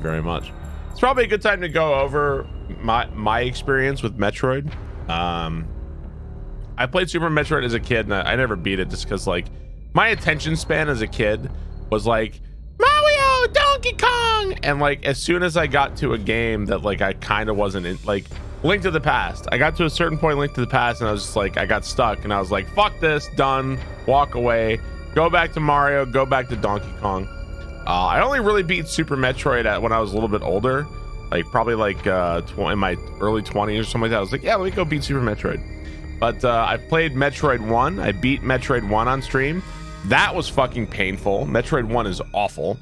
you very much. It's probably a good time to go over my my experience with Metroid. Um, I played Super Metroid as a kid, and I, I never beat it just because like my attention span as a kid was like Mario, Donkey Kong, and like as soon as I got to a game that like I kind of wasn't in, like Link to the Past. I got to a certain point, Link to the Past, and I was just like, I got stuck, and I was like, fuck this, done, walk away, go back to Mario, go back to Donkey Kong. Uh, I only really beat Super Metroid at when I was a little bit older, like probably like uh, tw- in my early 20s or something like that. I was like, yeah, let me go beat Super Metroid. But uh, I played Metroid 1. I beat Metroid 1 on stream. That was fucking painful. Metroid 1 is awful.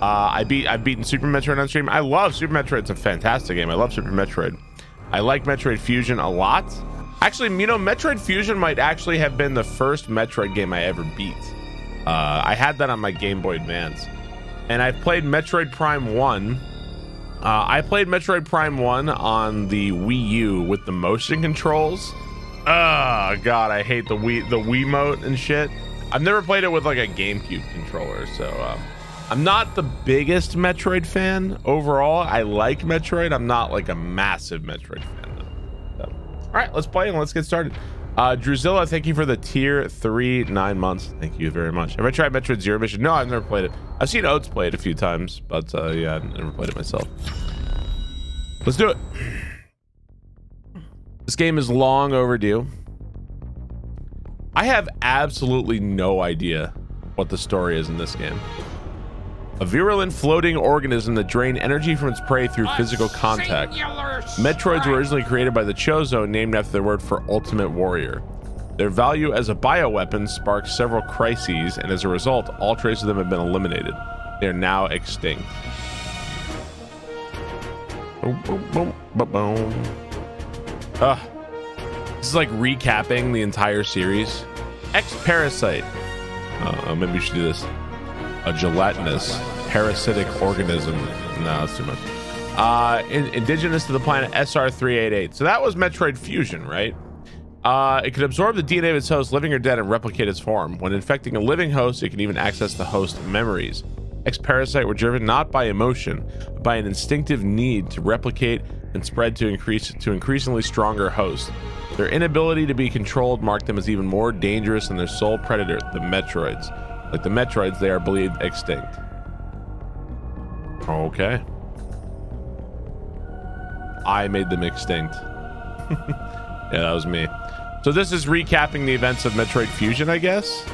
Uh, I beat I've beaten Super Metroid on stream. I love Super Metroid. It's a fantastic game. I love Super Metroid. I like Metroid Fusion a lot. Actually, you know, Metroid Fusion might actually have been the first Metroid game I ever beat. Uh, I had that on my Game Boy Advance. And I've played Metroid Prime 1. Uh, I played Metroid Prime 1 on the Wii U with the motion controls. Oh god, I hate the Wii the Wiimote and shit. I've never played it with like a GameCube controller, so um, I'm not the biggest Metroid fan overall. I like Metroid. I'm not like a massive Metroid fan though. So, all right, let's play and let's get started. Uh, Druzilla, thank you for the tier three nine months. Thank you very much. Have I tried Metroid Zero Mission? No, I've never played it. I've seen Oats play it a few times, but uh, yeah, I've never played it myself. Let's do it. This game is long overdue. I have absolutely no idea what the story is in this game. A virulent floating organism that drained energy from its prey through physical contact. Metroids were originally created by the Chozo, named after their word for ultimate warrior. Their value as a bioweapon sparked several crises, and as a result, all traces of them have been eliminated. They are now extinct. Boom, boom, boom, boom, boom. Ugh. This is like recapping the entire series. X Parasite. Uh, maybe we should do this. A gelatinous parasitic organism. No, that's too much. Uh, in, indigenous to the planet SR388. So that was Metroid Fusion, right? Uh, it can absorb the DNA of its host, living or dead, and replicate its form. When infecting a living host, it can even access the host's memories. X Parasite were driven not by emotion, but by an instinctive need to replicate and spread to increase to increasingly stronger hosts. Their inability to be controlled marked them as even more dangerous than their sole predator, the Metroids. Like the Metroids, they are believed extinct. Okay. I made them extinct. yeah, that was me. So this is recapping the events of Metroid Fusion, I guess.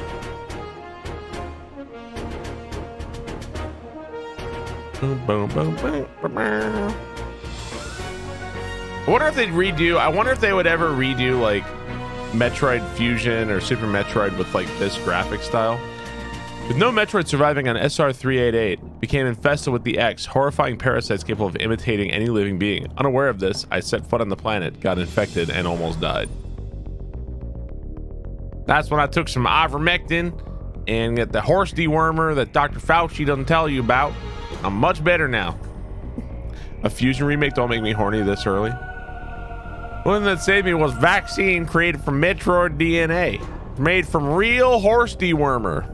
I wonder if they'd redo. I wonder if they would ever redo like Metroid Fusion or Super Metroid with like this graphic style. With no Metroid surviving on SR388, became infested with the X, horrifying parasites capable of imitating any living being. Unaware of this, I set foot on the planet, got infected, and almost died. That's when I took some ivermectin and get the horse dewormer that Dr. Fauci doesn't tell you about. I'm much better now. A fusion remake don't make me horny this early. One that saved me was vaccine created from Metroid DNA, made from real horse dewormer.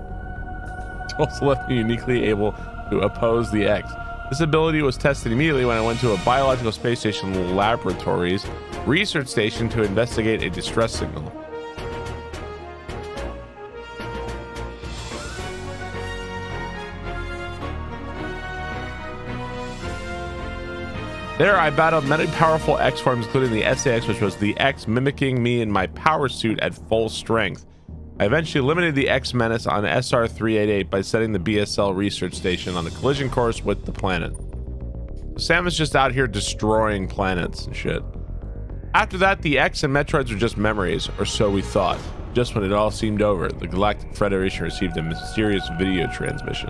Also left me uniquely able to oppose the X. This ability was tested immediately when I went to a biological space station laboratories research station to investigate a distress signal. There, I battled many powerful X forms, including the SA-X, which was the X mimicking me in my power suit at full strength. I eventually eliminated the X menace on SR388 by setting the BSL research station on a collision course with the planet. Sam is just out here destroying planets and shit. After that, the X and Metroids were just memories, or so we thought. Just when it all seemed over, the Galactic Federation received a mysterious video transmission.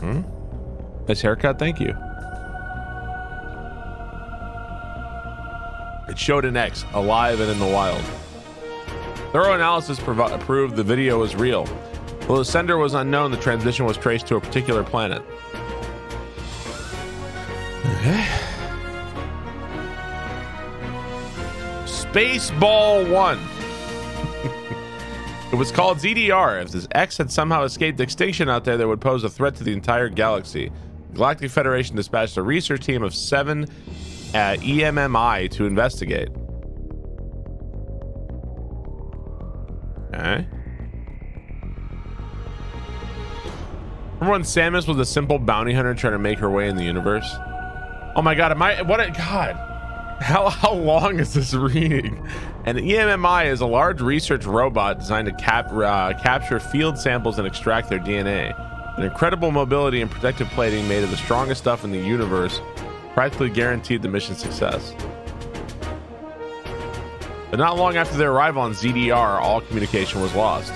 Hmm? Nice haircut, thank you. It showed an X, alive and in the wild. Thorough analysis provi- proved the video was real. While the sender was unknown, the transmission was traced to a particular planet. Okay. Spaceball 1. It was called ZDR. If this X had somehow escaped extinction out there, that would pose a threat to the entire galaxy. The Galactic Federation dispatched a research team of seven uh, EMMI to investigate. Okay. Remember when Samus was a simple bounty hunter trying to make her way in the universe? Oh my god, am I what a god. How how long is this reading? An EMMI is a large research robot designed to cap, uh, capture field samples and extract their DNA. An incredible mobility and protective plating made of the strongest stuff in the universe practically guaranteed the mission's success. But not long after their arrival on ZDR, all communication was lost.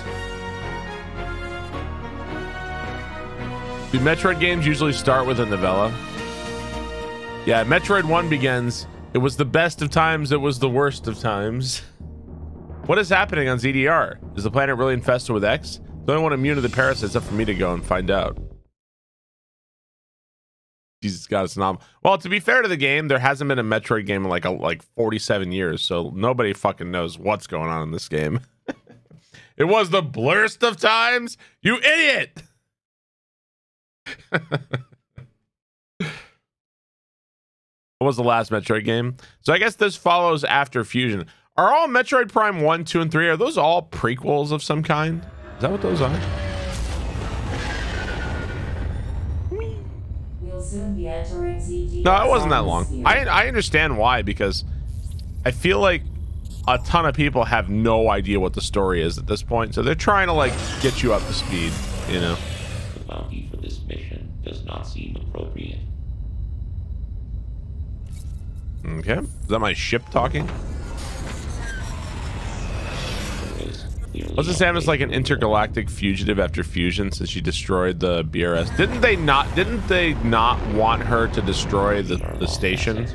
Do Metroid games usually start with a novella? Yeah, Metroid 1 begins. It was the best of times, it was the worst of times. What is happening on ZDR? Is the planet really infested with X? The only one immune to the parasites up for me to go and find out. Jesus God, it's not. Well, to be fair to the game, there hasn't been a Metroid game in like a, like 47 years, so nobody fucking knows what's going on in this game. it was the blurst of times, you idiot. what was the last Metroid game? So I guess this follows after Fusion. Are all Metroid Prime 1, 2, and 3, are those all prequels of some kind? Is that what those are? No, it wasn't that long. I, I understand why, because I feel like a ton of people have no idea what the story is at this point, so they're trying to, like, get you up to speed, you know? The bounty for this mission does not seem appropriate. Okay. Is that my ship talking? Wasn't Samus like an intergalactic fugitive after fusion since she destroyed the BRS? Didn't they not? Didn't they not want her to destroy the, the station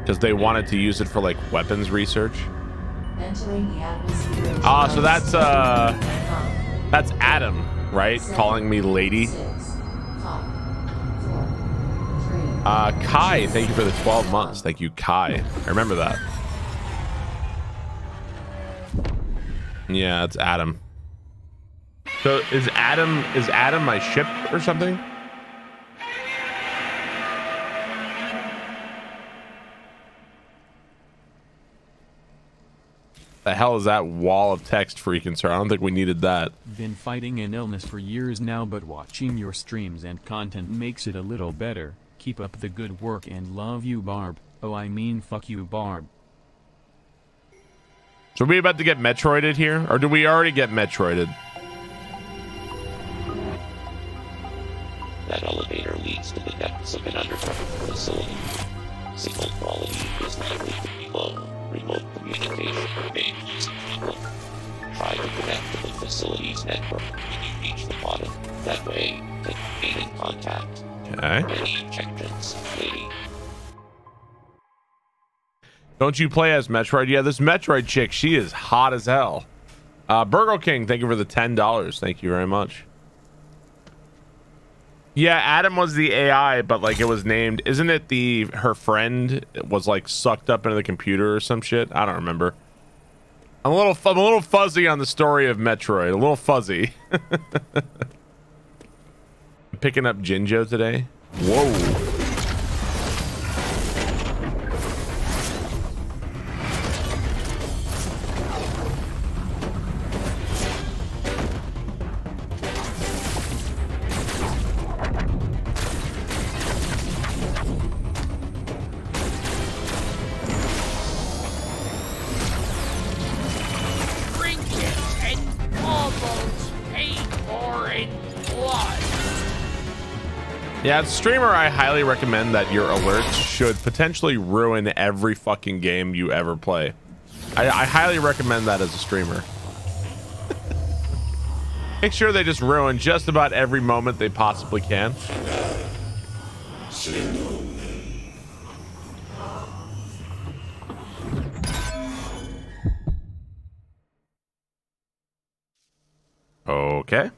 because they wanted to use it for like weapons research? Ah, uh, so that's uh, that's Adam, right? Calling me lady. Uh, Kai, thank you for the 12 months. Thank you, Kai. I remember that. Yeah, it's Adam. So is Adam is Adam my ship or something? The hell is that wall of text freaking sir? I don't think we needed that. Been fighting an illness for years now but watching your streams and content makes it a little better. Keep up the good work and love you Barb. Oh I mean fuck you Barb. So are we about to get Metroided here? Or do we already get Metroided? That elevator leads to the depths of an underground facility. Signal quality is likely to be low. Remote communication. Try to connect to the facility's network when you reach the bottom. That way, they can gain in contact. Okay. Many objectives, lady. Don't you play as Metroid? Yeah, this Metroid chick, she is hot as hell. Uh, Burger King, thank you for the $10. Thank you very much. Yeah, Adam was the AI, but like it was named. Isn't it the her friend was like sucked up into the computer or some shit? I don't remember. I'm a little I'm a little fuzzy on the story of Metroid. A little fuzzy. picking up Jinjo today. Whoa. Streamer, I highly recommend that your alerts should potentially ruin every fucking game you ever play. I, I highly recommend that as a streamer. Make sure they just ruin just about every moment they possibly can. Okay.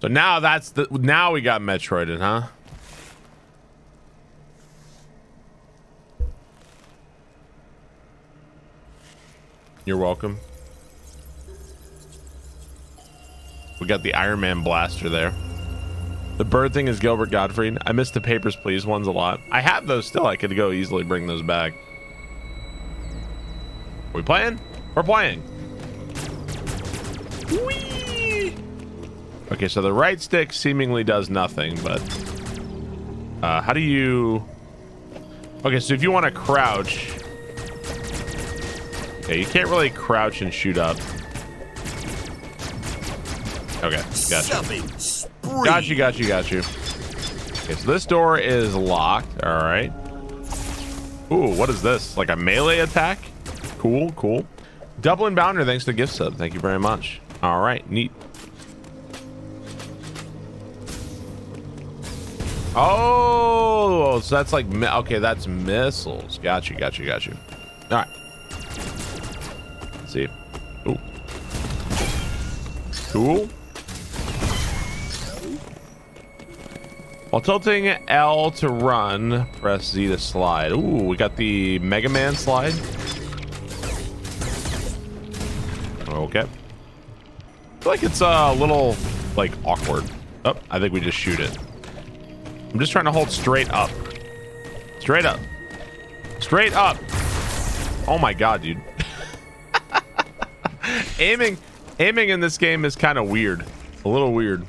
So now that's the now we got Metroided, huh? You're welcome. We got the Iron Man blaster there. The bird thing is Gilbert Gottfried. I missed the Papers, Please ones a lot. I have those still. I could go easily bring those back. Are we playing? We're playing. Whee! Okay, so the right stick seemingly does nothing, but... Uh, how do you... Okay, so if you want to crouch... Okay, you can't really crouch and shoot up. Okay, gotcha. Got you, got you, got you. Okay, so this door is locked. All right. Ooh, what is this? Like a melee attack? Cool, cool. Double and bounder, thanks to the gift sub. Thank you very much. All right, neat. Oh, so that's like, okay, that's missiles. Got you, got you, got you. All right. Let's see. Ooh. Cool. While tilting L to run, press Z to slide. Ooh, we got the Mega Man slide. Okay. I feel like it's uh, a little, like, awkward. Oh, I think we just shoot it. I'm just trying to hold straight up. Straight up. Straight up. Oh my god, dude. aiming aiming in this game is kind of weird. A little weird.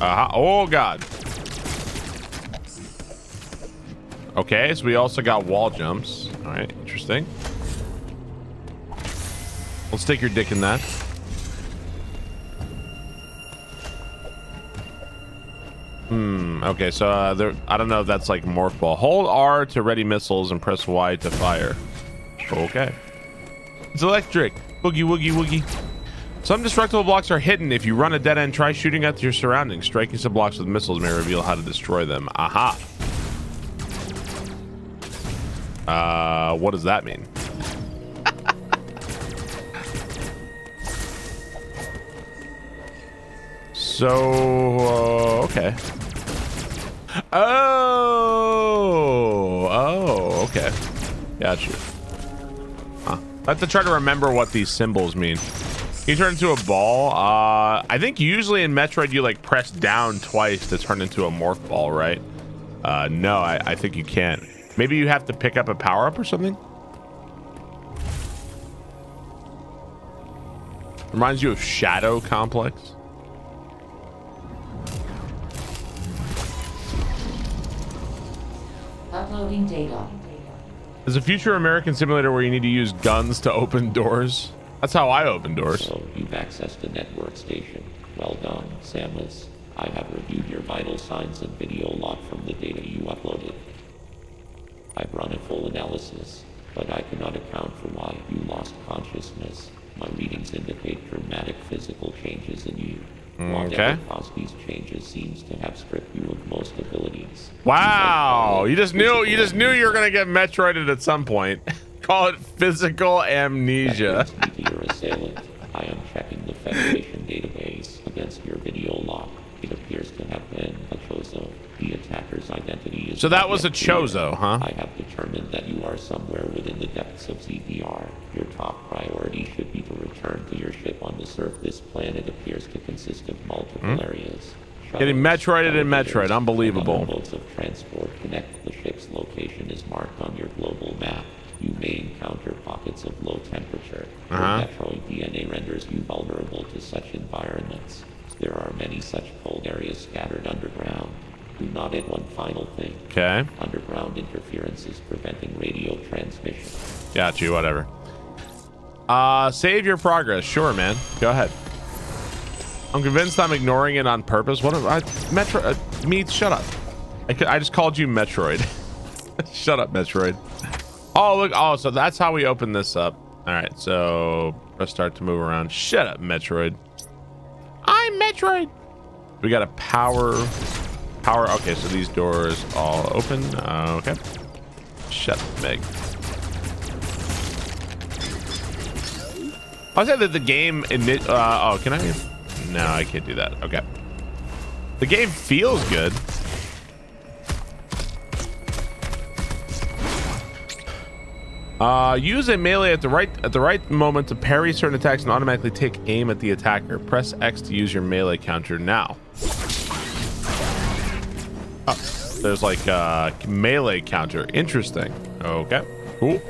Uh -huh. Oh, God. Okay, so we also got wall jumps. All right, interesting. Let's stick your dick in that. Hmm, okay, so uh, there, I don't know if that's like morph ball. Hold R to ready missiles and press Y to fire. Okay. It's electric. Boogie, woogie, woogie. Some destructible blocks are hidden. If you run a dead end, try shooting at your surroundings. Striking some blocks with missiles may reveal how to destroy them. Aha. Uh, what does that mean? So, uh, okay. Oh, oh, okay. Got you. Huh. I have to try to remember what these symbols mean. You turn into a ball. Uh, I think usually in Metroid you like press down twice to turn into a morph ball, right? Uh, no, I, I think you can't. Maybe you have to pick up a power up or something. Reminds you of Shadow Complex. Uploading data. There's a future American simulator where you need to use guns to open doors. That's how I open doors. So you've accessed a network station. Well done, Samus. I have reviewed your vital signs and video log from the data you uploaded. I've run a full analysis, but I cannot account for why you lost consciousness. My readings indicate dramatic physical changes in you. Okay. Changes seems to have stripped you of most abilities. Wow, you just knew you just knew you were gonna get Metroided at some point. Call it physical amnesia. That brings me to your assailant. I am checking the Federation database against your video log. It appears to have been a Chozo. The attacker's identity is So that was a Chozo, huh? I have determined that you are somewhere within the depths of ZDR. Your top priority should be to return to your ship on the surface. This planet appears to consist of multiple areas. Hmm? Getting Metroided in Metroid, unbelievable. and modes of transport connect. The ship's location is marked on your global map. You may encounter pockets of low temperature. Your Uh-huh. Metroid DNA renders you vulnerable to such environments. There are many such cold areas scattered underground. Do not hit one final thing. Okay, Underground interference is preventing radio transmission. got you. Whatever. Uh, save your progress. Sure, man. Go ahead. I'm convinced I'm ignoring it on purpose. What? Am I, Metro? Uh, me? Shut up. I just called you Metroid. shut up, Metroid. Oh look. Oh, so that's how we open this up. All right. So let's start to move around. Shut up, Metroid. I'm Metroid. We got a power. Power. Okay, so these doors all open. Uh, okay. Shut Meg. I said that the game admit. Uh, oh, can I? No, I can't do that. Okay. The game feels good. Uh, use a melee at the right at the right moment to parry certain attacks and automatically take aim at the attacker. Press X to use your melee counter now. Oh, there's like a melee counter. Interesting. Okay, cool.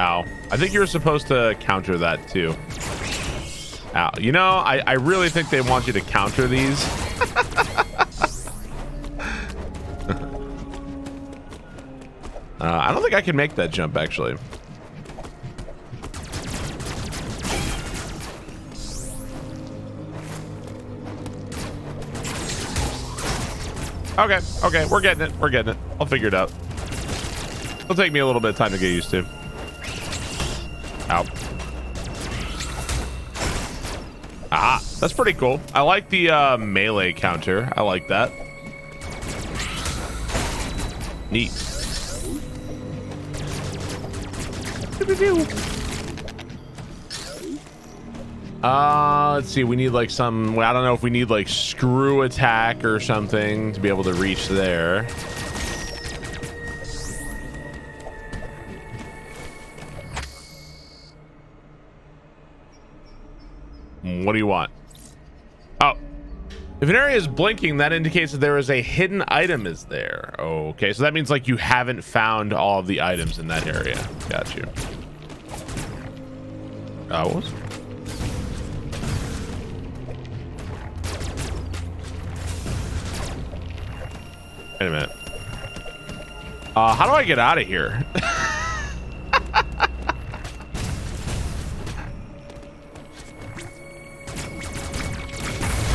Ow. I think you're supposed to counter that too. Ow. You know, I, I really think they want you to counter these. Uh, I don't think I can make that jump, actually. Okay, okay, we're getting it. We're getting it. I'll figure it out. It'll take me a little bit of time to get used to. Ow. Ah, that's pretty cool. I like the uh, melee counter. I like that. Neat. Uh, let's see. We need like some. I don't know if we need like screw attack or something to be able to reach there. What do you want? Oh, if an area is blinking, that indicates that there is a hidden item is there. Okay, so that means like you haven't found all of the items in that area. Got you. Uh, what was? Wait a minute. Uh, how do I get out of here?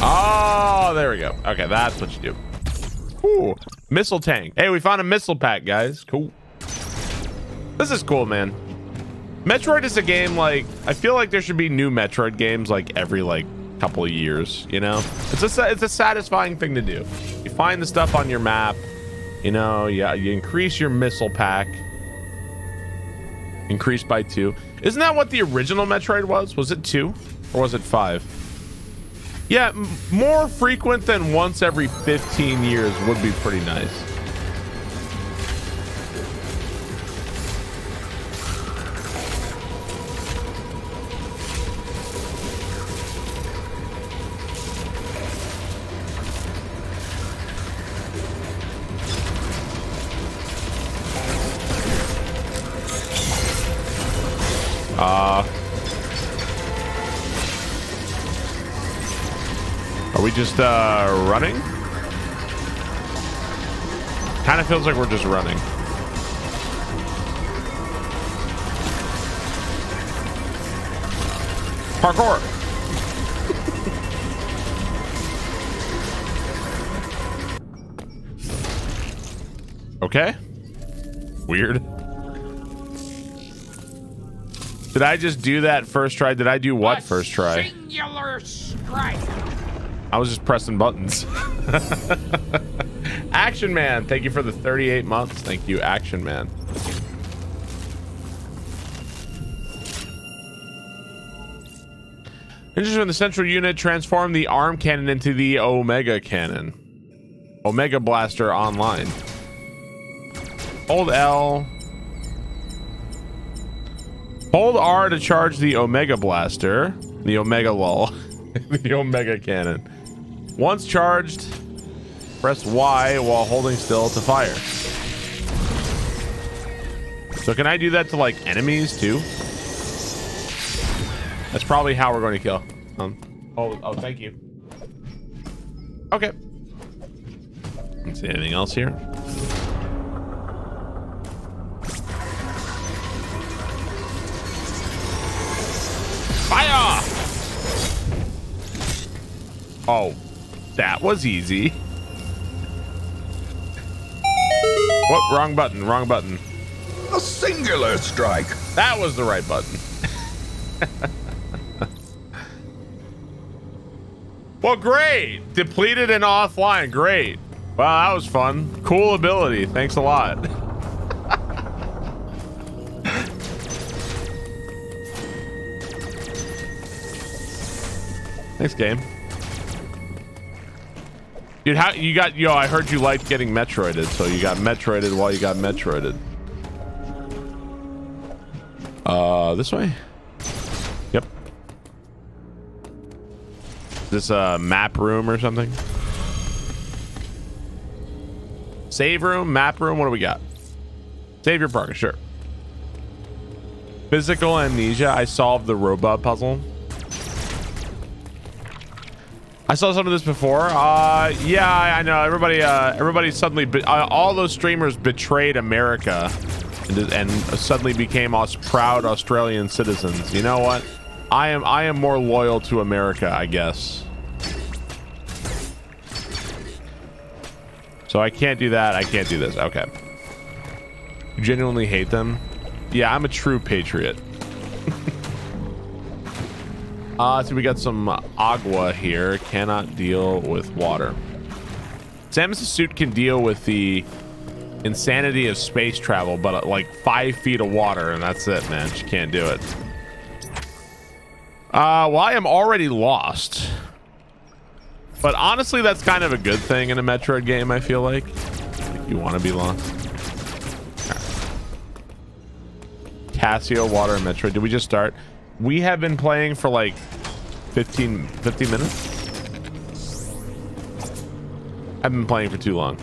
oh, there we go. Okay, that's what you do. Ooh, missile tank. Hey, we found a missile pack, guys. Cool. This is cool, man. Metroid is a game like I feel like there should be new Metroid games like every like couple of years. You know, it's a it's a satisfying thing to do. Find the stuff on your map. You know, yeah, you increase your missile pack. Increased by two. Isn't that what the original Metroid was? Was it two or was it five? Yeah, more frequent than once every 15 years would be pretty nice. Just uh, running? Kind of feels like we're just running. Parkour. okay. Weird. Did I just do that first try? Did I do what first try? Singular strike. I was just pressing buttons. Action Man, thank you for the 38 months. Thank you, Action Man. Interesting. The central unit transformed the arm cannon into the Omega cannon. Omega Blaster online. Hold L. Hold R to charge the Omega Blaster. The Omega Lull. the Omega Cannon. Once charged, press Y while holding still to fire. So can I do that to like enemies too? That's probably how we're going to kill. Um, oh, oh, thank you. Okay. Let's see anything else here. Fire! Oh, that was easy. What? Wrong button. Wrong button. A singular strike. That was the right button. well, great. Depleted and offline. Great. Wow, that was fun. Cool ability. Thanks a lot. Thanks, game. Dude, how you got yo? I heard you liked getting Metroided, so you got Metroided while you got Metroided. Uh, this way? Yep. Is this uh map room or something? Save room, map room, what do we got? Save your progress, sure. Physical amnesia, I solved the robot puzzle. I saw some of this before. Uh, yeah, I, know. Everybody, uh, everybody suddenly, uh, all those streamers betrayed America and, and suddenly became us proud Australian citizens. You know what? I am, I am more loyal to America, I guess. So I can't do that. I can't do this. Okay. You genuinely hate them? Yeah, I'm a true patriot. Uh, so we got some agua here. Cannot deal with water. Samus' suit can deal with the insanity of space travel, but uh, like five feet of water, and that's it, man. She can't do it. Uh, well, I am already lost. But honestly, that's kind of a good thing in a Metroid game, I feel like. You want to be lost. Casio, Water, Metroid. Did we just start? We have been playing for like 15, 15 minutes. I've been playing for too long.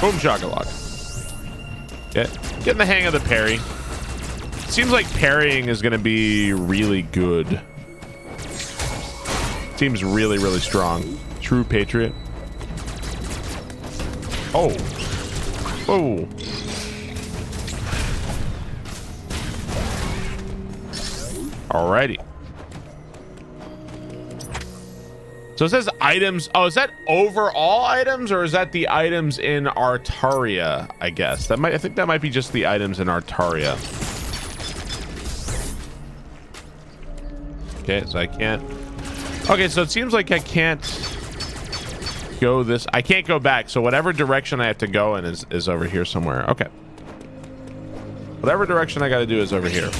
Boom chocolate. Get in the hang of the parry. Seems like parrying is going to be really good. Seems really, really strong. True patriot. Oh. Oh. Alrighty. So it says items. Oh, is that overall items or is that the items in Artaria? I guess that might. I think that might be just the items in Artaria. Okay, so I can't. Okay, so it seems like I can't go this. I can't go back. So whatever direction I have to go in is is over here somewhere. Okay. Whatever direction I got to do is over here.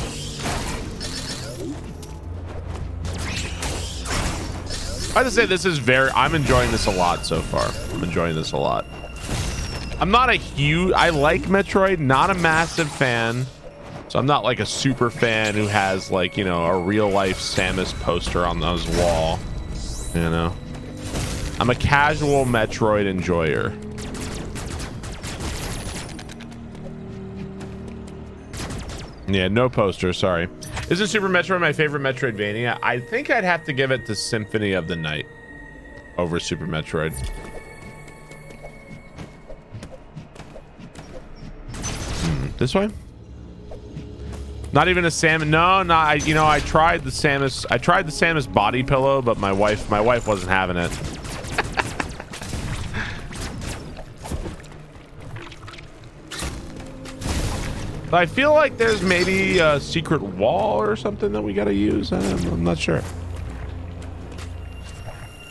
I have to say this is very I'm enjoying this a lot so far. I'm enjoying this a lot. I'm not a huge I like Metroid, not a massive fan. So I'm not like a super fan who has like, you know, a real life Samus poster on his wall. You know. I'm a casual Metroid enjoyer. Yeah, no poster, sorry. Isn't Super Metroid my favorite Metroidvania? I think I'd have to give it to Symphony of the Night over Super Metroid. Hmm, this way? Not even a salmon. No, not. I, you know, I tried the Samus. I tried the Samus body pillow, but my wife, my wife wasn't having it. I feel like there's maybe a secret wall or something that we got to use. I'm, I'm not sure.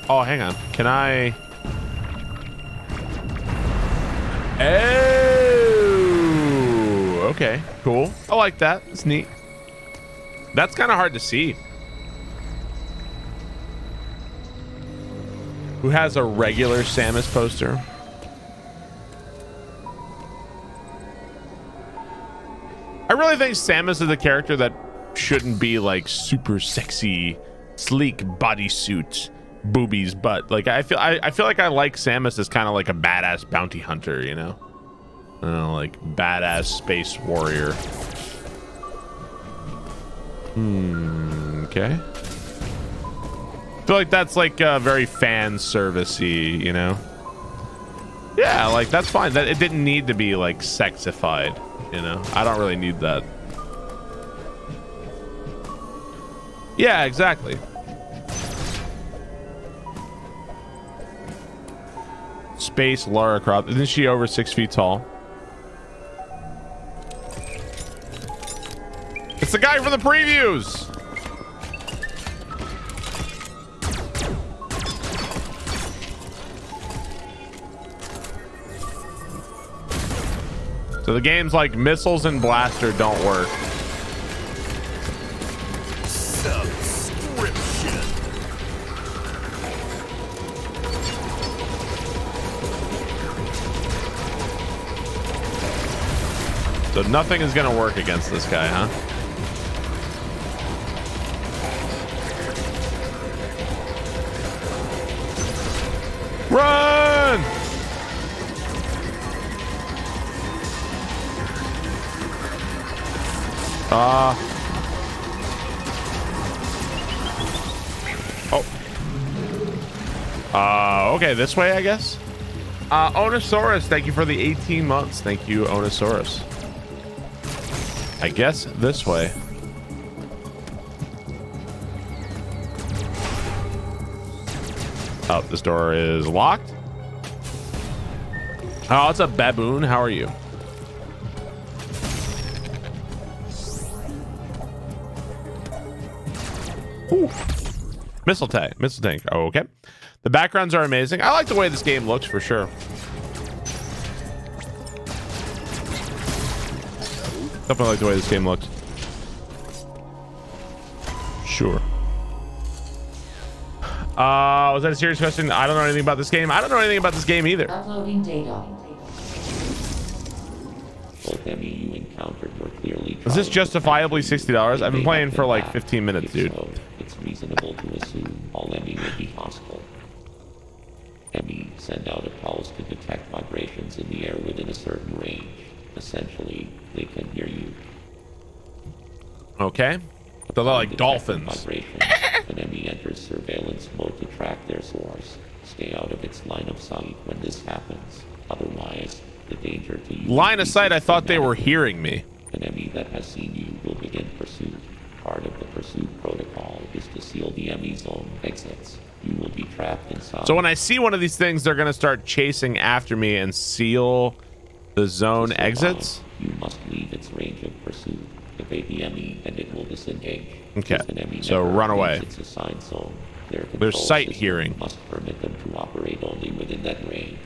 Oh, hang on. Can I... Oh, okay, cool. I like that. It's neat. That's kind of hard to see. Who has a regular Samus poster? I really think Samus is a character that shouldn't be like super sexy, sleek bodysuit, boobies, but like I feel I, I feel like I like Samus as kind of like a badass bounty hunter, you know? know, like badass space warrior. Hmm, okay. I feel like that's like uh, very fan servicey, you know? Yeah, like that's fine. That it didn't need to be like sexified. You know, I don't really need that. Yeah, exactly. Space Lara Croft. Isn't she over six feet tall? It's the guy from the previews. So the game's like missiles and blaster don't work. So nothing is gonna work against this guy, huh? Run! Ah. oh. Uh, okay, this way, I guess. Uh, Onosaurus, thank you for the 18 months. Thank you, Onosaurus. I guess this way. Oh, this door is locked. Oh, it's a baboon. How are you? Ooh. Missile tank. Missile tank. Oh, okay. The backgrounds are amazing. I like the way this game looks for sure. Definitely like the way this game looks. Sure. Uh, was that a serious question? I don't know anything about this game. I don't know anything about this game either. Uploading data. Both EMMI you encountered were clearly Is this justifiably $60? I've been playing for like 15 minutes, If dude. It's reasonable to assume all EMMI will be hostile. EMMI send out a pulse to detect vibrations in the air within a certain range. Essentially, they can hear you. Okay. They're like dolphins. An EMMI enters surveillance mode to track their source. Stay out of its line of sight when this happens. Otherwise, the danger to you. Line of sight, I thought they were hearing me. An EMMI that has seen you will begin pursuit. Part of the pursuit protocol is to seal the EMMI zone exits. You will be trapped inside. So when I see one of these things, they're going to start chasing after me and seal the zone survive, exits. You must leave its range of pursuit. Evade the EMMI and it will disengage. Okay, so run away. Its assigned zone. Their There's sight hearing. Must permit them to operate only within that range.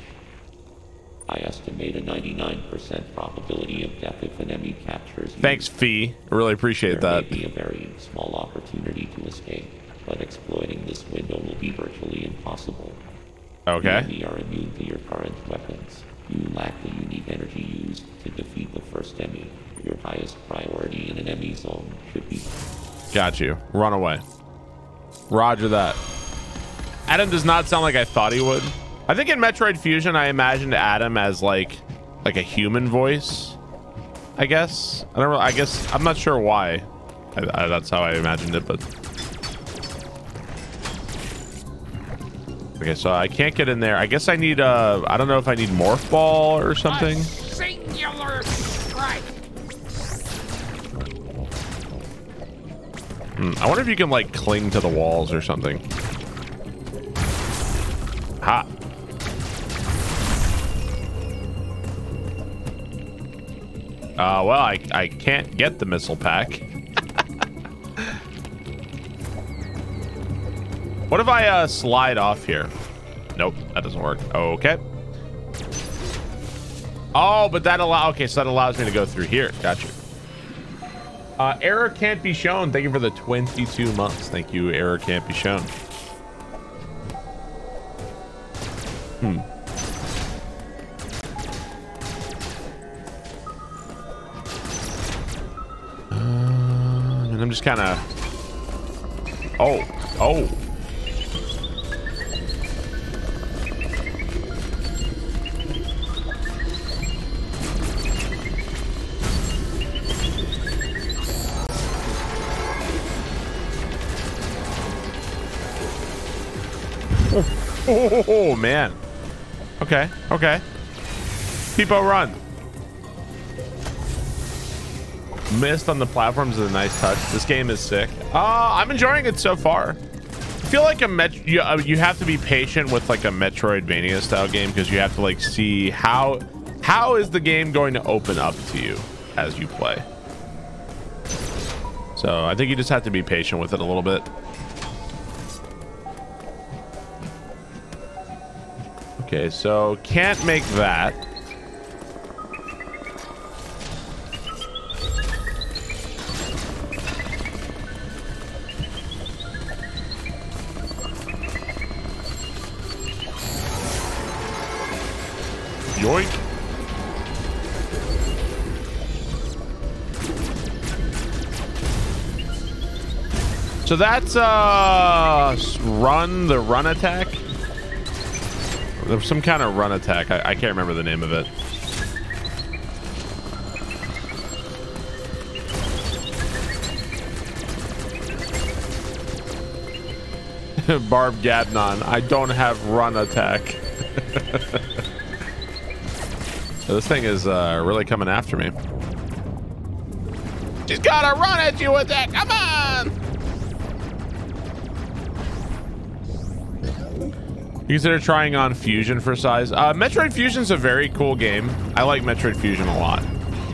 I estimate a 99% probability of death if an EMMI captures you. Thanks, Fee. I really appreciate There that. may be a very small opportunity to escape, but exploiting this window will be virtually impossible. Okay. EMMI are immune to your current weapons. You lack the unique energy used to defeat the first EMMI. Your highest priority in an EMMI zone should be Got you. Run away. Roger that. Adam does not sound like I thought he would. I think in Metroid Fusion, I imagined Adam as like, like a human voice. I guess. I don't. Really, I guess I'm not sure why. I, I, that's how I imagined it, but. Okay, so I can't get in there. I guess I need. Uh, I don't know if I need morph ball or something. A singular strike. Hmm, I wonder if you can like cling to the walls or something. Ha. Uh, well, I, I can't get the missile pack. what if I uh, slide off here? Nope, that doesn't work. Okay. Oh, but that allow. Okay, so that allows me to go through here. Gotcha. Uh, error can't be shown. Thank you for the 22 months. Thank you. Error can't be shown. Hmm. And I'm just kind of. Oh, oh. Oh man. Okay. Okay. People run. Missed on the platforms is a nice touch. This game is sick. Uh, I'm enjoying it so far. I feel like a met you, uh, you have to be patient with like a Metroidvania style game because you have to like see how how is the game going to open up to you as you play. So I think you just have to be patient with it a little bit. Okay, so can't make that. Yoink. So that's uh run the run attack. There's some kind of run attack. I, I can't remember the name of it. Barb Gadnon, I don't have run attack. this thing is uh, really coming after me. She's gotta run at you with that. Come on. You consider trying on Fusion for size. Uh, Metroid Fusion's a very cool game. I like Metroid Fusion a lot.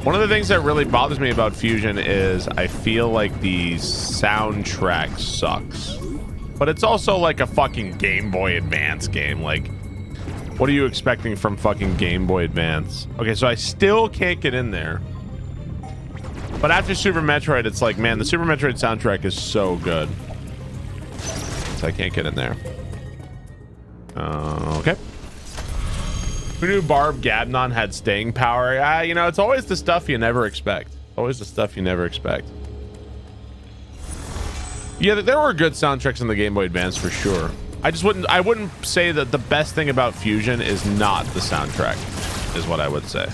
One of the things that really bothers me about Fusion is I feel like the soundtrack sucks. But it's also like a fucking Game Boy Advance game. Like, what are you expecting from fucking Game Boy Advance? Okay, so I still can't get in there. But after Super Metroid, it's like, man, the Super Metroid soundtrack is so good. So I can't get in there. Uh, okay. Who knew Barb Gabnon had staying power? Uh, you know, it's always the stuff you never expect. Always the stuff you never expect. Yeah, there were good soundtracks in the Game Boy Advance for sure. I just wouldn't I wouldn't say that the best thing about Fusion is not the soundtrack, is what I would say.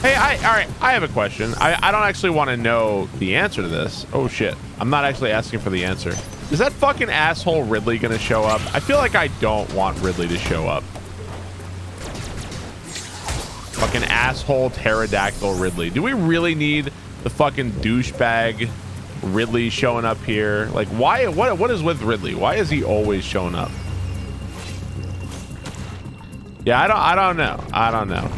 Hey, I all right, I have a question. I, I don't actually want to know the answer to this. Oh shit. I'm not actually asking for the answer. Is that fucking asshole Ridley gonna show up? I feel like I don't want Ridley to show up. Fucking asshole pterodactyl Ridley. Do we really need the fucking douchebag Ridley showing up here? Like, why? What? What is with Ridley? Why is he always showing up? Yeah, I don't. I don't know. I don't know.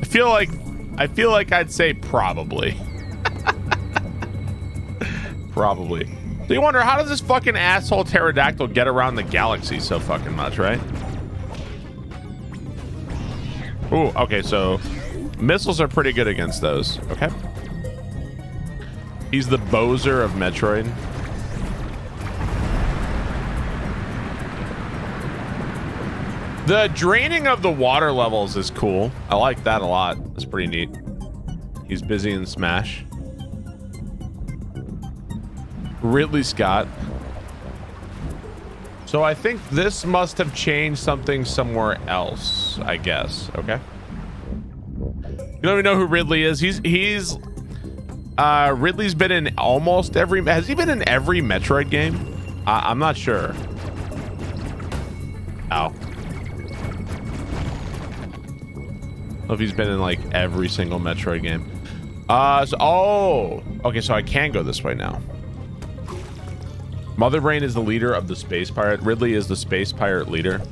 I feel like. I feel like I'd say probably. probably. So you wonder how does this fucking asshole pterodactyl get around the galaxy so fucking much, right? Ooh, okay, so missiles are pretty good against those. Okay. He's the Bowser of Metroid. The draining of the water levels is cool. I like that a lot. That's pretty neat. He's busy in Smash. Ridley Scott. So I think this must have changed something somewhere else, I guess. Okay. You don't even know who Ridley is. He's he's uh Ridley's been in almost every has he been in every Metroid game? I'm not sure. Ow. if he's been in like every single Metroid game. Uh so, oh okay, so I can go this way now. Mother Brain is the leader of the space pirate. Ridley is the space pirate leader.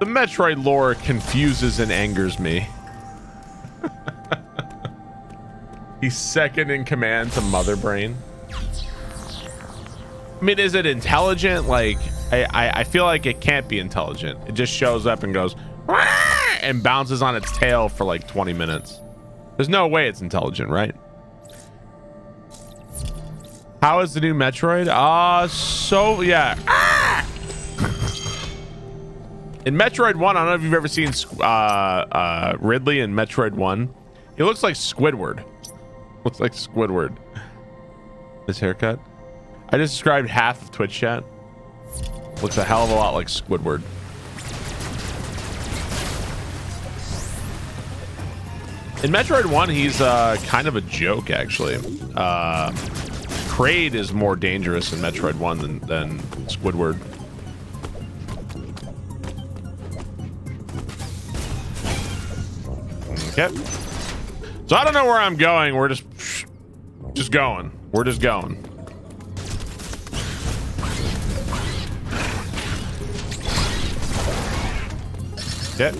The Metroid lore confuses and angers me. He's second in command to Mother Brain. I mean, is it intelligent? Like, I, I, I feel like it can't be intelligent. It just shows up and goes and bounces on its tail for like 20 minutes. There's no way it's intelligent, right? How is the new Metroid? Uh, so, yeah. In Metroid 1, I don't know if you've ever seen uh, uh, Ridley in Metroid 1. He looks like Squidward. Looks like Squidward. This haircut. I just described half of Twitch chat. Looks a hell of a lot like Squidward. In Metroid 1, he's uh, kind of a joke, actually. Uh, Kraid is more dangerous in Metroid 1 than, than Squidward. Okay. So I don't know where I'm going. We're just just going. We're just going. Okay.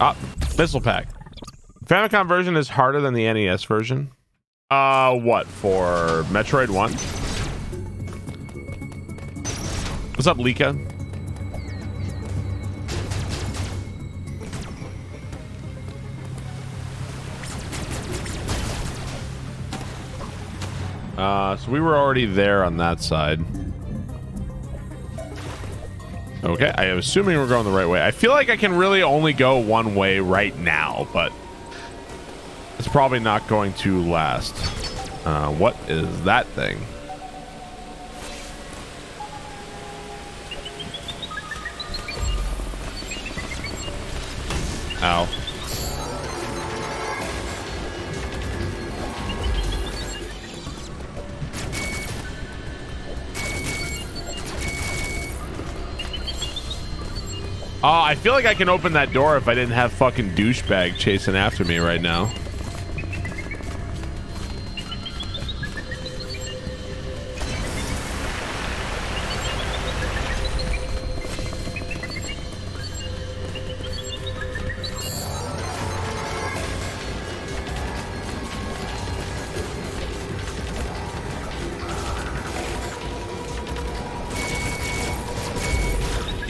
Ah, missile pack. Famicom version is harder than the NES version. Uh, what for Metroid One? What's up, Lika? Uh, so we were already there on that side. Okay, I am assuming we're going the right way. I feel like I can really only go one way right now, but It's probably not going to last. Uh, what is that thing? Ow. Oh, I feel like I can open that door if I didn't have fucking douchebag chasing after me right now.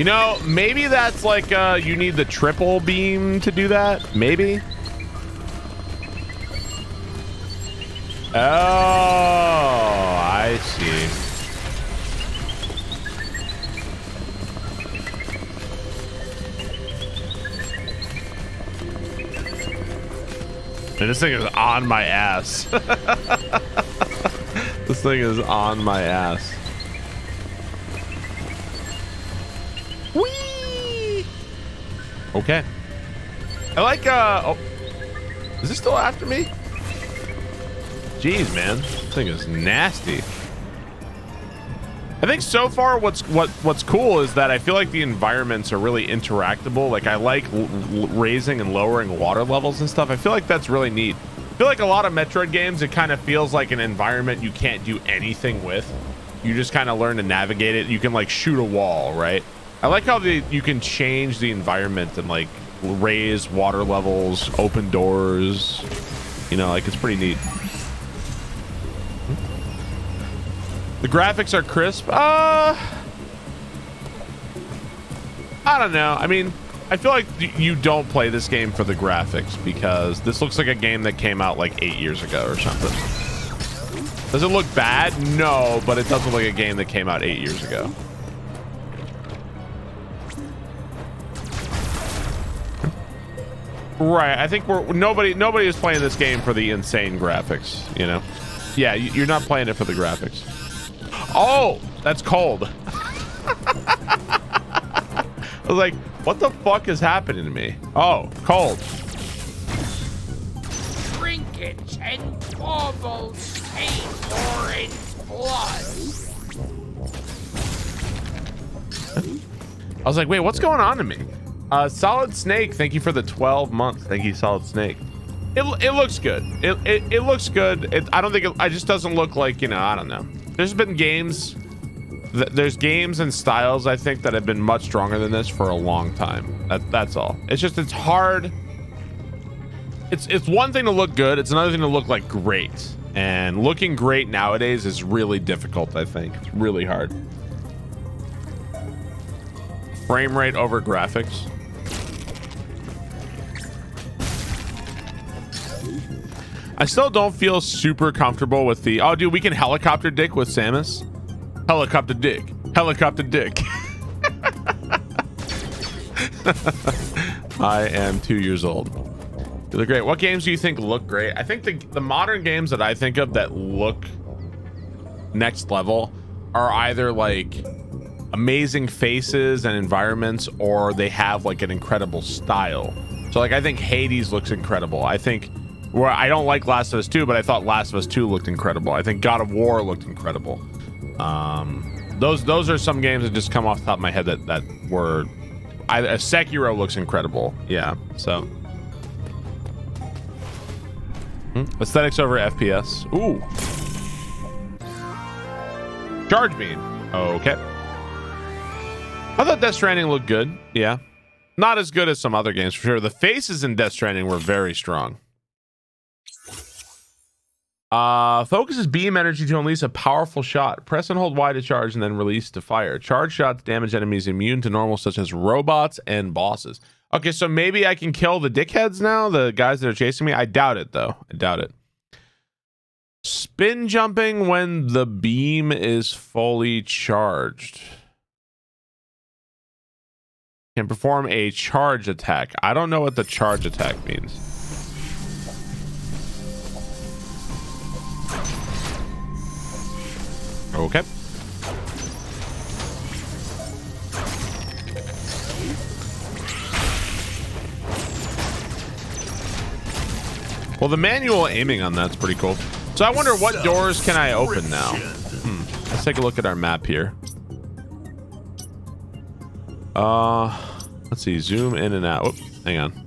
You know, maybe that's like uh, you need the triple beam to do that. Maybe. Oh, I see. And this thing is on my ass. this thing is on my ass. Okay. I like, uh, oh. Is this still after me? Jeez, man. This thing is nasty. I think so far what's what what's cool is that I feel like the environments are really interactable. Like I like raising and lowering water levels and stuff. I feel like that's really neat. I feel like a lot of Metroid games, it kind of feels like an environment you can't do anything with. You just kind of learn to navigate it. You can like shoot a wall, right? I like how the you can change the environment and like raise water levels, open doors. You know, like it's pretty neat. The graphics are crisp. Uh, I don't know. I mean, I feel like you don't play this game for the graphics because this looks like a game that came out like eight years ago or something. Does it look bad? No, but it doesn't look like a game that came out eight years ago. Right. I think we're nobody nobody is playing this game for the insane graphics, you know. Yeah, you're not playing it for the graphics. Oh, that's cold. I was like, what the fuck is happening to me? Oh, cold. Trinkets and baubles orange blood. I was like, wait, what's going on to me? Uh, Solid Snake, thank you for the 12 months. Thank you, Solid Snake. It, it looks good. It, it, it looks good. It, I don't think it, it just doesn't look like, you know, I don't know. There's been games, th there's games and styles, I think, that have been much stronger than this for a long time. That, that's all. It's just, it's hard. It's, it's one thing to look good. It's another thing to look like great. And looking great nowadays is really difficult, I think. It's really hard. Frame rate over graphics. I still don't feel super comfortable with the, oh, dude, we can helicopter dick with Samus. Helicopter dick. Helicopter dick. I am two years old. You look great. What games do you think look great? I think the, the modern games that I think of that look next level are either like amazing faces and environments or they have like an incredible style. So like I think Hades looks incredible. I think where I don't like Last of Us 2, but I thought Last of Us 2 looked incredible. I think God of War looked incredible. Um, those those are some games that just come off the top of my head that that were. I, uh, Sekiro looks incredible. Yeah. So. Hmm? Aesthetics over FPS. Ooh. Charge beam. Okay. I thought Death Stranding looked good. Yeah. Not as good as some other games for sure. The faces in Death Stranding were very strong. Uh, focuses beam energy to unleash a powerful shot. Press and hold Y to charge and then release to fire. Charge shots damage enemies immune to normal, such as robots and bosses. Okay, so maybe I can kill the dickheads now, the guys that are chasing me. I doubt it, though. I doubt it. Spin jumping when the beam is fully charged. Can perform a charge attack. I don't know what the charge attack means. Okay. Well, the manual aiming on that's pretty cool. So I wonder what doors can I open now? Hmm. Let's take a look at our map here. Uh, let's see. Zoom in and out. Oop, hang on.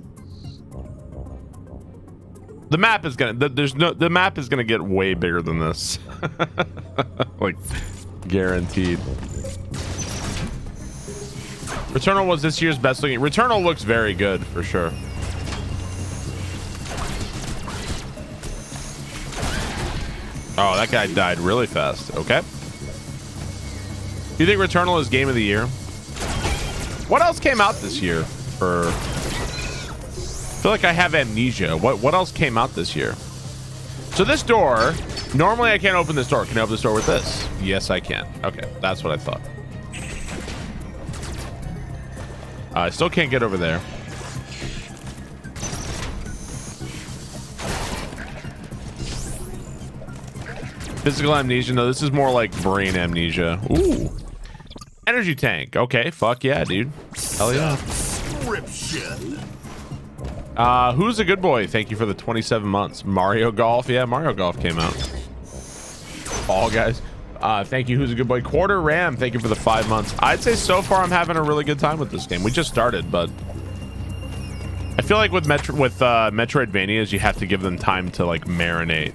The map is gonna. The, there's no. The map is gonna get way bigger than this. like, guaranteed. Returnal was this year's best looking. Returnal looks very good for sure. Oh, that guy died really fast. Okay. Do you think Returnal is game of the year? What else came out this year for I feel like I have amnesia. What what else came out this year? So this door, normally I can't open this door. Can I open this door with this? Yes, I can. Okay, that's what I thought. Uh, I still can't get over there. Physical amnesia. No, this is more like brain amnesia. Ooh. Energy tank. Okay, fuck yeah, dude. Hell yeah. Subscription. Uh, who's a good boy? Thank you for the 27 months. Mario Golf. Yeah, Mario Golf came out. All guys. Uh, thank you. Who's a good boy? Quarter Ram. Thank you for the five months. I'd say so far I'm having a really good time with this game. We just started, but I feel like with Metro with uh, Metroidvanias, you have to give them time to like marinate.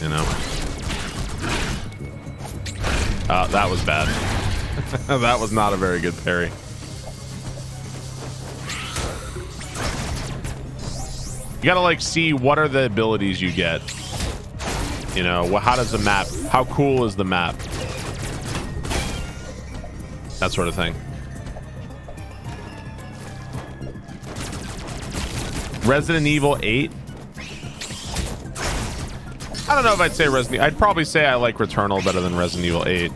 You know. Uh, that was bad. that was not a very good parry. You gotta like see what are the abilities you get. You know, how does the map? How cool is the map? That sort of thing. Resident Evil 8. I don't know if I'd say Resident. I'd probably say I like Returnal better than Resident Evil 8.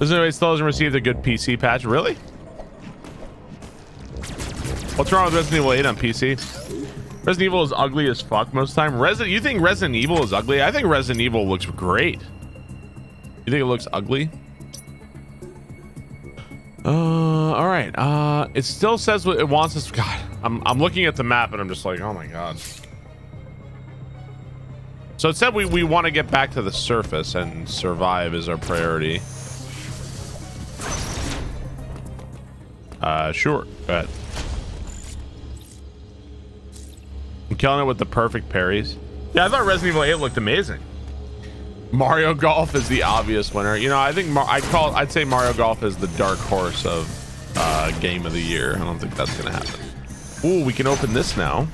Resident Evil still hasn't received a good PC patch. Really? What's wrong with Resident Evil 8 on PC? Resident Evil is ugly as fuck most time. Resident, you think Resident Evil is ugly? I think Resident Evil looks great. You think it looks ugly? Uh, all right. Uh, it still says what it wants us. God, I'm I'm looking at the map and I'm just like, oh my god. So it said we we want to get back to the surface and survive is our priority. Uh, sure. Go ahead. I'm killing it with the perfect parries. Yeah, I thought Resident Evil 8 looked amazing. Mario Golf is the obvious winner. You know, I think Mar I'd call I'd say Mario Golf is the dark horse of uh, game of the year. I don't think that's gonna happen. Ooh, we can open this now.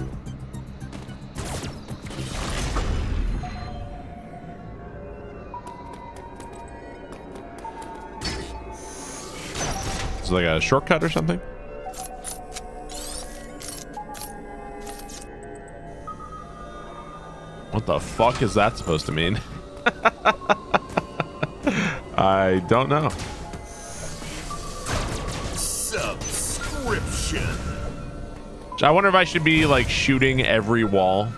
Is like a shortcut or something? What the fuck is that supposed to mean? I don't know. Subscription. I wonder if I should be like shooting every wall.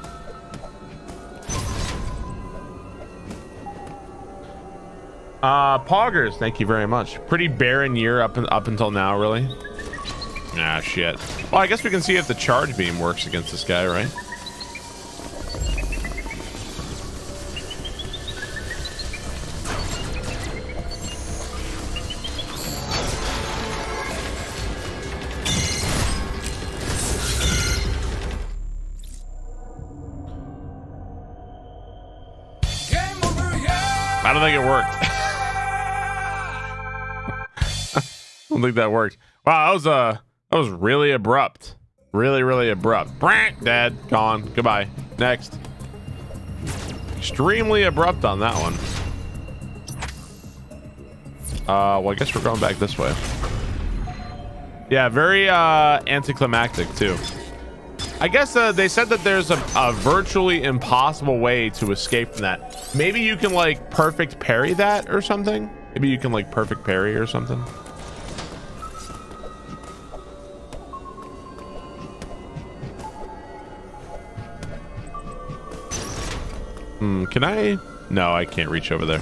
Uh, Poggers, thank you very much. Pretty barren year up up until now, really. Ah, shit. Well, I guess we can see if the charge beam works against this guy, right? Don't think that worked. Wow, that was uh that was really abrupt. Really, really abrupt. Brant, dead, gone. Goodbye. Next. Extremely abrupt on that one. Uh, well, I guess we're going back this way. Yeah, very uh anticlimactic too. I guess uh, they said that there's a, a virtually impossible way to escape from that. Maybe you can like perfect parry that or something. Maybe you can like perfect parry or something. Hmm, can I? No, I can't reach over there.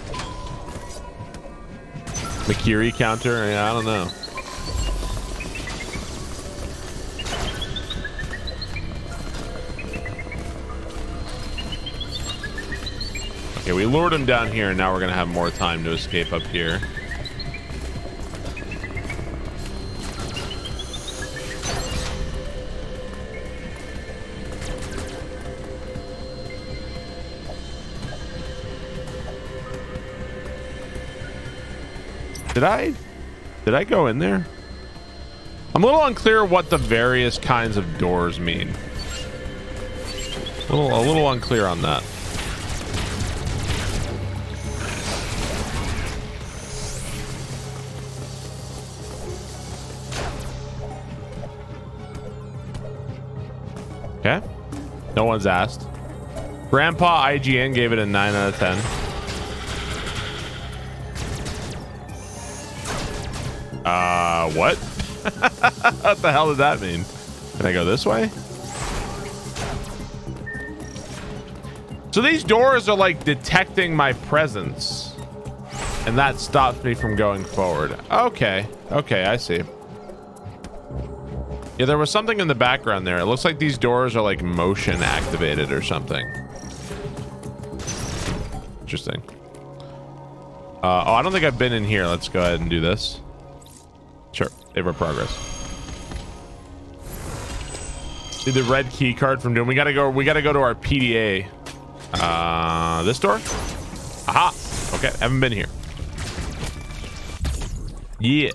Mikiri counter? Yeah, I don't know. Okay, we lured him down here, and now we're gonna have more time to escape up here. Did I? Did I go in there? I'm a little unclear what the various kinds of doors mean. A little, a little unclear on that. Okay. No one's asked. Grandpa IGN gave it a 9 out of 10. Uh, what? what the hell does that mean? Can I go this way? So these doors are like detecting my presence. And that stops me from going forward. Okay. Okay, I see. Yeah, there was something in the background there. It looks like these doors are like motion activated or something. Interesting. Uh, oh, I don't think I've been in here. Let's go ahead and do this. Sure. Save our progress. See the red key card from Doom. We gotta go. We gotta go to our PDA. Uh, this door. Aha. Okay. Haven't been here. Yeah.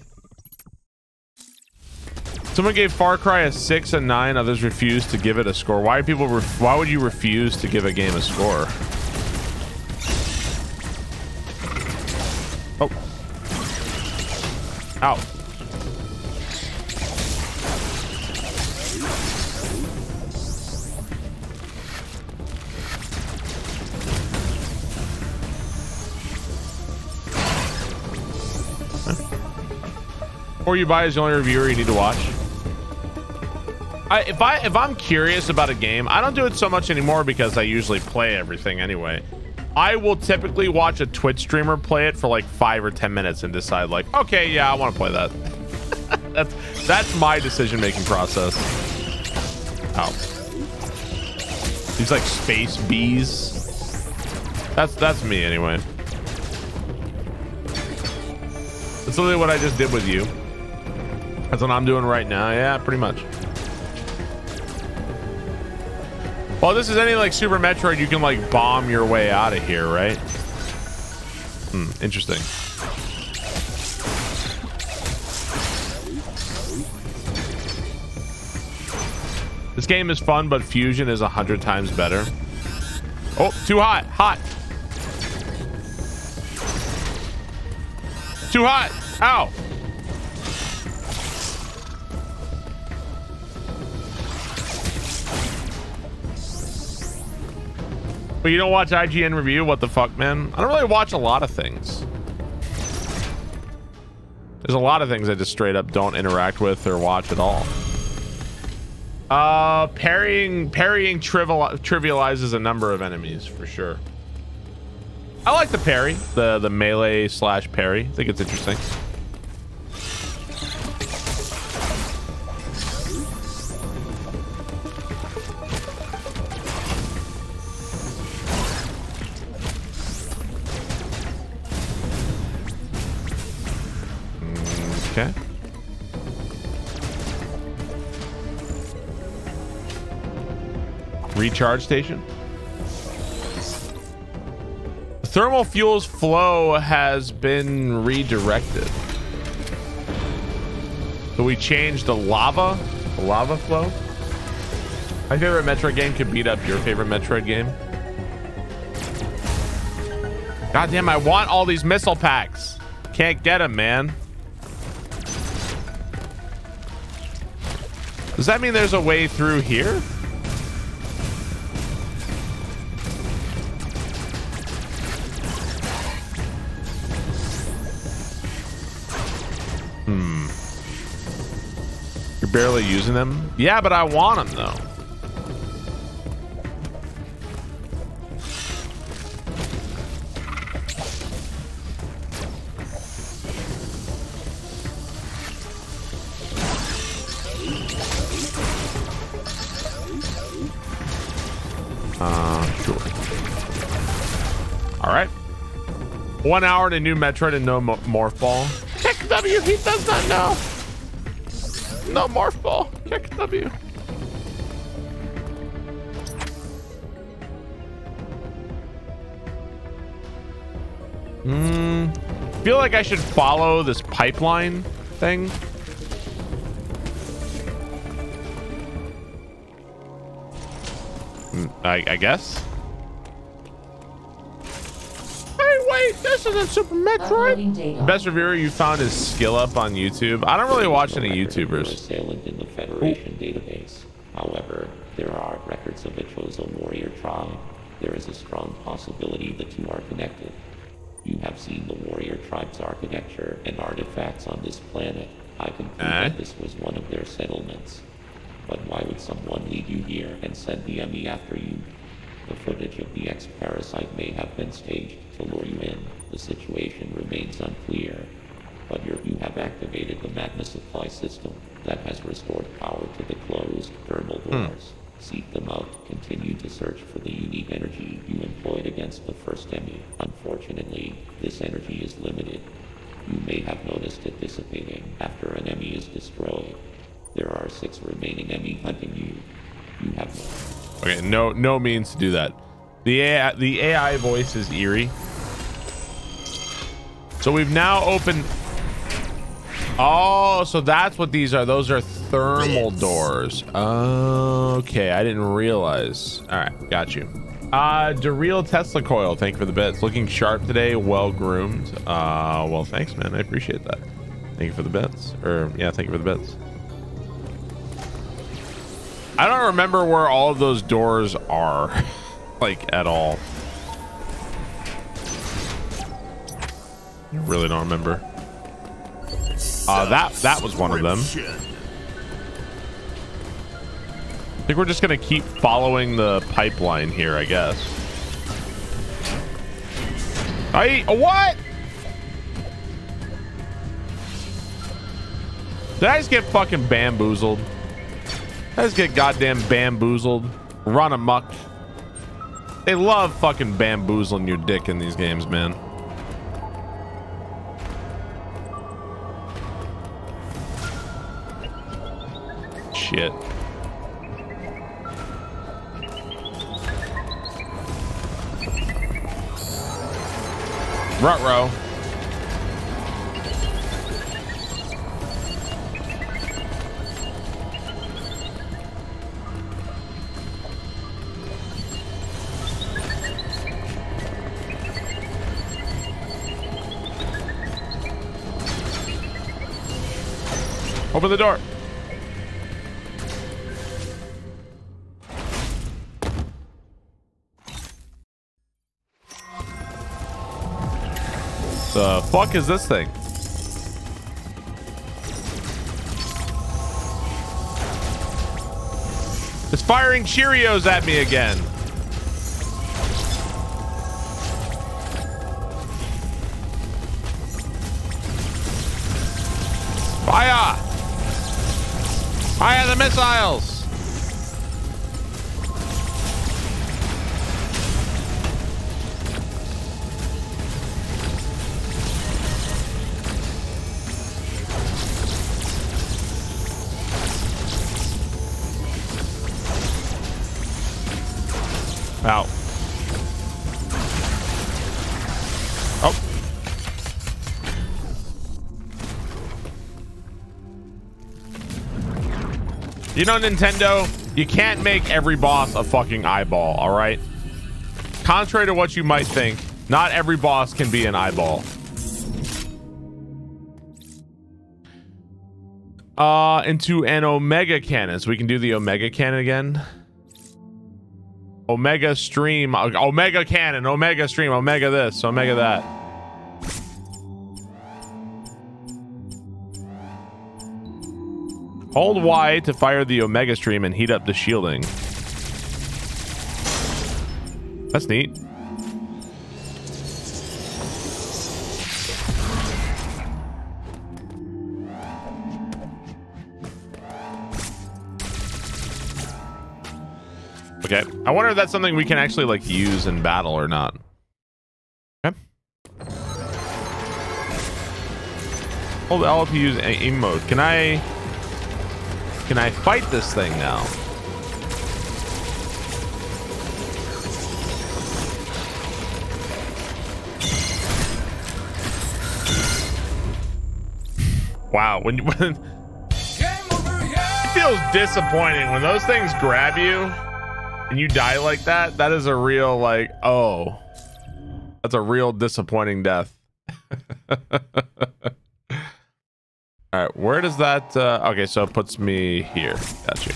Someone gave Far Cry a six and nine. Others refused to give it a score. Why people? why would you refuse to give a game a score? Oh. Ow. Before you buy is the only reviewer you need to watch. I, if I if I'm curious about a game, I don't do it so much anymore because I usually play everything anyway. I will typically watch a Twitch streamer play it for like five or ten minutes and decide like, okay, yeah, I want to play that. that's that's my decision making process. Oh, these like space bees. That's that's me anyway. That's literally what I just did with you. That's what I'm doing right now. Yeah, pretty much. Well, this is any like Super Metroid, you can like bomb your way out of here, right? Hmm, interesting. This game is fun, but Fusion is a hundred times better. Oh, too hot, hot. Too hot. Ow. But you don't watch IGN review? What the fuck, man? I don't really watch a lot of things. There's a lot of things I just straight up don't interact with or watch at all. Uh, parrying parrying trivial, trivializes a number of enemies for sure. I like the parry, the the melee slash parry. I think it's interesting. Recharge station. Thermal fuel's flow has been redirected. So we changed the lava, the lava flow. My favorite Metroid game could beat up your favorite Metroid game. God damn, I want all these missile packs. Can't get them, man. Does that mean there's a way through here? barely using them? Yeah, but I want them, though. Uh, One hour in a new Metroid and no Morph Ball. Heck, W, he does not know. No morph ball. Kick W. Hmm. Feel like I should follow this pipeline thing. Hmm, I, I guess. Hey, wait! This isn't Super Metroid. data. Best reviewer you found is skill up on YouTube. I don't really watch any YouTubers. assailant in the Federation database. However, there are records of the Chozo warrior tribe. There is a strong possibility the two are connected. You have seen the warrior tribe's architecture and artifacts on this planet. I conclude Eh? that this was one of their settlements. But why would someone lead you here and send the enemy after you? The footage of the X parasite may have been staged to lure you in. The situation remains unclear. But your, you have activated the magma supply system that has restored power to the closed thermal hmm. doors. Seek them out. Continue to search for the unique energy you employed against the first enemy. Unfortunately, this energy is limited. You may have noticed it dissipating after an enemy is destroyed. There are six remaining enemy hunting you. You have no Okay, no, no means to do that. The AI, the AI voice is eerie. So we've now opened. Oh, so that's what these are. Those are thermal doors. Okay, I didn't realize. All right, got you. Uh, Dereal Tesla coil. Thank you for the bits. Looking sharp today. Well groomed. Uh, well, thanks, man. I appreciate that. Thank you for the bits. Or yeah, thank you for the bits. I don't remember where all of those doors are, like at all. Really don't remember. Uh, that that was one of them. I think we're just gonna keep following the pipeline here, I guess. I what? Did I just get fucking bamboozled? I just get goddamn bamboozled. Run amok. They love fucking bamboozling your dick in these games, man. Shit. Rutro. Open the door. The fuck is this thing? It's firing Cheerios at me again. Fire the missiles! You know, Nintendo, you can't make every boss a fucking eyeball, all right? Contrary to what you might think, not every boss can be an eyeball. Uh, into an Omega cannon. So we can do the Omega cannon again. Omega stream, uh, Omega cannon, Omega stream, Omega this, Omega that. Hold Y to fire the Omega Stream and heat up the shielding. That's neat. Okay. I wonder if that's something we can actually like use in battle or not. Okay. Hold L to use aim mode. Can I can I fight this thing now? Wow, when, when it feels disappointing when those things grab you and you die like that. That is a real like, oh, that's a real disappointing death. All right, where does that? Uh, okay, so it puts me here. Got you.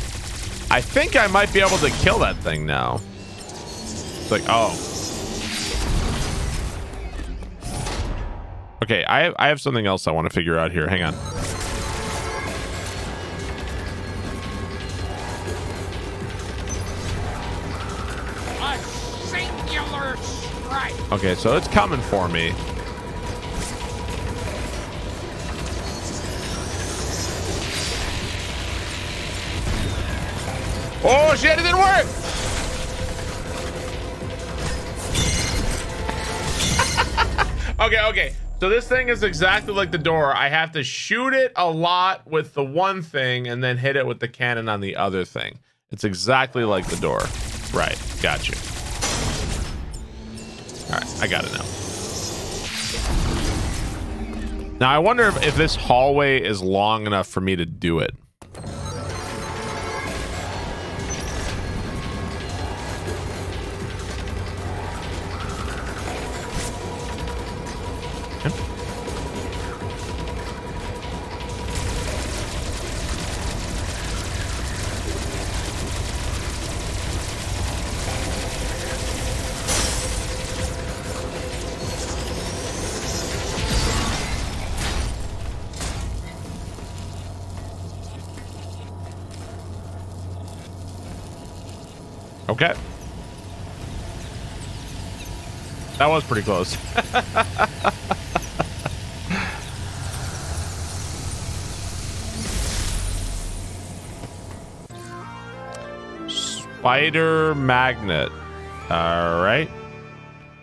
I think I might be able to kill that thing now. It's like, oh. Okay, I have, I have something else I want to figure out here. Hang on. A singular strike. Okay, so it's coming for me. Oh shit, it didn't work! okay, okay. So this thing is exactly like the door. I have to shoot it a lot with the one thing and then hit it with the cannon on the other thing. It's exactly like the door. Right, got you. All right, I got it now. Now I wonder if, if this hallway is long enough for me to do it. Okay. That was pretty close. Spider magnet. All right.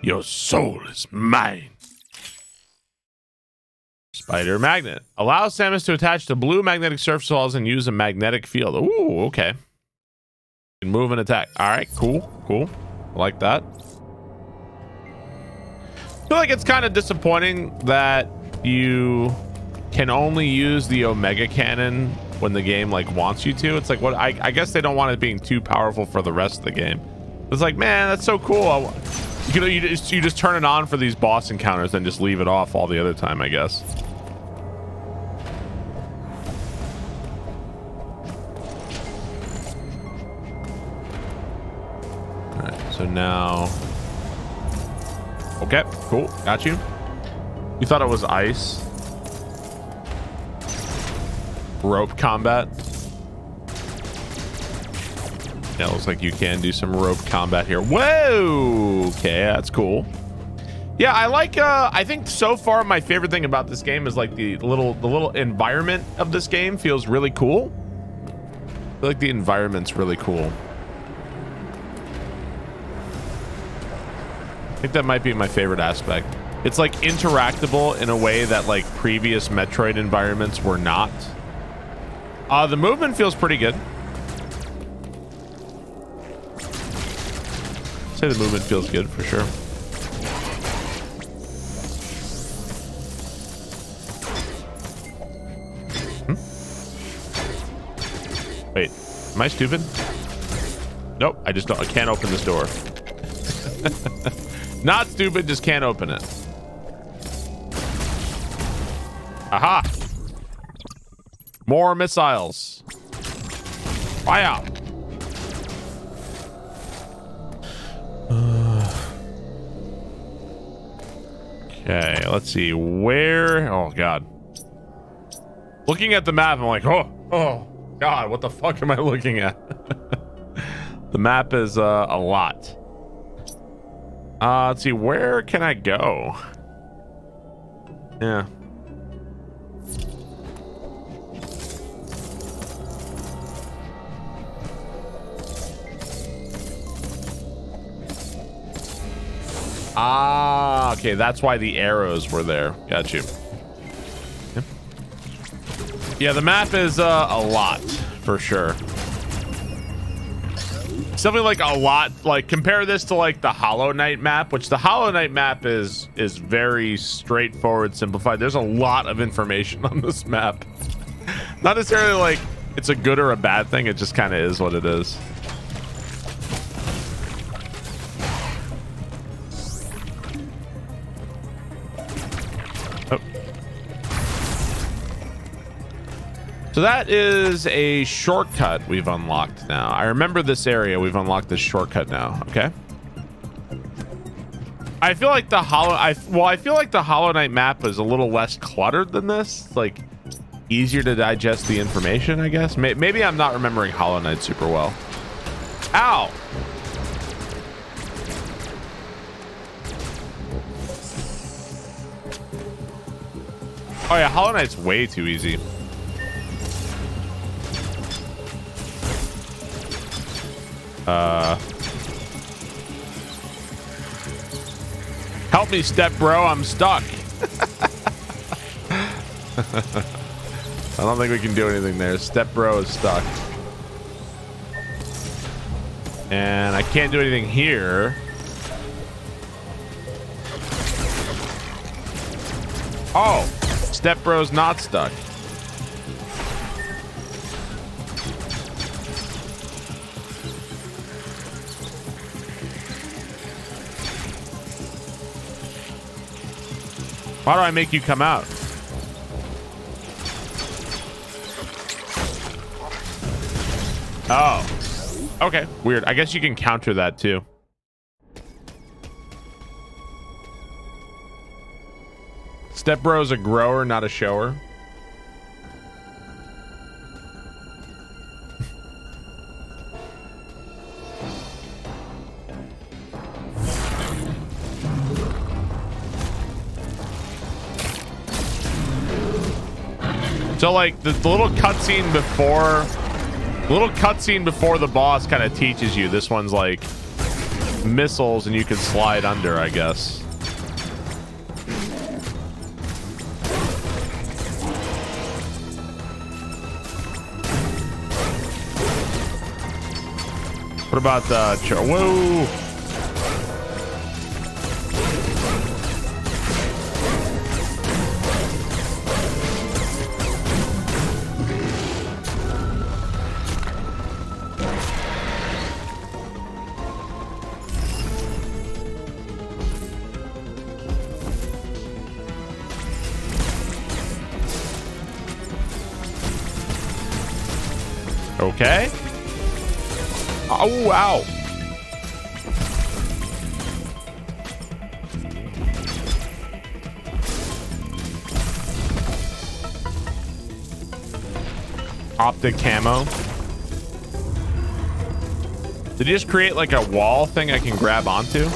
Your soul is mine. Spider magnet. Allow Samus to attach to blue magnetic surface walls and use a magnetic field. Ooh, okay. Can move and attack. All right, cool, cool. I like that. I feel like it's kind of disappointing that you can only use the Omega Cannon when the game like wants you to. It's like what I, I guess they don't want it being too powerful for the rest of the game. It's like, man, that's so cool. I, you know, you just you just turn it on for these boss encounters and just leave it off all the other time, I guess. So now... Okay, cool. Got you. You thought it was ice? Rope combat? Yeah, looks like you can do some rope combat here. Whoa! Okay, that's cool. Yeah, I like, uh, I think so far my favorite thing about this game is like the little, the little environment of this game feels really cool. I feel like the environment's really cool. Think that might be my favorite aspect. It's like interactable in a way that like previous Metroid environments were not. Uh, the movement feels pretty good. I'd say the movement feels good for sure. Hmm? Wait, am I stupid? Nope, I just don't, I can't open this door. Not stupid, just can't open it. Aha! More missiles. Fire! okay, let's see. Where? Oh, God. Looking at the map, I'm like, oh, oh, God, what the fuck am I looking at? the map is uh, a lot. Uh, let's see, where can I go? Yeah. Ah, okay, that's why the arrows were there. Got you. Yep. Yeah, the map is uh, a lot for sure. Something like a lot. Like compare this to like the Hollow Knight map, which the Hollow Knight map is is very straightforward, simplified. There's a lot of information on this map. Not necessarily like it's a good or a bad thing. It just kind of is what it is. So that is a shortcut we've unlocked now. I remember this area. We've unlocked this shortcut now. Okay. I feel like the hollow I well, I feel like the Hollow Knight map is a little less cluttered than this. Like easier to digest the information, I guess. May maybe I'm not remembering Hollow Knight super well. Ow! Oh yeah, Hollow Knight's way too easy. Uh, help me, step bro. I'm stuck. I don't think we can do anything there. Step bro is stuck. And I can't do anything here. Oh, step bro's not stuck. Why do I make you come out? Oh. Okay. Weird. I guess you can counter that too. Step bro is a grower, not a shower. So like the, little cutscene before the little cutscene before the boss kind of teaches you this one's like missiles and you can slide under, I guess. What about the whoa? Wow. Optic camo. Did you just create like a wall thing I can grab onto?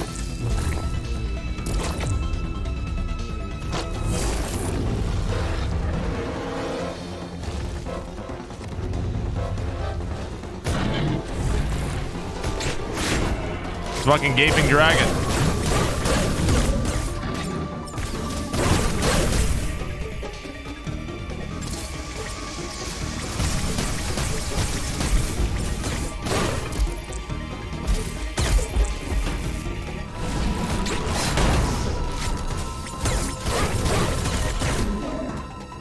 Fucking gaping dragon.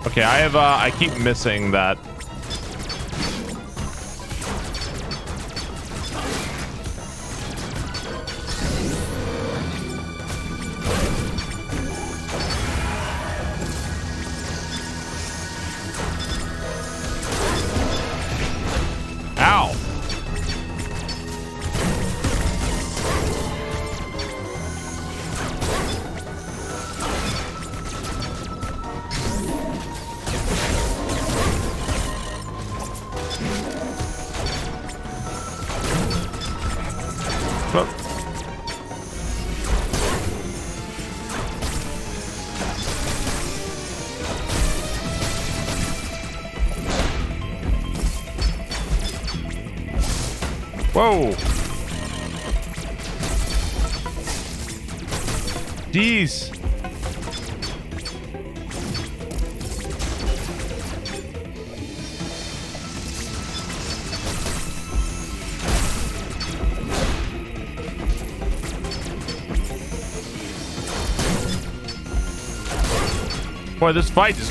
Okay, I have, uh, I keep missing that.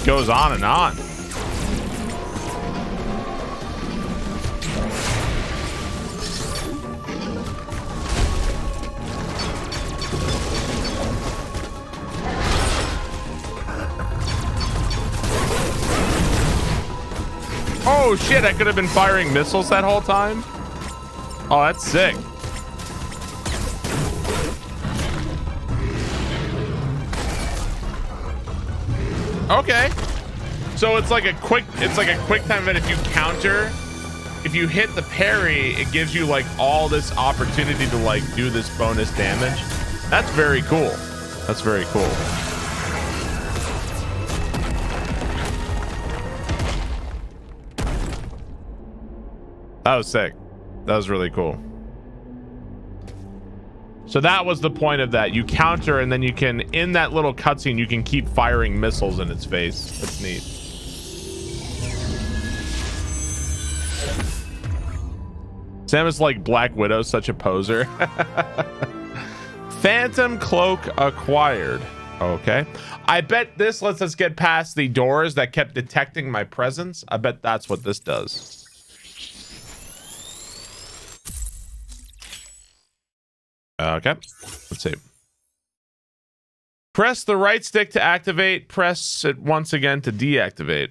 Goes on and on. Oh shit, I could have been firing missiles that whole time. Oh, that's sick. Okay. So it's like a quick it's like a quick time event if you counter if you hit the parry, it gives you like all this opportunity to like do this bonus damage. That's very cool. That's very cool. That was sick. That was really cool. So that was the point of that. You counter and then you can, in that little cutscene, you can keep firing missiles in its face. That's neat. Sam is like Black Widow, such a poser. Phantom Cloak acquired. Okay. I bet this lets us get past the doors that kept detecting my presence. I bet that's what this does. Okay, let's see. Press the right stick to activate. Press it once again to deactivate.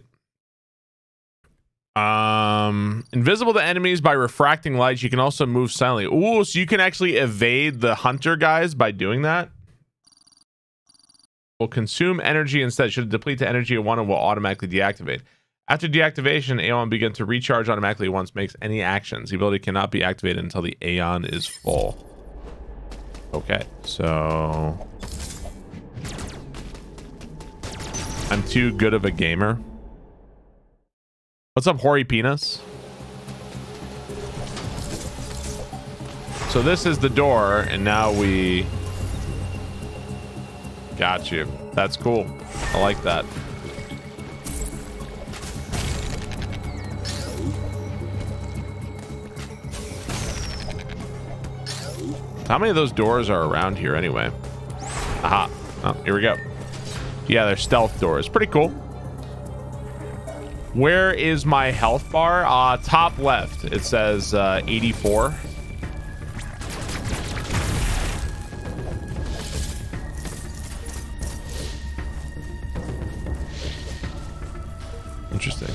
Um, invisible to enemies by refracting lights. You can also move silently. Ooh, so you can actually evade the hunter guys by doing that. Will consume energy instead. Should deplete the energy of one and will automatically deactivate. After deactivation, Aeion begin to recharge automatically once makes any actions. The ability cannot be activated until the Aeion is full. Okay, so... I'm too good of a gamer. What's up, Hori Penis? So this is the door, and now we... Got you. That's cool. I like that. How many of those doors are around here anyway? Aha. Oh, here we go. Yeah, they're stealth doors. Pretty cool. Where is my health bar? Uh, top left. It says uh, 84. Interesting.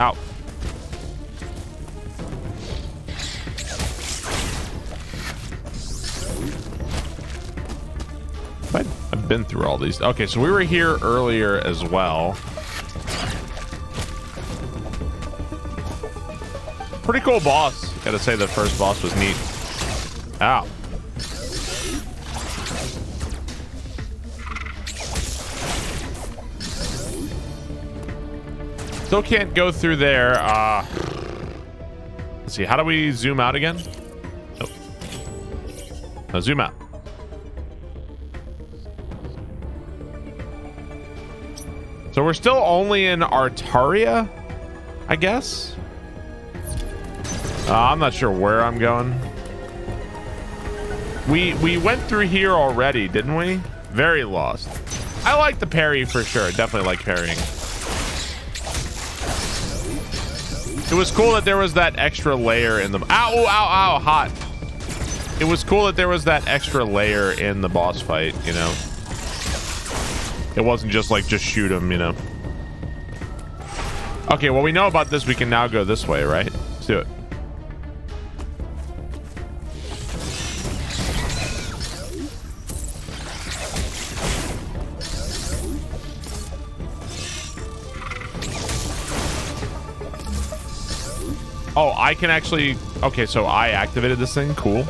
Ow. Been through all these. Okay, so we were here earlier as well. Pretty cool boss. Gotta say the first boss was neat. Ow. Still can't go through there. Uh, let's see. How do we zoom out again? Nope. Zoom out. So we're still only in Artaria, I guess. Uh, I'm not sure where I'm going. We we went through here already, didn't we? Very lost. I like the parry for sure. Definitely like parrying. It was cool that there was that extra layer in the... Ow, ow, ow, hot. It was cool that there was that extra layer in the boss fight, you know? It wasn't just like, just shoot him, you know. Okay, well, we know about this. We can now go this way, right? Let's do it. Oh, I can actually... Okay, so I activated this thing. Cool.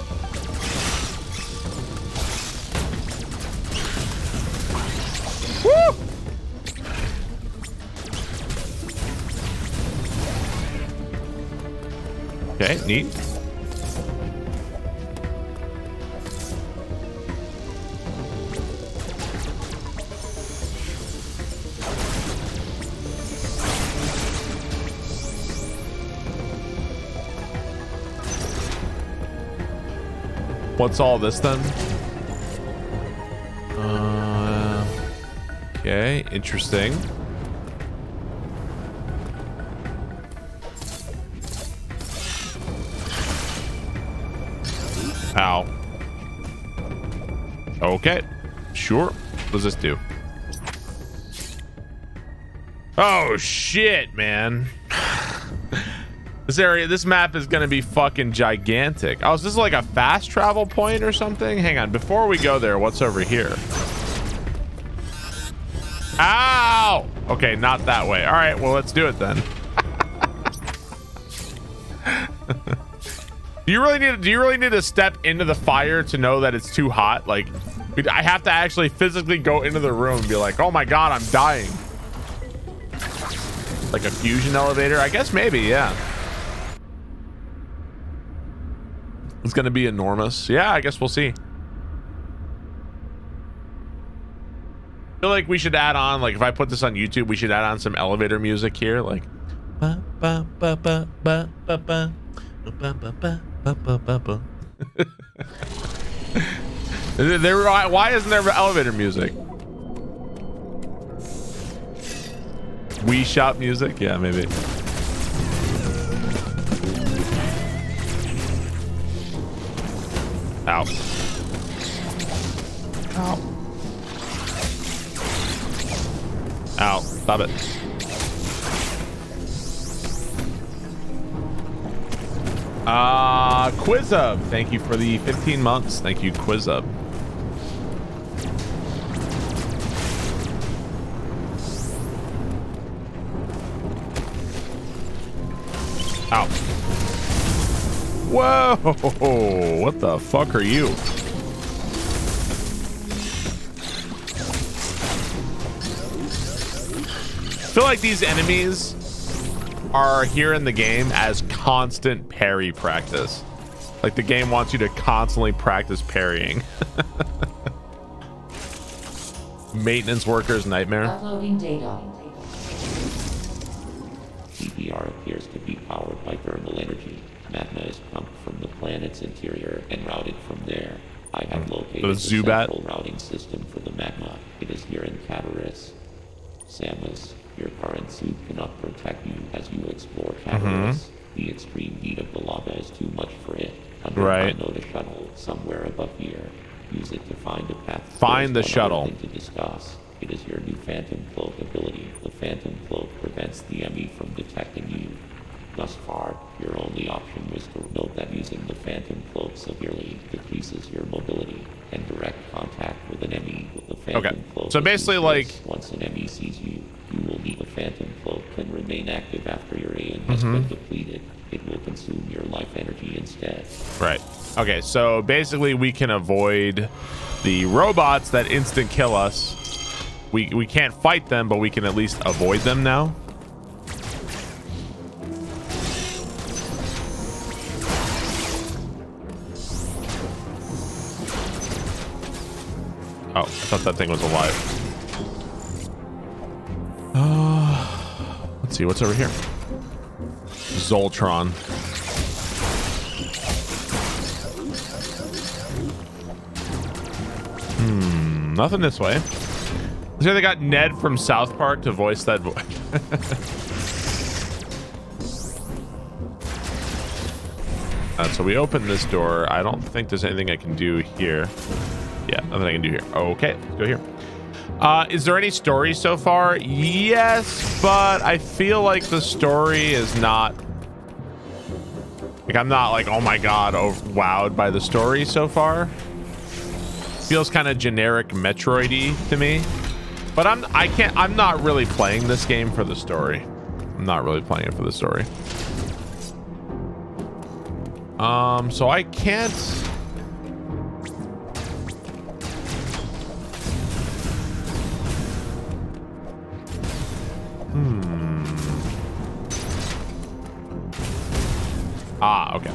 Neat. What's all this then? Uh, Okay, interesting. This do? Oh shit, man. this area, this map is gonna be fucking gigantic. Oh, is this like a fast travel point or something? Hang on, before we go there, what's over here? Ow! Okay, not that way. All right, well, let's do it then. do you really need do you really need to step into the fire to know that it's too hot? Like I have to actually physically go into the room and be like, "Oh my god, I'm dying." Like a fusion elevator? I guess maybe, yeah. It's going to be enormous. Yeah, I guess we'll see. I feel like we should add on, like if I put this on YouTube, we should add on some elevator music here, like there, why isn't there elevator music? Wii Shop music? Yeah, maybe. Ow. Ow. Ow. Stop it. Uh, Quiz Up. Thank you for the 15 months. Thank you, Quiz Up. Ow. Whoa! What the fuck are you? I feel like these enemies are here in the game as constant parry practice. Like the game wants you to constantly practice parrying. Maintenance workers nightmare. Uploading data. ZDR appears to be powered by thermal energy. Magma is pumped from the planet's interior and routed from there. I have hmm. located The the Zubat? central routing system for the magma. It is here in Cataris. Samus, your current suit cannot protect you as you explore mm-hmm. Cataris. The extreme heat of the lava is too much for it. Under Right. I note a shuttle somewhere above here. Use it to find a path. Find the There's one other shuttle. To discuss. It is your new Phantom Cloak ability. The Phantom Cloak prevents the enemy from detecting you. Thus far, your only option was to note that using the Phantom Cloak severely decreases your mobility and direct contact with an enemy with the Phantom Okay. Cloak. So basically, like- once an enemy sees you, you will need a Phantom Cloak can remain active after your Aeion has Mm-hmm. been depleted. It will consume your life energy instead. Right. Okay, so basically we can avoid the robots that instant kill us. We we can't fight them, but we can at least avoid them now. Oh, I thought that thing was alive. Uh, let's see what's over here. Zoltron. Hmm, nothing this way. So they got Ned from South Park to voice that voice. uh, so we open this door. I don't think there's anything I can do here. Yeah, nothing I can do here. Okay, let's go here. Uh, is there any story so far? Yes, but I feel like the story is not. Like I'm not like, oh my god, oh, wowed by the story so far. Feels kind of generic Metroidy to me. But I'm I can't I'm not really playing this game for the story. I'm not really playing it for the story. Um, so I can't Hmm. Ah, okay.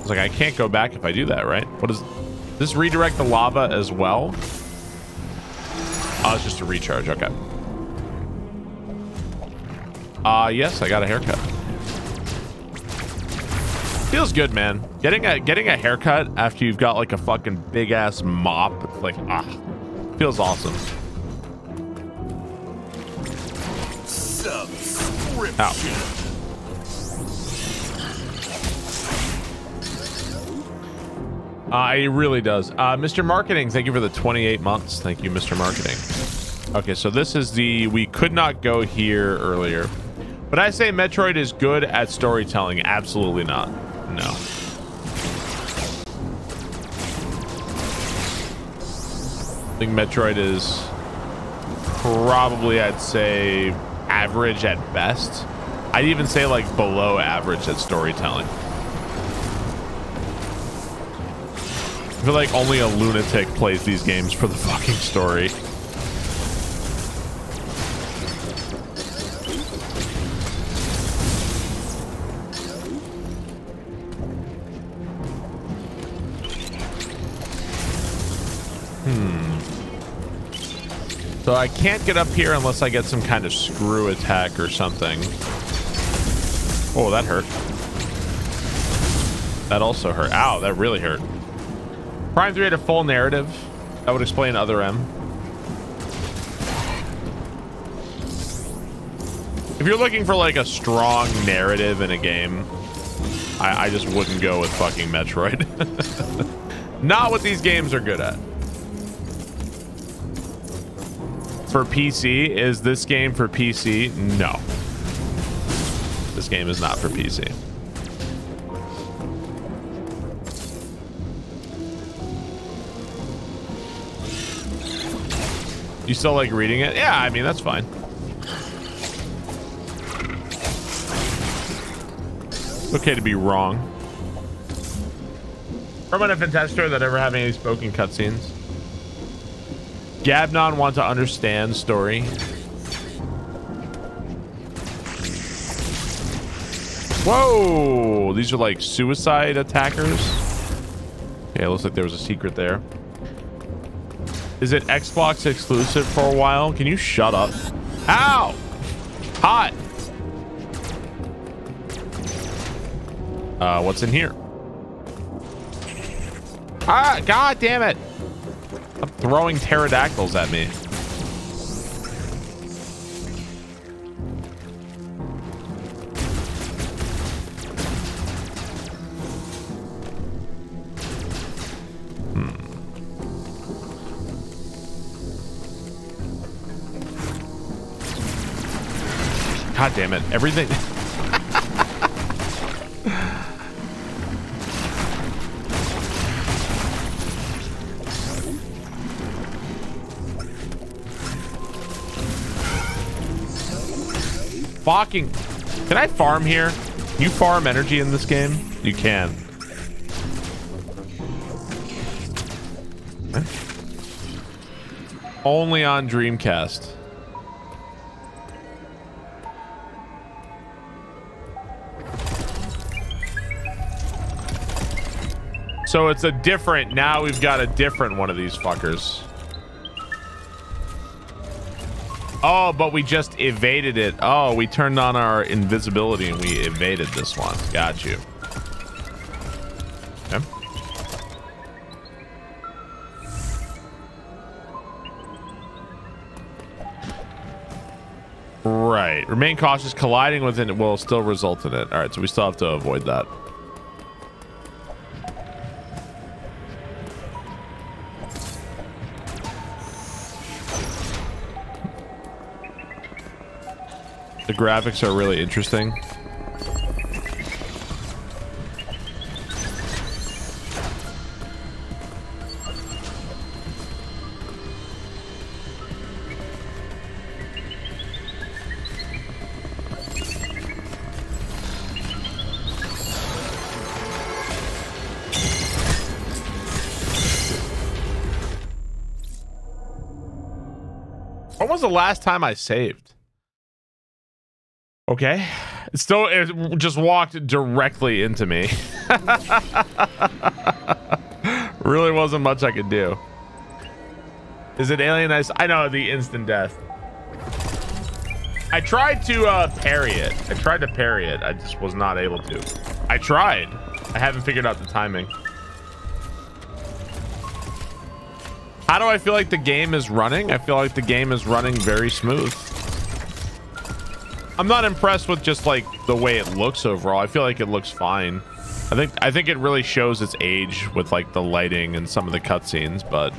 It's like I can't go back if I do that, right? What is does this redirect the lava as well? Oh, it's just a recharge. Okay. Ah, uh, yes, I got a haircut. Feels good, man. Getting a getting a haircut after you've got like a fucking big ass mop. It's like ah, feels awesome. Subscription. Ow. Uh, it really does. Uh, Mr. Marketing, thank you for the 28 months. Thank you, Mr. Marketing. Okay, so this is the we could not go here earlier. But I say Metroid is good at storytelling. Absolutely not. No. I think Metroid is probably, I'd say, average at best. I'd even say like below average at storytelling. I feel like only a lunatic plays these games for the fucking story. Hmm. So I can't get up here unless I get some kind of screw attack or something. Oh, that hurt. That also hurt. Ow, that really hurt. Prime 3 had a full narrative. That would explain Other M. If you're looking for like a strong narrative in a game, I, I just wouldn't go with fucking Metroid. Not what these games are good at. For PC, is this game for PC? No. This game is not for PC. You still like reading it? Yeah, I mean, that's fine. It's okay to be wrong. A Fantastor that ever having any spoken cutscenes. Gabnon want to understand story. Whoa! These are like suicide attackers. Okay, looks like there was a secret there. Is it Xbox exclusive for a while? Can you shut up? Ow! Hot! Uh, what's in here? Ah, god damn it! I'm throwing pterodactyls at me. God damn it. Everything. Fucking. Can I farm here? You farm energy in this game? You can. Only on Dreamcast. So it's a different, now we've got a different one of these fuckers. Oh, but we just evaded it. Oh, we turned on our invisibility and we evaded this one. Got you. Okay. Right. Remain cautious. Colliding with it will still result in it. All right, so we still have to avoid that. The graphics are really interesting. When was the last time I saved? Okay. Still it just walked directly into me. really wasn't much I could do. Is it alien ice? I know the instant death. I tried to uh, parry it. I tried to parry it. I just was not able to. I tried. I haven't figured out the timing. How do I feel like the game is running? I feel like the game is running very smooth. I'm not impressed with just like the way it looks overall. I feel like it looks fine. I think I think it really shows its age with like the lighting and some of the cutscenes, but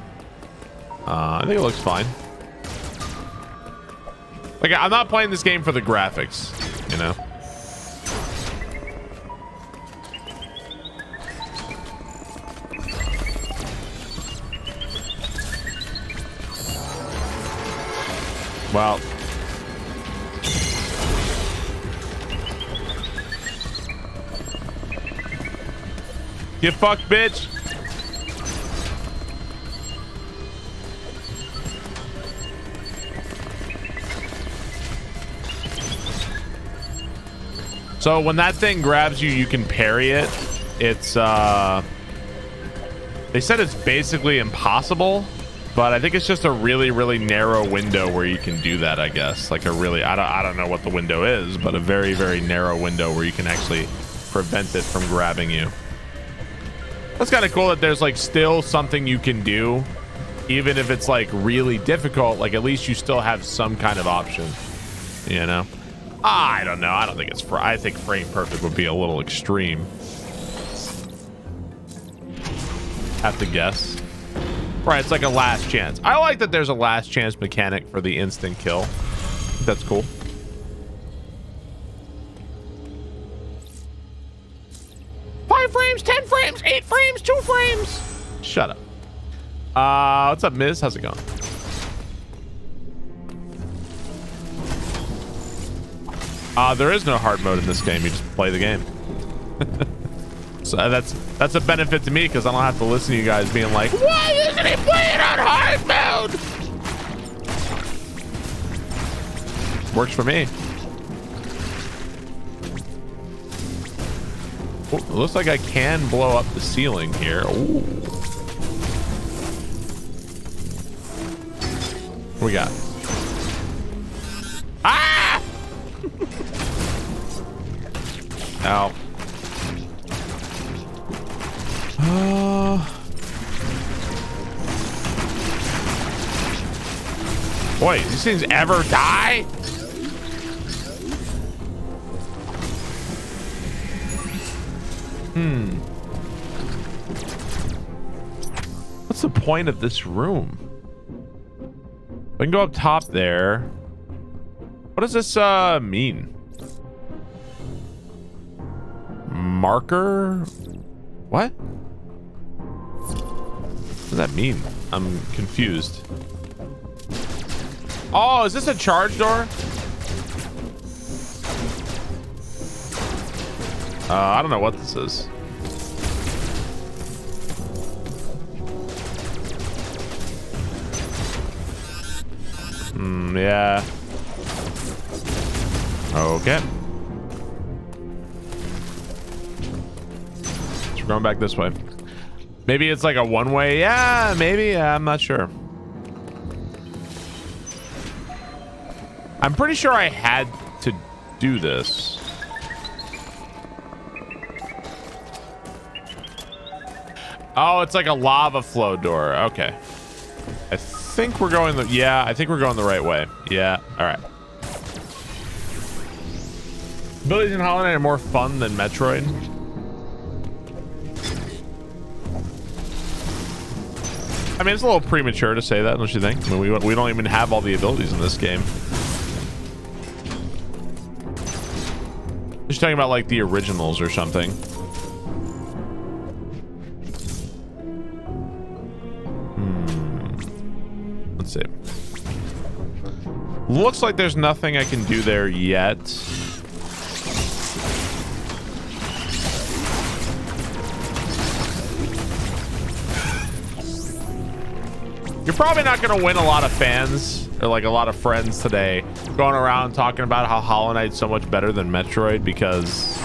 uh, I think it looks fine. Like I'm not playing this game for the graphics, you know. Well, Get fucked, bitch. So when that thing grabs you, you can parry it. It's, uh... They said it's basically impossible, but I think it's just a really, really narrow window where you can do that, I guess. Like a really, I don't, I don't know what the window is, but a very, very narrow window where you can actually prevent it from grabbing you. That's kind of cool that there's like still something you can do, even if it's like really difficult. Like at least you still have some kind of option, you know. I don't know. I don't think it's. Fr I think frame perfect would be a little extreme. Have to guess. Right, it's like a last chance. I like that there's a last chance mechanic for the instant kill. That's cool. Five frames, ten frames, eight frames, two frames. Shut up. Uh, what's up, Miz? How's it going? Uh, there is no hard mode in this game. You just play the game. so that's that's a benefit to me because I don't have to listen to you guys being like, why isn't he playing on hard mode? Works for me. Oh, looks like I can blow up the ceiling here. Ooh. What we got? Ah! Ow. Uh... Boy, these things ever die? Hmm. What's the point of this room? We can go up top there. What does this uh mean? Marker? What? What does that mean? I'm confused. Oh, is this a charge door? Uh, I don't know what this is. Hmm, yeah. Okay. So we're going back this way. Maybe it's like a one-way. Yeah, maybe. I'm not sure. I'm pretty sure I had to do this. Oh, it's like a lava flow door. Okay. I think we're going the yeah, I think we're going the right way. Yeah. All right. Abilities in Hollow Knight are more fun than Metroid. I mean, it's a little premature to say that, don't you think? I mean, we, we don't even have all the abilities in this game. Just talking about like the originals or something. Looks like there's nothing I can do there yet. You're probably not going to win a lot of fans or like a lot of friends today going around talking about how Hollow Knight's so much better than Metroid because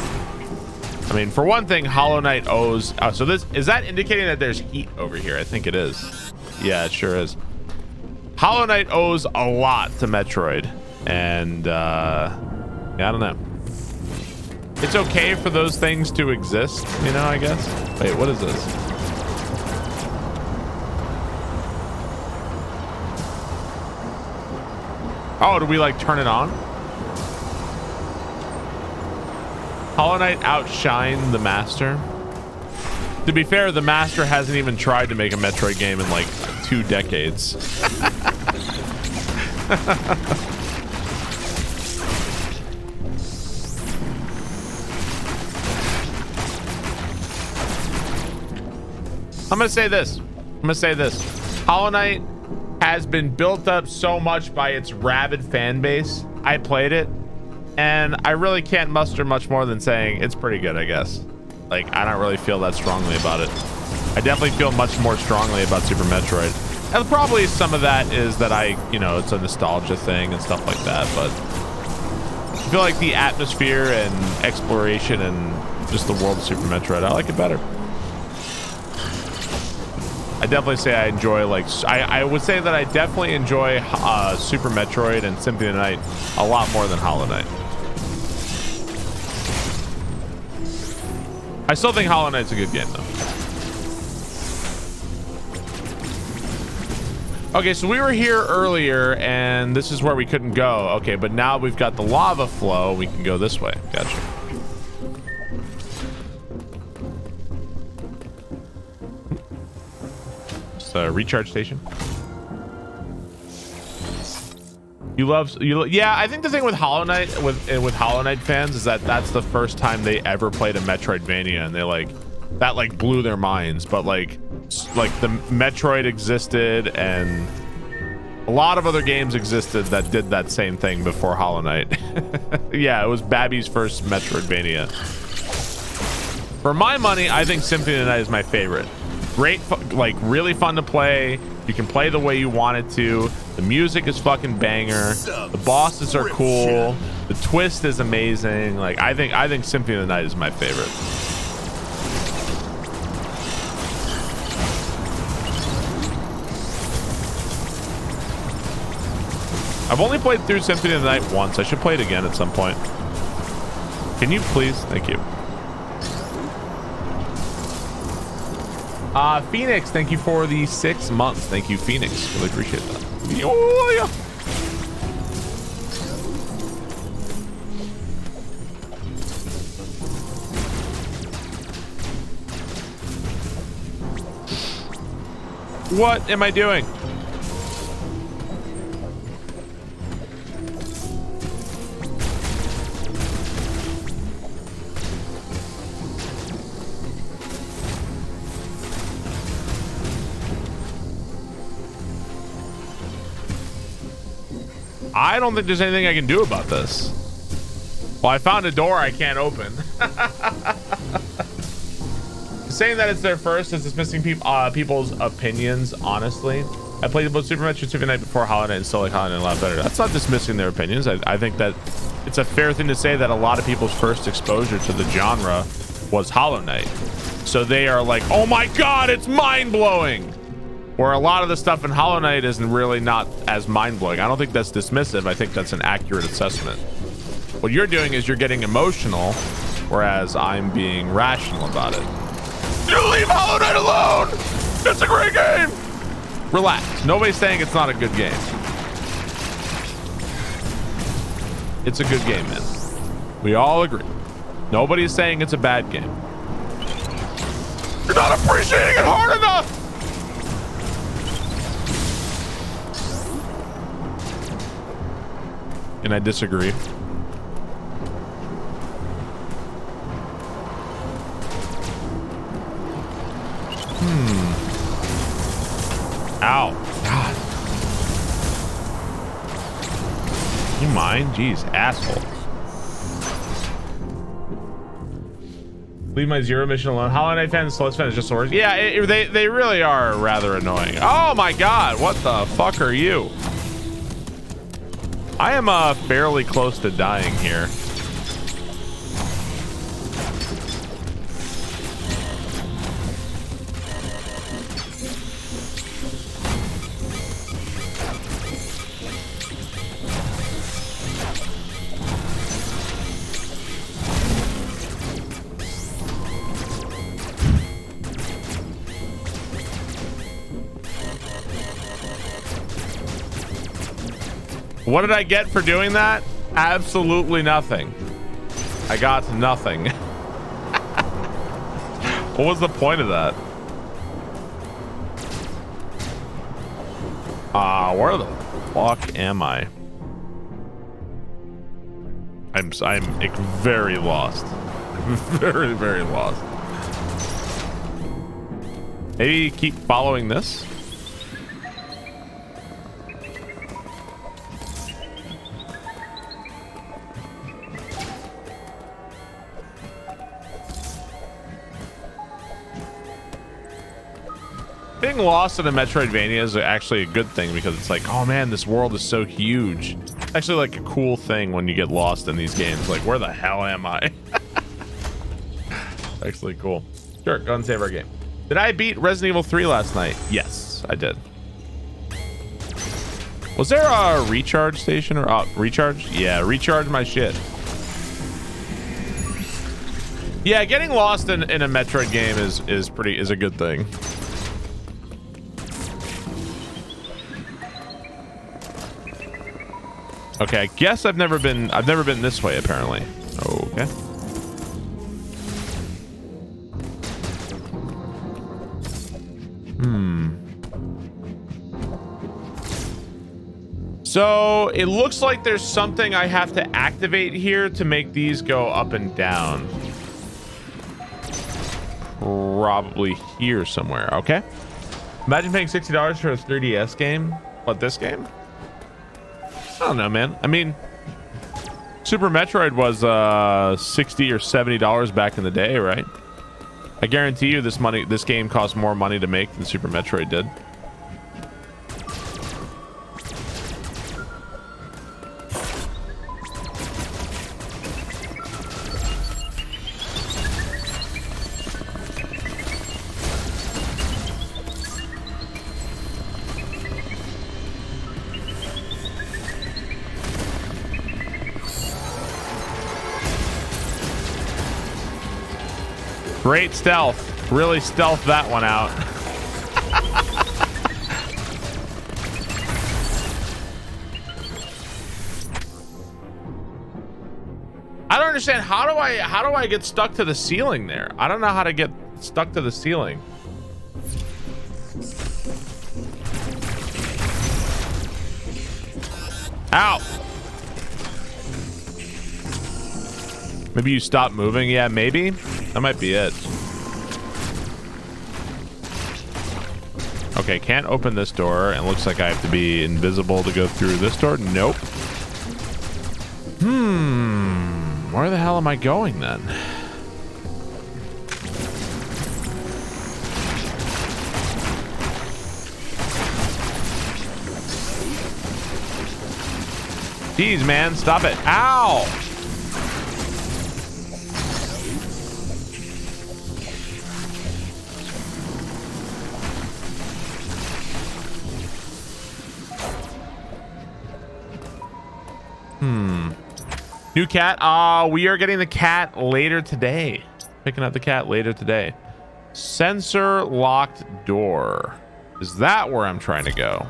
I mean, for one thing, Hollow Knight owes. Oh, so this is that indicating that there's heat over here? I think it is. Yeah, it sure is. Hollow Knight owes a lot to Metroid. And, uh, yeah, I don't know. It's okay for those things to exist, you know, I guess. Wait, what is this? Oh, do we like turn it on? Hollow Knight outshine the Master. To be fair, the Master hasn't even tried to make a Metroid game in like two decades. I'm gonna say this. I'm gonna say this. Hollow Knight has been built up so much by its rabid fan base. I played it, and I really can't muster much more than saying it's pretty good, I guess. Like, I don't really feel that strongly about it. I definitely feel much more strongly about Super Metroid. And probably some of that is that I, you know, it's a nostalgia thing and stuff like that, but I feel like the atmosphere and exploration and just the world of Super Metroid, I like it better. I definitely say I enjoy like I, I would say that I definitely enjoy uh, Super Metroid and Symphony of the Night a lot more than Hollow Knight. I still think Hollow Knight's a good game though. Okay, so we were here earlier and this is where we couldn't go. Okay, but now we've got the lava flow. We can go this way. Gotcha. It's a recharge station. You love you. Yeah, I think the thing with Hollow Knight with with Hollow Knight fans is that that's the first time they ever played a Metroidvania, and they like that like blew their minds. But like like the Metroid existed, and a lot of other games existed that did that same thing before Hollow Knight. yeah, it was Babby's first Metroidvania. For my money, I think Symphony of the Night is my favorite. Great, like really fun to play. You can play the way you want it to. The music is fucking banger. The bosses are cool. The twist is amazing. Like I think I think Symphony of the Night is my favorite. I've only played through Symphony of the Night once. I should play it again at some point. Can you please? Thank you. Uh, Phoenix, thank you for the six months. Thank you, Phoenix. Really appreciate that. Oh, yeah. What am I doing? I don't think there's anything I can do about this. Well, I found a door I can't open. Saying that it's their first is dismissing peop uh, people's opinions, honestly. I played both Super Metroid Super Night before Hollow Knight and like Hollow Knight a lot better. That's not dismissing their opinions. I, I think that it's a fair thing to say that a lot of people's first exposure to the genre was Hollow Knight. So they are like, oh my god, it's mind-blowing where a lot of the stuff in Hollow Knight isn't really not as mind-blowing. I don't think that's dismissive. I think that's an accurate assessment. What you're doing is you're getting emotional, whereas I'm being rational about it. You leave Hollow Knight alone! It's a great game! Relax. Nobody's saying it's not a good game. It's a good game, man. We all agree. Nobody's saying it's a bad game. You're not appreciating it hard enough! And I disagree. Hmm. Ow. God. You mind? Jeez, asshole. Leave my zero mission alone. Knight fans, Celeste fans, just worst. Yeah, it, they they really are rather annoying. Oh my God! What the fuck are you? I am uh, fairly close to dying here. What did I get for doing that? Absolutely nothing. I got nothing. what was the point of that? Ah, uh, where the fuck am I? I'm I'm very lost. very very lost. Maybe keep following this. Lost in a Metroidvania is actually a good thing because it's like, oh man, this world is so huge. Actually, like a cool thing when you get lost in these games. Like, where the hell am I? actually cool. Sure, go and save our game. Did I beat Resident Evil 3 last night? Yes, I did. Was there a recharge station or uh, recharge? Yeah, recharge my shit. Yeah, getting lost in, in a Metroid game is is pretty is a good thing. Okay, I guess I've never been I've never been this way apparently. Okay. Hmm. So it looks like there's something I have to activate here to make these go up and down. Probably here somewhere. Okay. Imagine paying $60 for a 3DS game. What, this game? I don't know, man. I mean, Super Metroid was uh 60 or 70 dollars back in the day, right? I guarantee you this money this game cost more money to make than Super Metroid did. Great stealth. Really stealth that one out. I don't understand how do I how do I get stuck to the ceiling there? I don't know how to get stuck to the ceiling. Ow. Maybe you stop moving. Yeah, maybe. That might be it. Okay, can't open this door. And looks like I have to be invisible to go through this door. Nope. Hmm. Where the hell am I going then? Jeez, man. Stop it. Ow! Hmm. New cat. Ah, uh, we are getting the cat later today. Picking up the cat later today. Sensor locked door. Is that where I'm trying to go?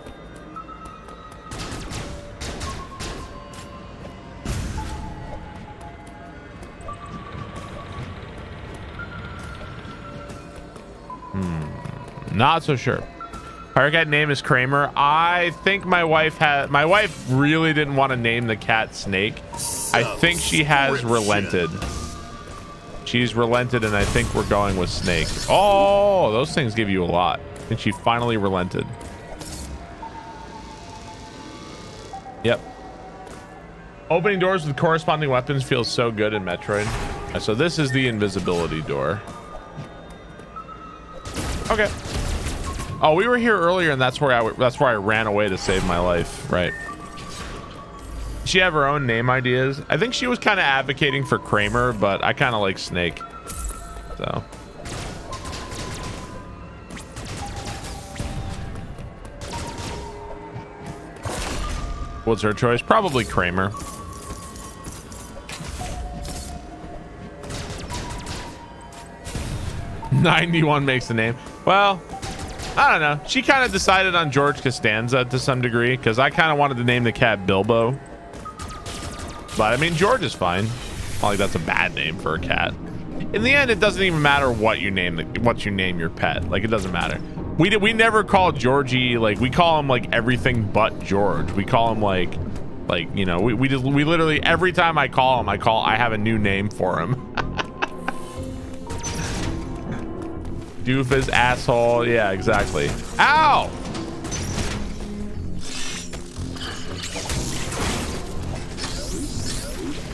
Hmm. Not so sure. Our cat name is Kramer. I think my wife had my wife really didn't want to name the cat Snake. I think she has relented. She's relented, and I think we're going with Snake. Oh, those things give you a lot. And she finally relented. Yep. Opening doors with corresponding weapons feels so good in Metroid. So this is the invisibility door. Okay. Oh, we were here earlier, and that's where I that's where I ran away to save my life. Right. She have her own name ideas. I think she was kind of advocating for Kramer, but I kind of like Snake. So. What's her choice? Probably Kramer. Ninety-one makes the name. Well, I don't know. She kind of decided on George Costanza to some degree because I kind of wanted to name the cat Bilbo. But I mean, George is fine. Not like that's a bad name for a cat. In the end, it doesn't even matter what you name the, what you name your pet. Like it doesn't matter. We did, we never call Georgie like we call him like everything but George. We call him like like you know we we just we literally every time I call him I call I have a new name for him. Doofus asshole. Yeah, exactly. Ow!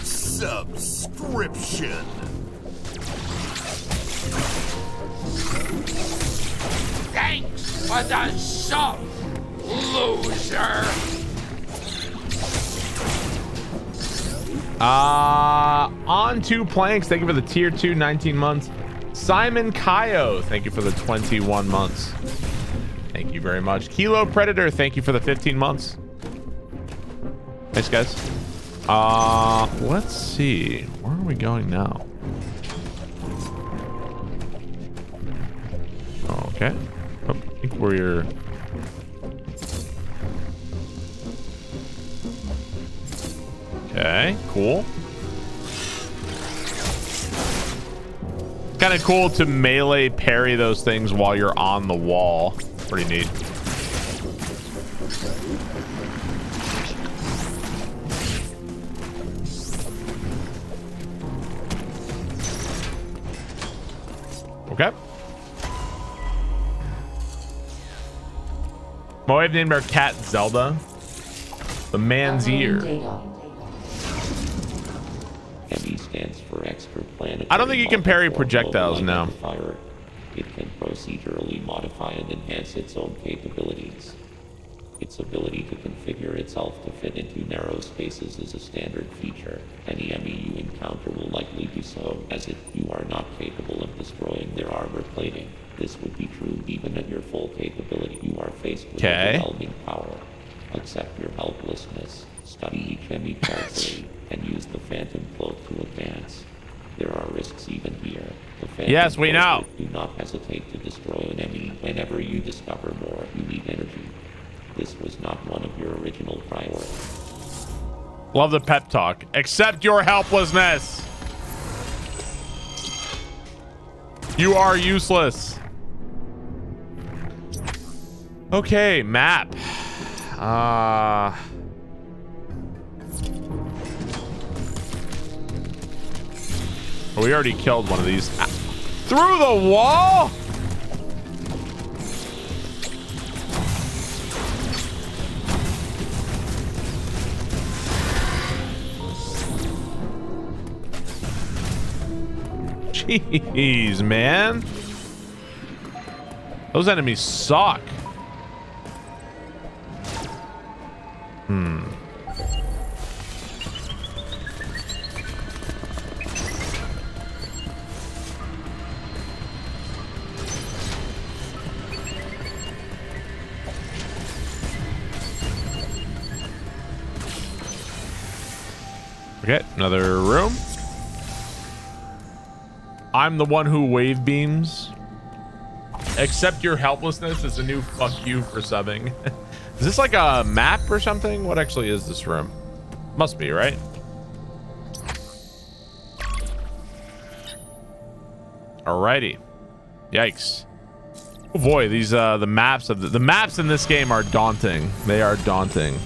Subscription. Thanks for the sub, loser. Uh, on two planks. Thank you for the tier two, 19 months. Simon Kaio, thank you for the 21 months. Thank you very much. Kilo Predator, thank you for the 15 months. Thanks, guys. Uh, let's see. Where are we going now? Okay. Oh, I think we're... Okay, cool. Kind of cool to melee parry those things while you're on the wall. Pretty neat. Okay. My wife named our cat Zelda. The man's ear. EMMI stands for extra planetary. I don't think you can parry projectiles now. It can procedurally modify and enhance its own capabilities. Its ability to configure itself to fit into narrow spaces is a standard feature. Any EMMI you encounter will likely do so, as if you are not capable of destroying their armor plating. This would be true even at your full capability. You are faced with Okay. overwhelming power. Accept your helplessness. Study each EMMI carefully and use the Phantom Cloak to advance. There are risks even here. Yes, we know. Do not hesitate to destroy an enemy whenever you discover more. You need energy. This was not one of your original priorities. Love the pep talk. Accept your helplessness. You are useless. Okay, map. Uh we already killed one of these. Ah, Through the wall? Jeez, man. Those enemies suck. Hmm. Okay, another room. I'm the one who wave beams. Accept your helplessness is a new fuck you for subbing. is this like a map or something? What actually is this room? Must be, right? Alrighty. Yikes. Oh boy, these uh the maps of the, the maps in this game are daunting. They are daunting.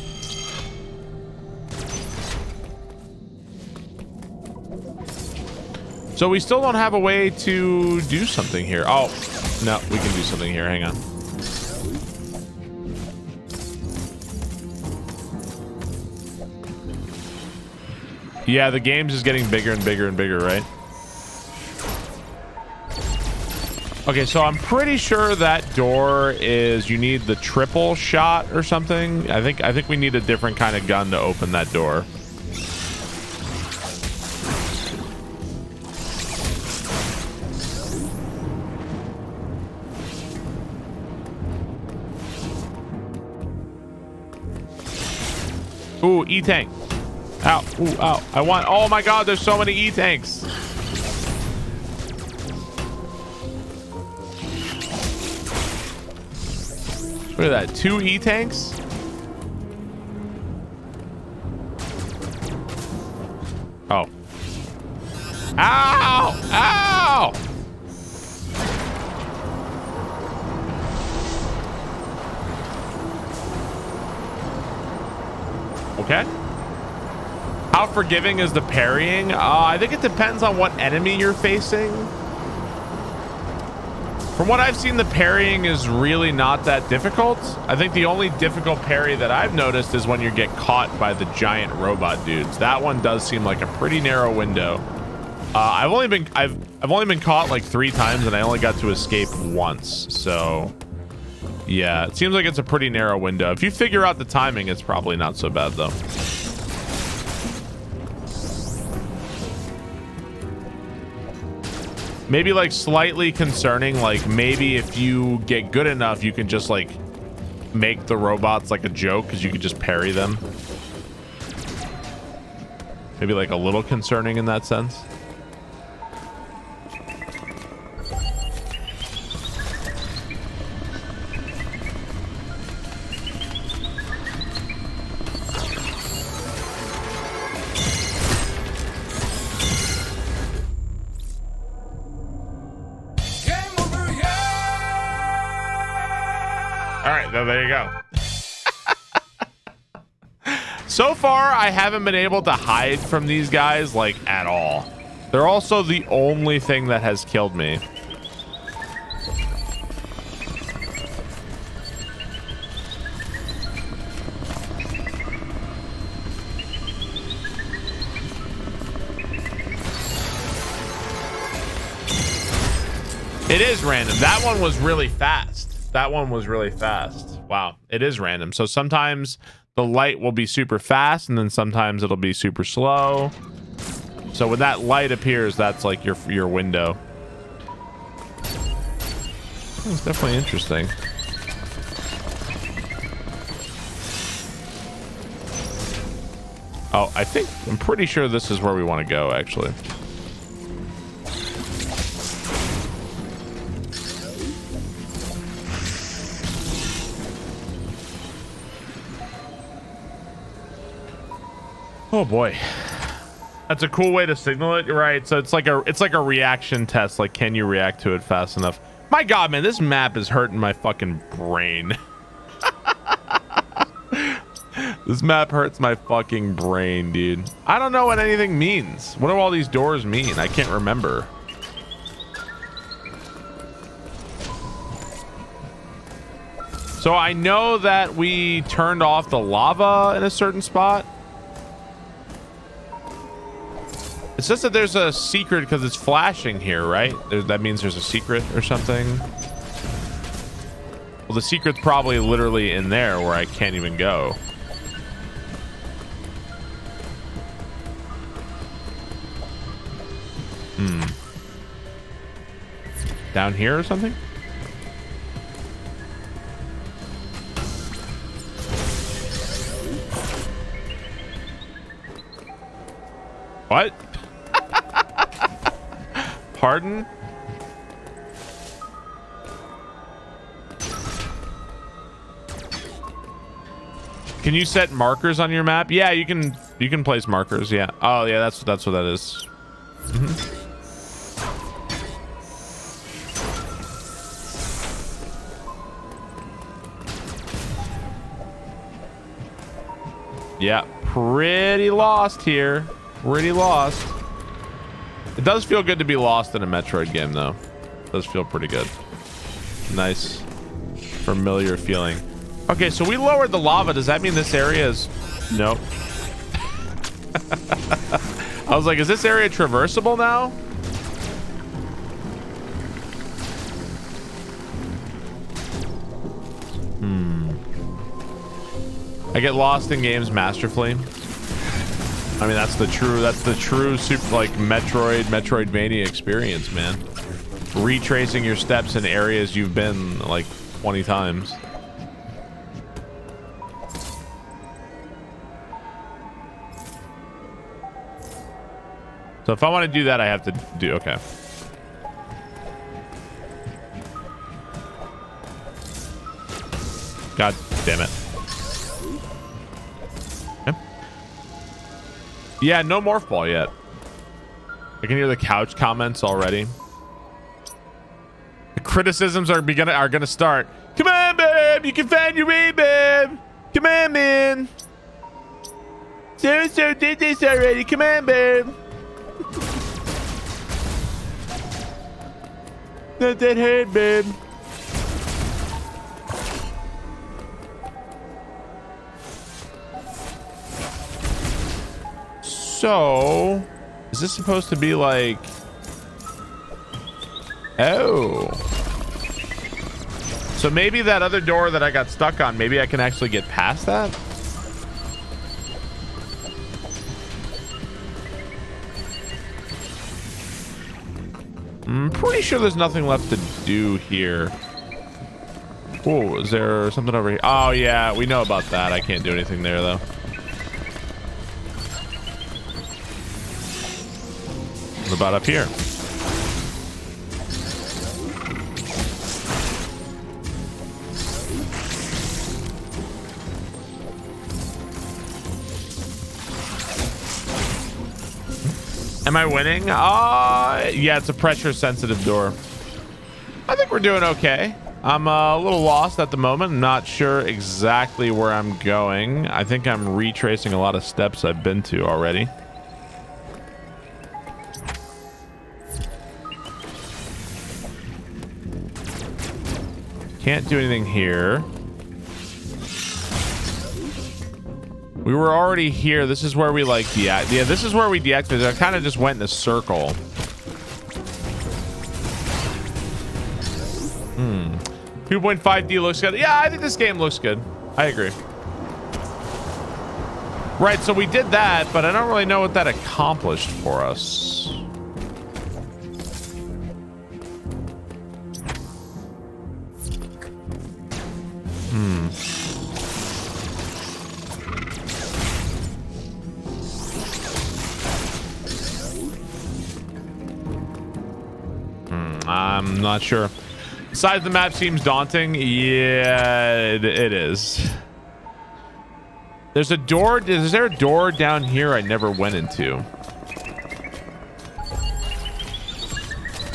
So we still don't have a way to do something here. Oh, no, we can do something here. Hang on. Yeah, the game's just getting bigger and bigger and bigger, right? Okay, so I'm pretty sure that door is you need the triple shot or something. I think I think we need a different kind of gun to open that door. E-tank. Ow, ooh, ow. I want, oh my god, there's so many E-tanks. Look at that, two E-tanks? Oh. Ow! Forgiving is the parrying? Uh, I think it depends on what enemy you're facing. From what I've seen, the parrying is really not that difficult. I think the only difficult parry that I've noticed is when you get caught by the giant robot dudes. That one does seem like a pretty narrow window. Uh, I've only been I've I've only been caught like three times, and I only got to escape once. So, yeah, it seems like it's a pretty narrow window. If you figure out the timing, it's probably not so bad though. Maybe like slightly concerning like maybe if you get good enough you can just like make the robots like a joke because you could just parry them. Maybe like a little concerning in that sense go. so far, I haven't been able to hide from these guys like at all. They're also the only thing that has killed me. It is random. That one was really fast. That one was really fast. Wow. It is random. So sometimes the light will be super fast and then sometimes it'll be super slow. So when that light appears, that's like your your window. Hmm, it's definitely interesting. Oh, I think I'm pretty sure this is where we want to go actually. Oh boy. That's a cool way to signal it. Right. So it's like a it's like a reaction test. Like, can you react to it fast enough? My god, man, this map is hurting my fucking brain. this map hurts my fucking brain, dude. I don't know what anything means. What do all these doors mean? I can't remember. So I know that we turned off the lava in a certain spot. It says that there's a secret because it's flashing here, right? There, that means there's a secret or something. Well, the secret's probably literally in there where I can't even go. Hmm. Down here or something? What? Pardon? Can you set markers on your map? Yeah, you can you can place markers, yeah. Oh yeah, that's that's what that is. Mhm. Yeah, pretty lost here. Pretty lost. It does feel good to be lost in a Metroid game, though. It does feel pretty good. Nice, familiar feeling. Okay, so we lowered the lava. Does that mean this area is... Nope. I was like, is this area traversable now? Hmm. I get lost in games masterfully. I mean, that's the true, that's the true super, like Metroid, Metroidvania experience, man. Retracing your steps in areas you've been like 20 times. So if I want to do that, I have to do, okay. God damn it. Yeah, no morph ball yet. I can hear the couch comments already. The criticisms are beginning are gonna start. Come on, babe. You can find your way, babe. Come on, man. So so did this already. Come on, babe. Not that hard, babe. So, is this supposed to be like... Oh. So maybe that other door that I got stuck on, maybe I can actually get past that? I'm pretty sure there's nothing left to do here. Oh, is there something over here? Oh, yeah, we know about that. I can't do anything there, though. About up here? Am I winning? Uh, yeah, it's a pressure sensitive door. I think we're doing okay. I'm uh, a little lost at the moment. Not sure exactly where I'm going. I think I'm retracing a lot of steps I've been to already. Can't do anything here. We were already here. This is where we like the yeah. This is where we deactivated. I kind of just went in a circle. Hmm. 2.5D looks good. Yeah, I think this game looks good. I agree. Right, so we did that, but I don't really know what that accomplished for us. Hmm. Hmm, I'm not sure. Of the map seems daunting. Yeah, it, it is. There's a door. Is there a door down here I never went into?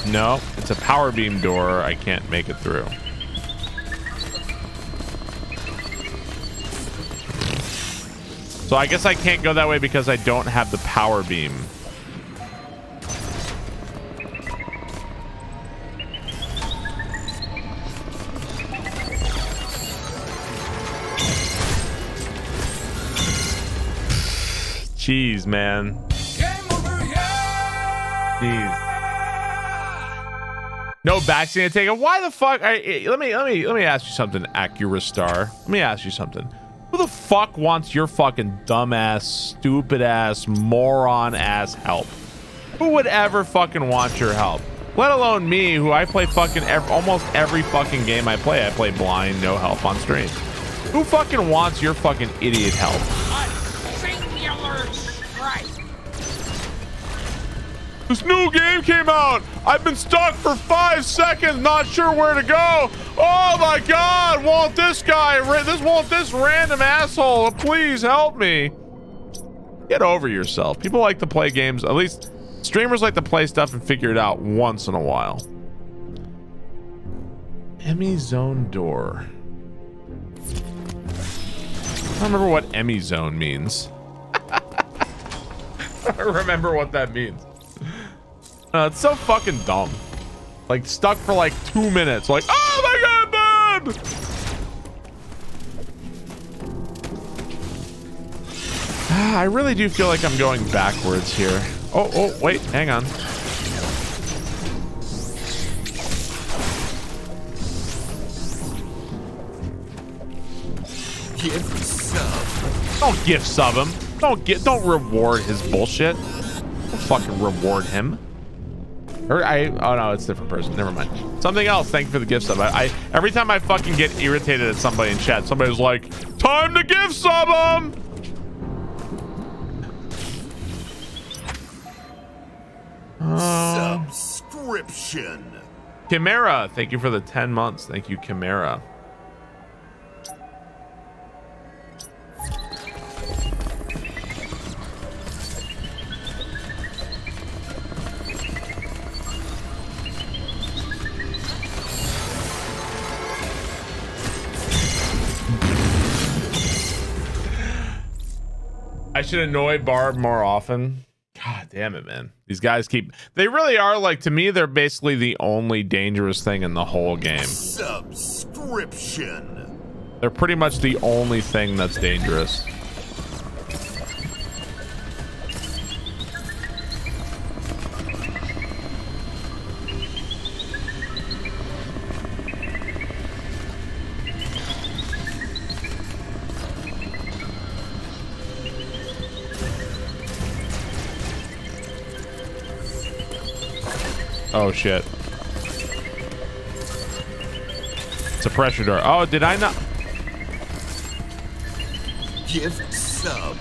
No, it's a power beam door. I can't make it through. So I guess I can't go that way because I don't have the power beam. Jeez, man. Jeez. No vaccine to take it. Why the fuck? Let me let me let me ask you something, Acura Star. Let me ask you something. Who the fuck wants your fucking dumbass, stupid ass, moron ass help? Who would ever fucking want your help? Let alone me, who I play fucking ev almost every fucking game I play. I play blind, no help on stream. Who fucking wants your fucking idiot help? This new game came out. I've been stuck for five seconds, not sure where to go. Oh my God! Want this guy? This want this random asshole? Please help me. Get over yourself. People like to play games. At least streamers like to play stuff and figure it out once in a while. EMMI Zone door. I don't remember what EMMI Zone means. I remember what that means. Uh, it's so fucking dumb. Like stuck for like two minutes. Like, oh my god! Ah, I really do feel like I'm going backwards here. Oh, oh, wait, hang on. Gift sub. Don't gift sub him. Don't get. Don't reward his bullshit. Don't fucking reward him. Or I. Oh no, it's a different person. Never mind. Something else. Thank you for the gift sub. I, I every time I fucking get irritated at somebody in chat, somebody's like, "Time to gift sub him." Uh, Subscription. Chimera, thank you for the 10 months. Thank you, Chimera. Should annoy Barb more often. God damn it, man. These guys keep they really are like to me, they're basically the only dangerous thing in the whole game. Subscription. They're pretty much the only thing that's dangerous. Oh shit. It's a pressure door. Oh, did I not? Gift sub.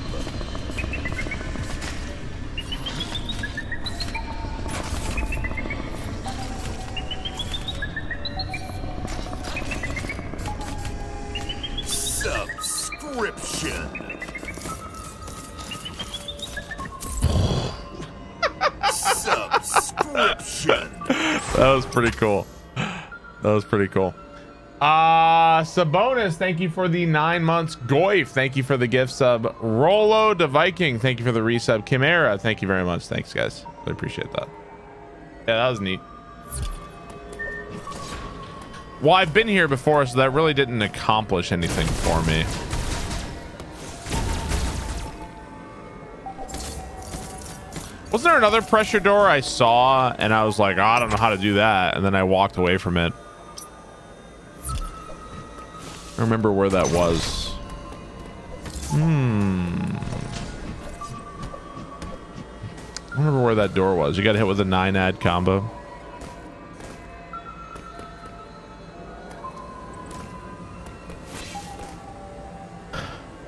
That was pretty cool. That was pretty cool. Uh Sabonis, thank you for the nine months. Goif, thank you for the gift sub. Rolo the Viking, thank you for the resub. Chimera, thank you very much. Thanks, guys. I appreciate that. Yeah, that was neat. Well, I've been here before, so that really didn't accomplish anything for me. Wasn't there another pressure door I saw and I was like, oh, I don't know how to do that. And then I walked away from it. I remember where that was. Hmm. I remember where that door was. You got hit with a nine ad combo.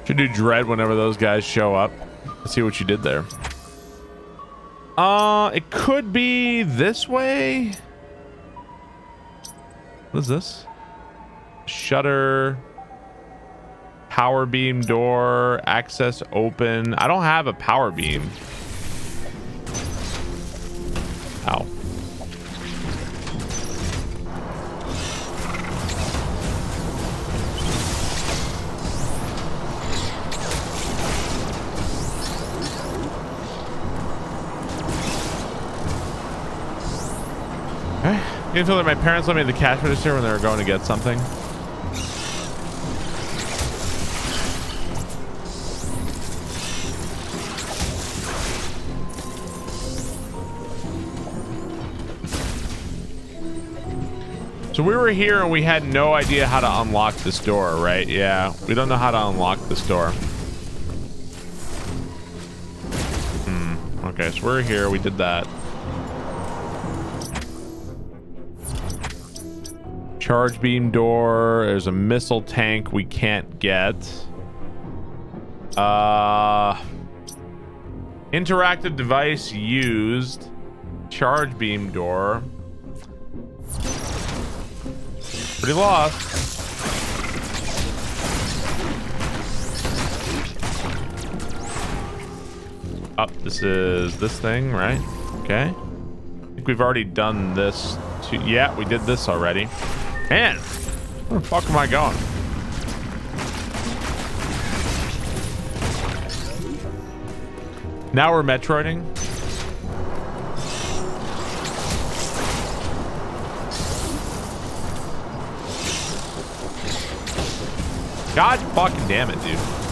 Should do dread whenever those guys show up. Let's see what you did there. Uh, it could be this way. What is this? Shutter. Power beam door. Access open. I don't have a power beam. Ow. Okay. You can tell that my parents let me the cash register when they were going to get something. So we were here and we had no idea how to unlock this door, right? Yeah, we don't know how to unlock this door. Hmm. Okay, so we're here. We did that. Charge beam door. There's a missile tank we can't get. Uh, interactive device used. Charge beam door. Pretty lost. Up, this is this thing, right? Okay. I think we've already done this. To, yeah, we did this already. Man, where the fuck am I going? Now we're Metroiding. God fucking damn it, dude.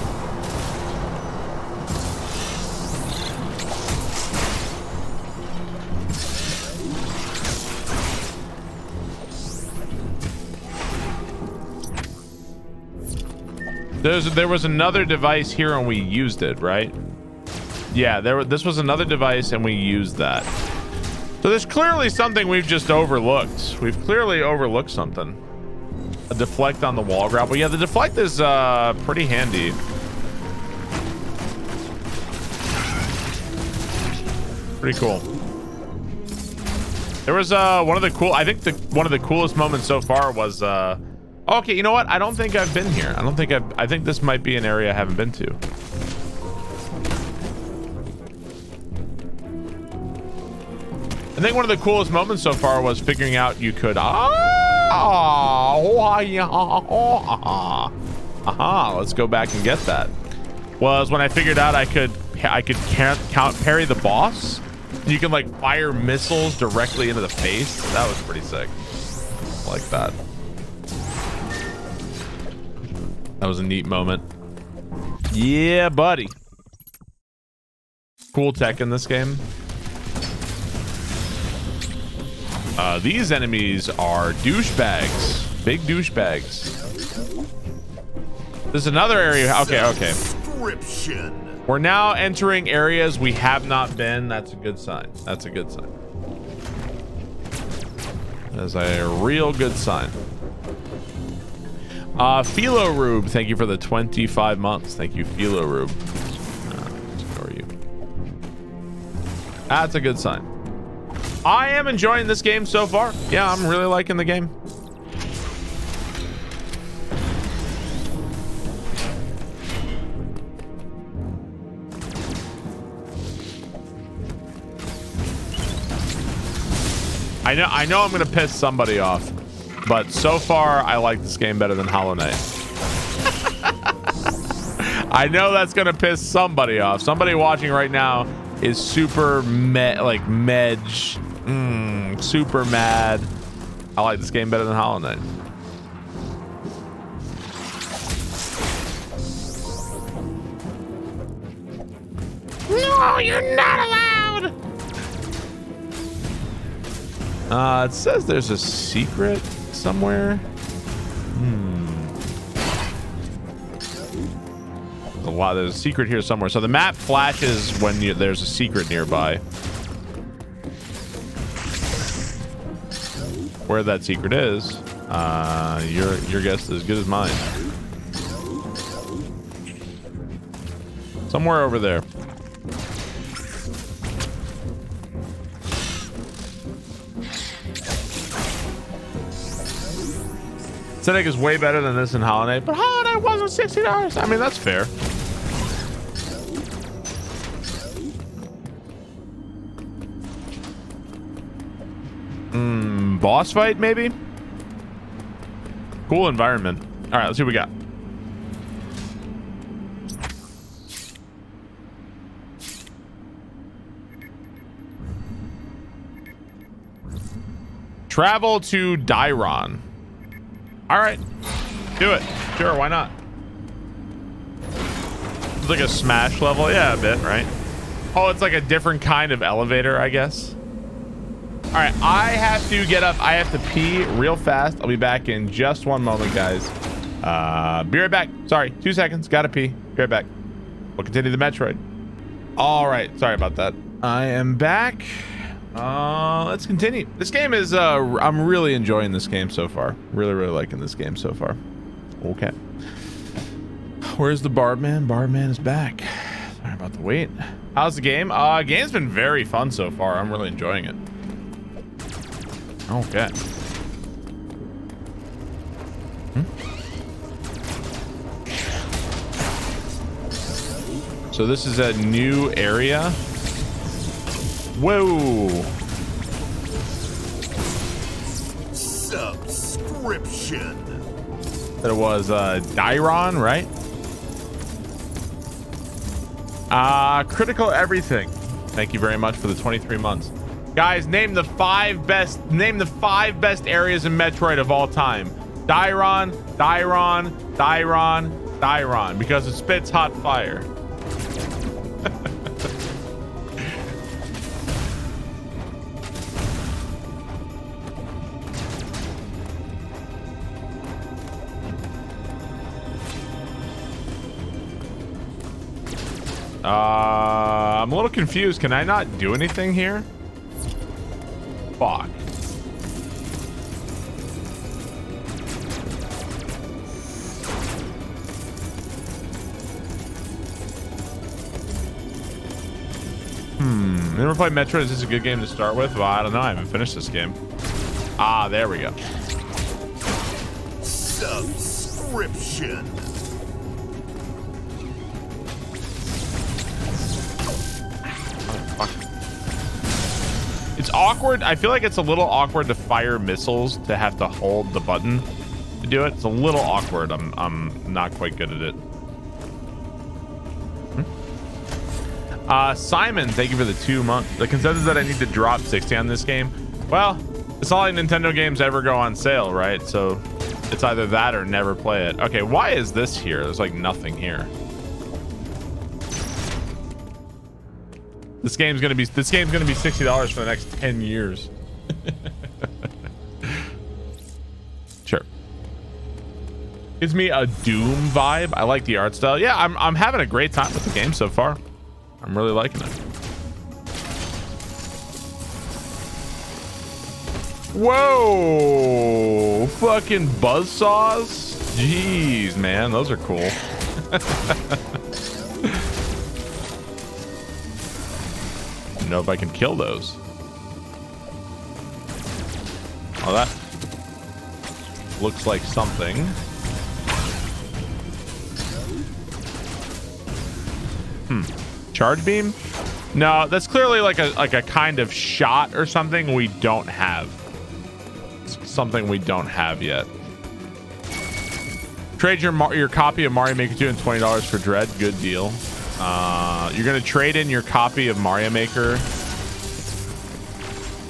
There's there was another device here and we used it, right? Yeah, there this was another device and we used that. So there's clearly something we've just overlooked. We've clearly overlooked something. A deflect on the wall grapple. Yeah, the deflect is uh pretty handy. Pretty cool. There was uh one of the cool I think the one of the coolest moments so far was uh Okay, you know what? I don't think I've been here. I don't think I've... I think this might be an area I haven't been to. I think one of the coolest moments so far was figuring out you could... Ah, aha, ah, ah, ah, let's go back and get that. was when I figured out I could I could count, count parry the boss. You can like fire missiles directly into the face. That was pretty sick. Like that. That was a neat moment. Yeah, buddy. Cool tech in this game. Uh, these enemies are douchebags. Big douchebags. There's another area. Okay, okay. We're now entering areas we have not been. That's a good sign. That's a good sign. That's a real good sign. Uh, Philo Rube, thank you for the 25 months. Thank you, Philo Rube. Uh, ignore you. That's a good sign. I am enjoying this game so far. Yeah, I'm really liking the game. I know I know I'm gonna piss somebody off, but so far I like this game better than Hollow Knight. I know that's gonna piss somebody off. Somebody watching right now is super me like medge, mm, super mad. I like this game better than Hollow Knight. No, you're not allowed! Uh, it says there's a secret somewhere. Hmm. A lot. There's a secret here somewhere. So the map flashes when you, there's a secret nearby. Where that secret is, uh, your your guess is as good as mine. Somewhere over there. Cynic is way better than this in Holiday, but Holiday wasn't sixty dollars. I mean, that's fair. Hmm, boss fight maybe. Cool environment. All right, let's see what we got. Travel to Dairon. All right, do it. Sure, why not? It's like a smash level. Yeah, a bit, right? Oh, it's like a different kind of elevator, I guess. All right, I have to get up. I have to pee real fast. I'll be back in just one moment, guys. Uh, be right back. Sorry, two seconds. Gotta pee. Be right back. We'll continue the Metroid. All right, sorry about that. I am back. Uh, let's continue. This game is, uh, I'm really enjoying this game so far. Really, really liking this game so far. Okay. Where's the Barbman? Barbman is back. Sorry about the wait. How's the game? Uh, game's been very fun so far. I'm really enjoying it. Okay. Hmm? So this is a new area. Whoa. Subscription. That it was uh, Dairon, right? Uh, critical everything. Thank you very much for the 23 months. Guys, name the five best name the five best areas in Metroid of all time. Dairon, Dairon, Dairon, Dairon, because it spits hot fire. Uh, I'm a little confused. Can I not do anything here? Fuck. Hmm. Never played Metro. Is this a good game to start with? Well, I don't know. I haven't finished this game. Ah, there we go. Subscription. It's awkward. I feel like it's a little awkward to fire missiles to have to hold the button to do it. It's a little awkward. I'm I'm not quite good at it. Uh, Simon, thank you for the two months. The consensus that I need to drop 60 on this game. Well, it's not like Nintendo games ever go on sale, right? So it's either that or never play it. Okay, why is this here? There's like nothing here. This game's gonna be this game's gonna be sixty dollars for the next ten years. sure. Gives me a Doom vibe. I like the art style. Yeah, I'm I'm having a great time with the game so far. I'm really liking it. Whoa! Fucking buzz buzzsaws? Jeez, man, those are cool. know if I can kill those. Oh, that looks like something. Hmm. Charge beam? No, that's clearly like a like a kind of shot or something we don't have. It's something we don't have yet. Trade your your copy of Mario Maker 2 and $20 for Dread. Good deal. Uh, you're gonna trade in your copy of Mario Maker,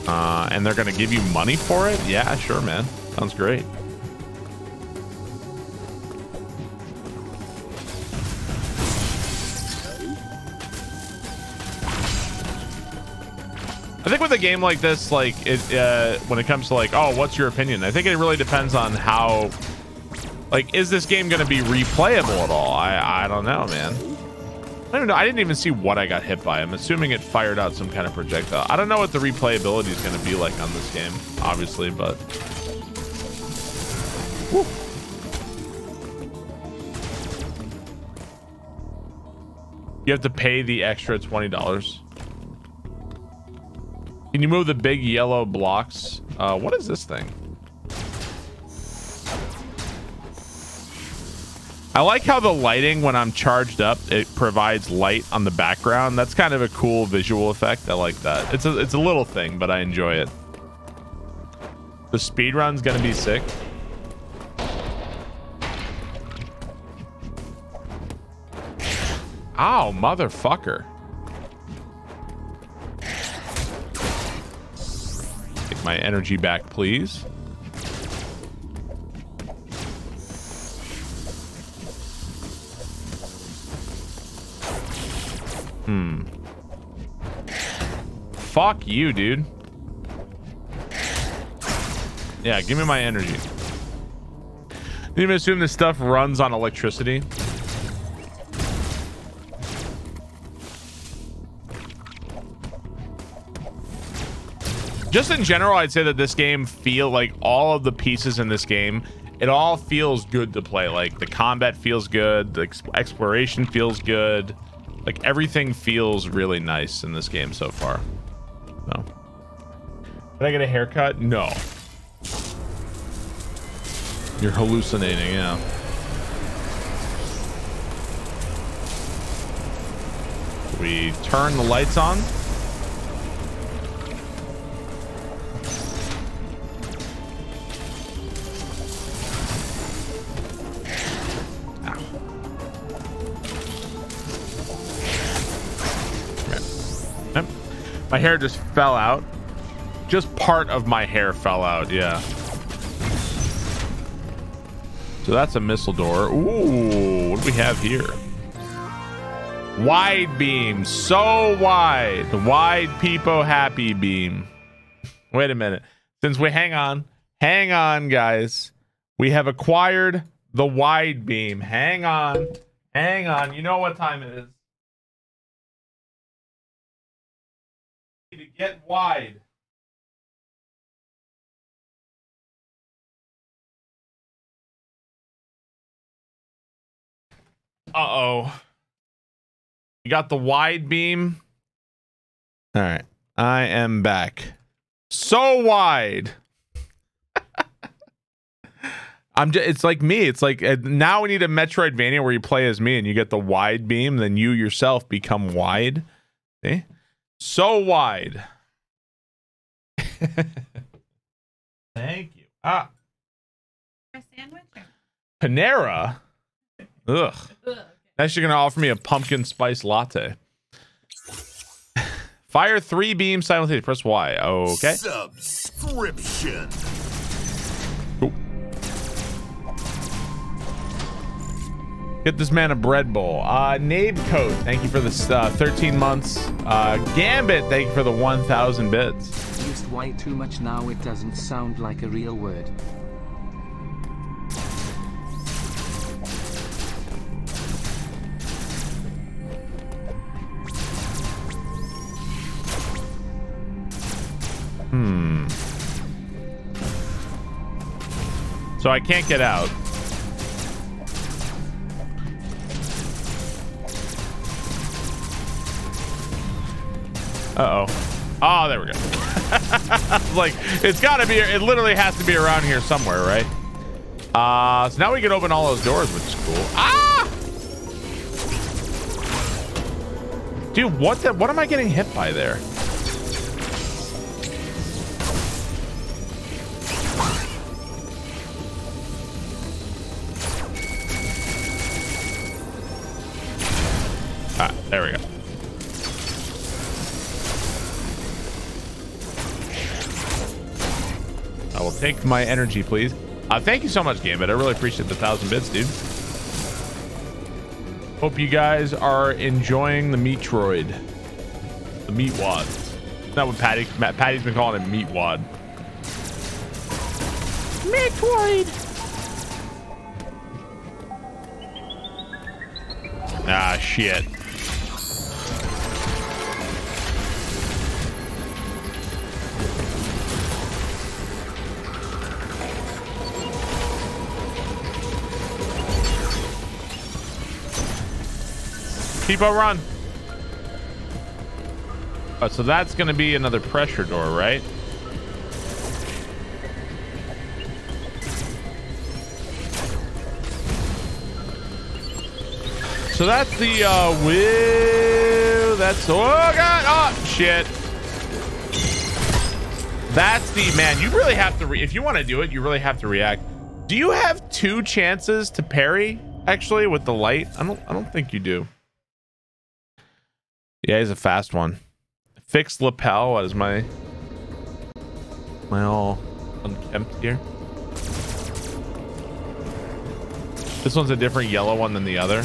uh, and they're gonna give you money for it. Yeah, sure, man. Sounds great. I think with a game like this, like it, uh, when it comes to like, oh, what's your opinion? I think it really depends on how, like, is this game going to be replayable at all? I, I don't know, man. I don't know. I didn't even see what I got hit by. I'm assuming it fired out some kind of projectile. I don't know what the replayability is going to be like on this game, obviously, but. You have to pay the extra $20. Can you move the big yellow blocks? Uh, what is this thing? I like how the lighting when I'm charged up, it provides light on the background. That's kind of a cool visual effect. I like that. It's a, it's a little thing, but I enjoy it. The speed run's gonna be sick. Ow, motherfucker. Get my energy back, please. Hmm. Fuck you, dude. Yeah, give me my energy. Didn't even assume this stuff runs on electricity. Just in general, I'd say that this game feel like all of the pieces in this game, it all feels good to play. Like the combat feels good, the exploration feels good. Like everything feels really nice in this game so far. No. Did I get a haircut? No. You're hallucinating, yeah. We turn the lights on. My hair just fell out. Just part of my hair fell out, yeah. So that's a missile door. Ooh, what do we have here? Wide beam, so wide. The wide peepo happy beam. Wait a minute. Since we hang on, hang on, guys. We have acquired the wide beam. Hang on, hang on. You know what time it is. To get wide. Uh-oh. You got the wide beam. All right. I am back. So wide. I'm just, it's like me. It's like uh, now we need a Metroidvania where you play as me and you get the wide beam, then you yourself become wide. See? So wide. Thank you. Ah. A sandwich? Panera. Ugh. Ugh. Actually, gonna offer me a pumpkin spice latte. Fire three beams simultaneously. Press Y. Okay. Subscription. Get this man a bread bowl. Uh, Nabe Coat, thank you for this uh, 13 months. Uh, Gambit, thank you for the 1,000 bits. Used way too much now it doesn't sound like a real word. Hmm. So I can't get out. Uh oh. Oh, there we go. like it's got to be. It literally has to be around here somewhere, right? Uh, so now we can open all those doors, which is cool. Ah! Dude, what the? What am I getting hit by there? Ah, there we go. Take my energy, please. Uh, thank you so much, Gambit. I really appreciate the thousand bits, dude. Hope you guys are enjoying the Meatroid. The Meat Wad. Not what Patty, Matt, Patty's been calling it Meat Wad. Meatroid! Ah, shit. Keep a run. Oh, so that's going to be another pressure door, right? So that's the uh that's oh god oh shit. That's the man. You really have to if you want to do it, you really have to react. Do you have two chances to parry actually with the light? I don't I don't think you do. Yeah, he's a fast one. Fixed lapel. What is my my all unkempt here? This one's a different yellow one than the other.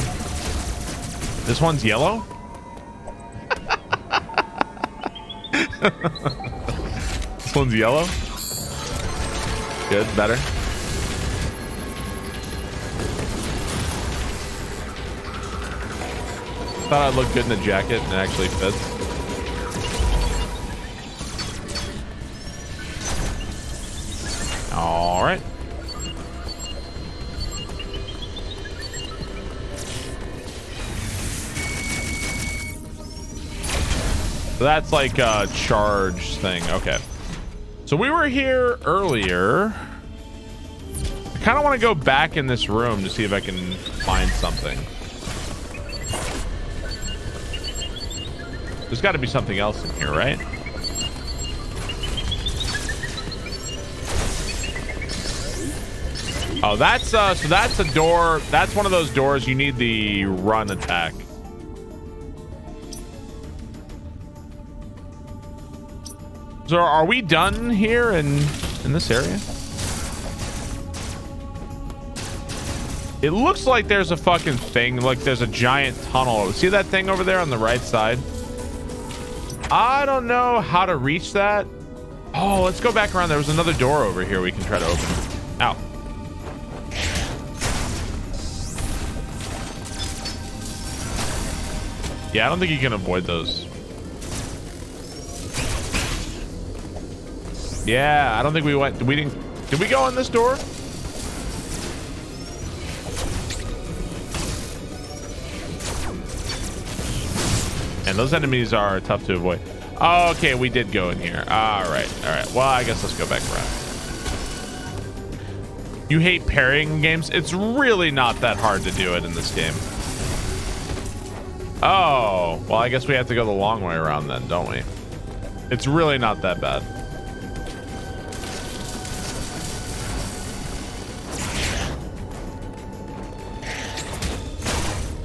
This one's yellow? this one's yellow? Good, better. I thought I'd look good in the jacket and it actually fits. All right. So that's like a charge thing. Okay. So we were here earlier. I kind of want to go back in this room to see if I can find something. There's got to be something else in here, right? Oh, that's uh so that's a door. That's one of those doors you need the run attack. So are we done here in in this area? It looks like there's a fucking thing, like there's a giant tunnel. See that thing over there on the right side? I don't know how to reach that. Oh, let's go back around. There was another door over here we can try to open. Ow. Yeah, I don't think you can avoid those. Yeah, I don't think we went. We didn't. Did we go in this door? Those enemies are tough to avoid. Oh, okay, we did go in here. All right, all right. Well, I guess let's go back around. You hate parrying games? It's really not that hard to do it in this game. Oh, well, I guess we have to go the long way around then, don't we? It's really not that bad.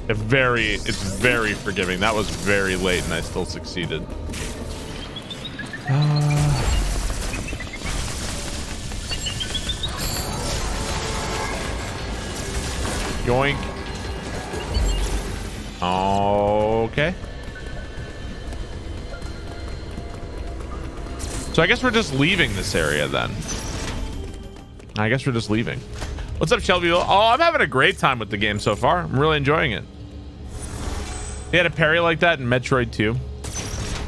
It's very, it's very forgiving. That was very late and I still succeeded. Uh. Yoink. Okay. So I guess we're just leaving this area then. I guess we're just leaving. What's up, Shelby? Oh, I'm having a great time with the game so far. I'm really enjoying it. They had a parry like that in Metroid 2.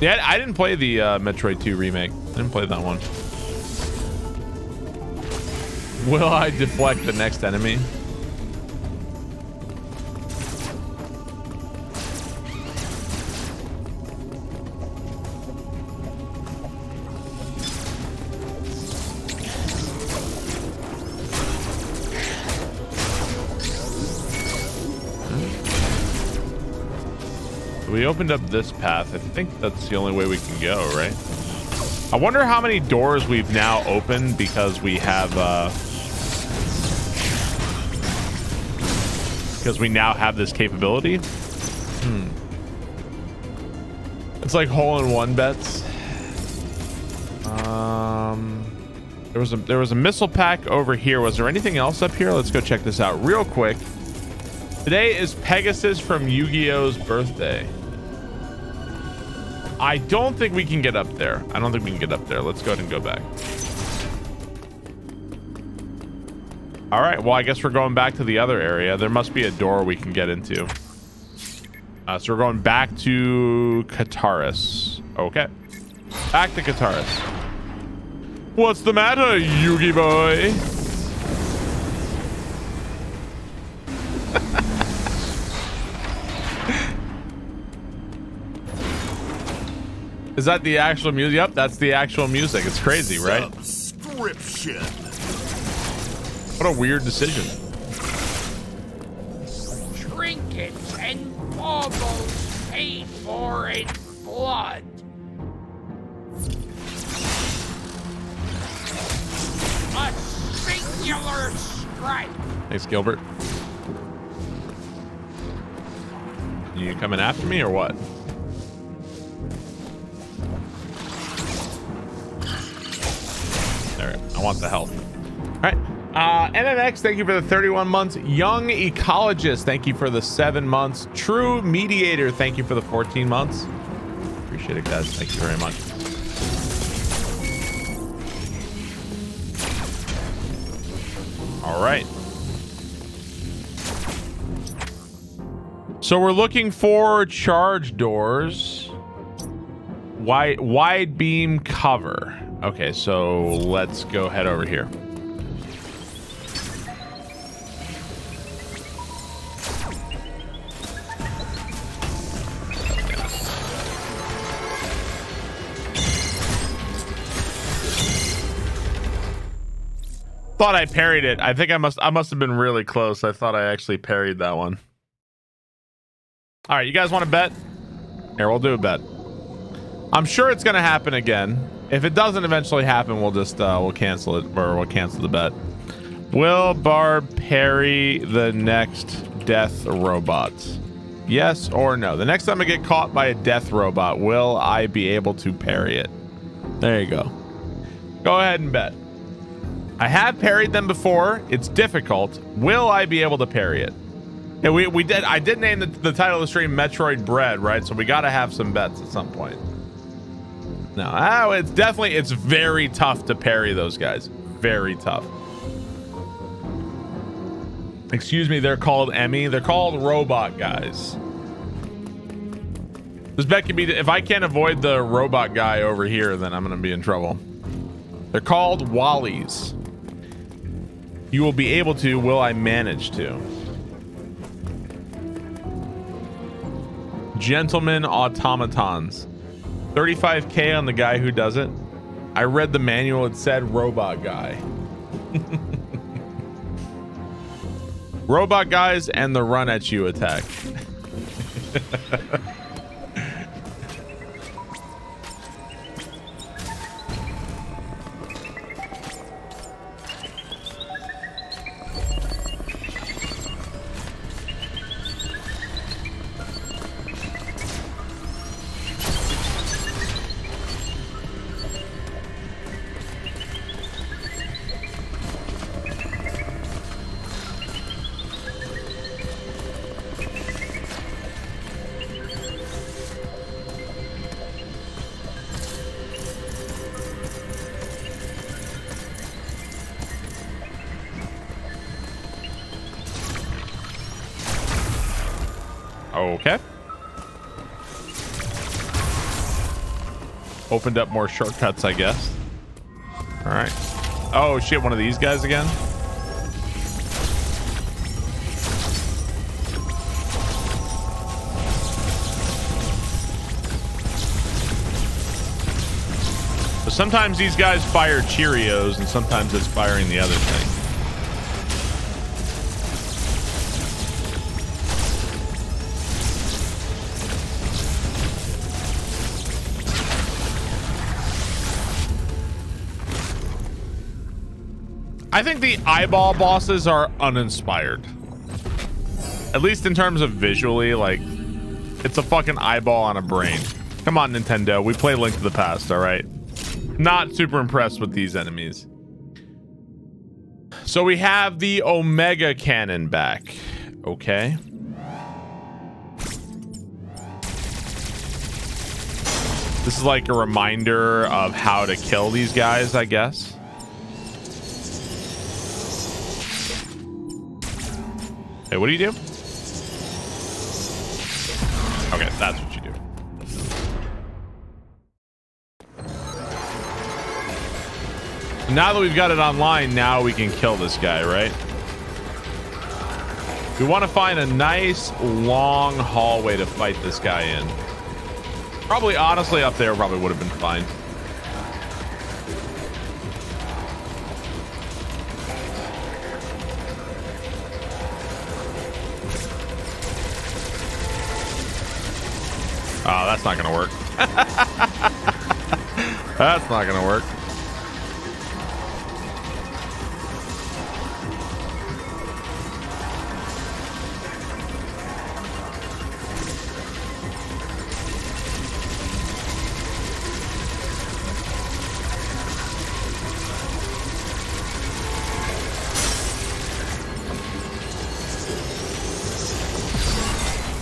Yeah, I didn't play the uh, Metroid 2 remake. I didn't play that one. Will I deflect the next enemy? Opened up this path. I think that's the only way we can go, right? I wonder how many doors we've now opened because we have, uh... Because we now have this capability. Hmm. It's like hole-in-one bets. Um... There was a there was a missile pack over here. Was there anything else up here? Let's go check this out real quick. Today is Pegasus from Yu-Gi-Oh's birthday. I don't think we can get up there. I don't think we can get up there. Let's go ahead and go back. All right. Well, I guess we're going back to the other area. There must be a door we can get into. Uh, so we're going back to Cataris. Okay. Back to Cataris. What's the matter, Yugi boy? Is that the actual music? Yep, that's the actual music. It's crazy, right? Subscription. What a weird decision. Trinkets and baubles paid for in blood. A singular strike. Thanks, Gilbert. You coming after me or what? There, I want the health. All right. Uh, NNX, thank you for the 31 months. Young Ecologist, thank you for the seven months. True Mediator, thank you for the 14 months. Appreciate it, guys. Thank you very much. All right. So we're looking for charge doors. Wide, wide beam cover. Okay, so let's go head over here. Thought I parried it. I think I must I must have been really close. I thought I actually parried that one. All right, you guys want to bet? Here, we'll do a bet. I'm sure it's going to happen again. If it doesn't eventually happen, we'll just uh, we'll cancel it or we'll cancel the bet. Will Barb parry the next death robot? Yes or no? The next time I get caught by a death robot, will I be able to parry it? There you go. Go ahead and bet. I have parried them before. It's difficult. Will I be able to parry it? Yeah, we, we did. I did name the, the title of the stream Metroid Bread, right? So we got to have some bets at some point. No, oh, it's definitely, it's very tough to parry those guys. Very tough. Excuse me, they're called EMMI. They're called robot guys. This bet can be, if I can't avoid the robot guy over here, then I'm going to be in trouble. They're called Wallies. You will be able to, will I manage to? Gentlemen automatons. 35k on the guy who does it. I read the manual, it said robot guy. robot guys and the run at you attack. Opened up more shortcuts, I guess. All right. Oh shit, one of these guys again? So sometimes these guys fire Cheerios and sometimes it's firing the other thing. I think the eyeball bosses are uninspired. At least in terms of visually, like, it's a fucking eyeball on a brain. Come on, Nintendo. We play Link to the Past, all right? Not super impressed with these enemies. So we have the Omega Cannon back. Okay. This is like a reminder of how to kill these guys, I guess. Hey, what do you do? Okay, that's what you do. Now that we've got it online, now we can kill this guy, right? We want to find a nice long hallway to fight this guy in. Probably, honestly, up there probably would have been fine. Oh, that's not gonna work. that's not gonna work.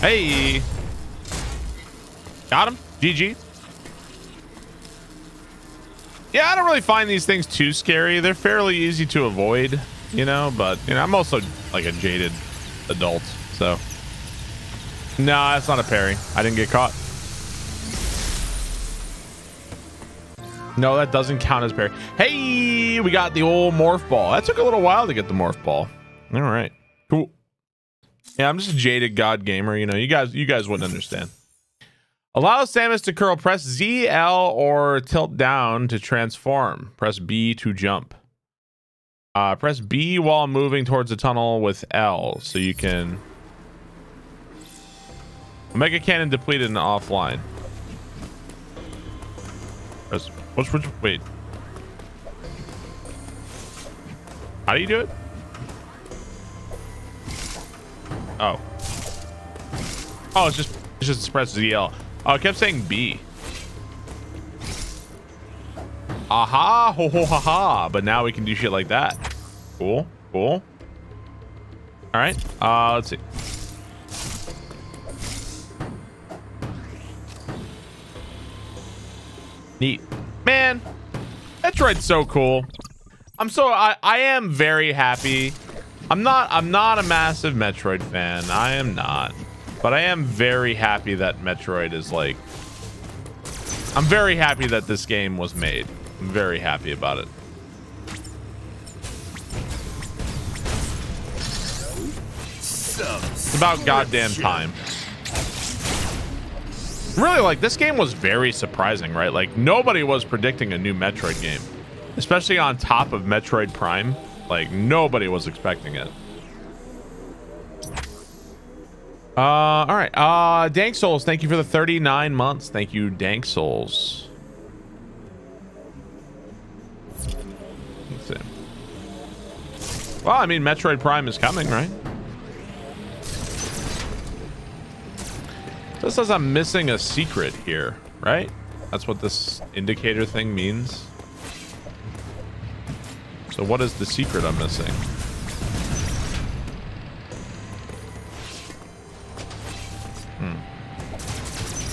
Hey. Got him. GG. Yeah, I don't really find these things too scary. They're fairly easy to avoid, you know, but you know, I'm also like a jaded adult, so. No, that's not a parry. I didn't get caught. No, that doesn't count as parry. Hey, we got the old morph ball. That took a little while to get the morph ball. All right, cool. Yeah, I'm just a jaded god gamer. You know, you guys, you guys wouldn't understand. Allow Samus to curl. Press Z, L, or tilt down to transform. Press B to jump. Uh, press B while moving towards the tunnel with L, so you can. Omega Cannon depleted and offline. Press. What's which? Wait. How do you do it? Oh. Oh, it's just it's just press ZL. Oh, I kept saying B. Aha, ho ho ha ha. But now we can do shit like that. Cool, cool. All right. Uh, let's see. Neat. Man, Metroid's so cool. I'm so I I am very happy. I'm not I'm not a massive Metroid fan. I am not. But I am very happy that Metroid is like I'm very happy that this game was made. I'm very happy about it. It's about goddamn time. Really, like, this game was very surprising, right? Like, nobody was predicting a new Metroid game. Especially on top of Metroid Prime. Like, nobody was expecting it. Uh, all right. Uh, Dank Souls, thank you for the 39 months. Thank you, Dank Souls. Let's see. Well, I mean, Metroid Prime is coming, right? This says I'm missing a secret here, right? That's what this indicator thing means. So what is the secret I'm missing?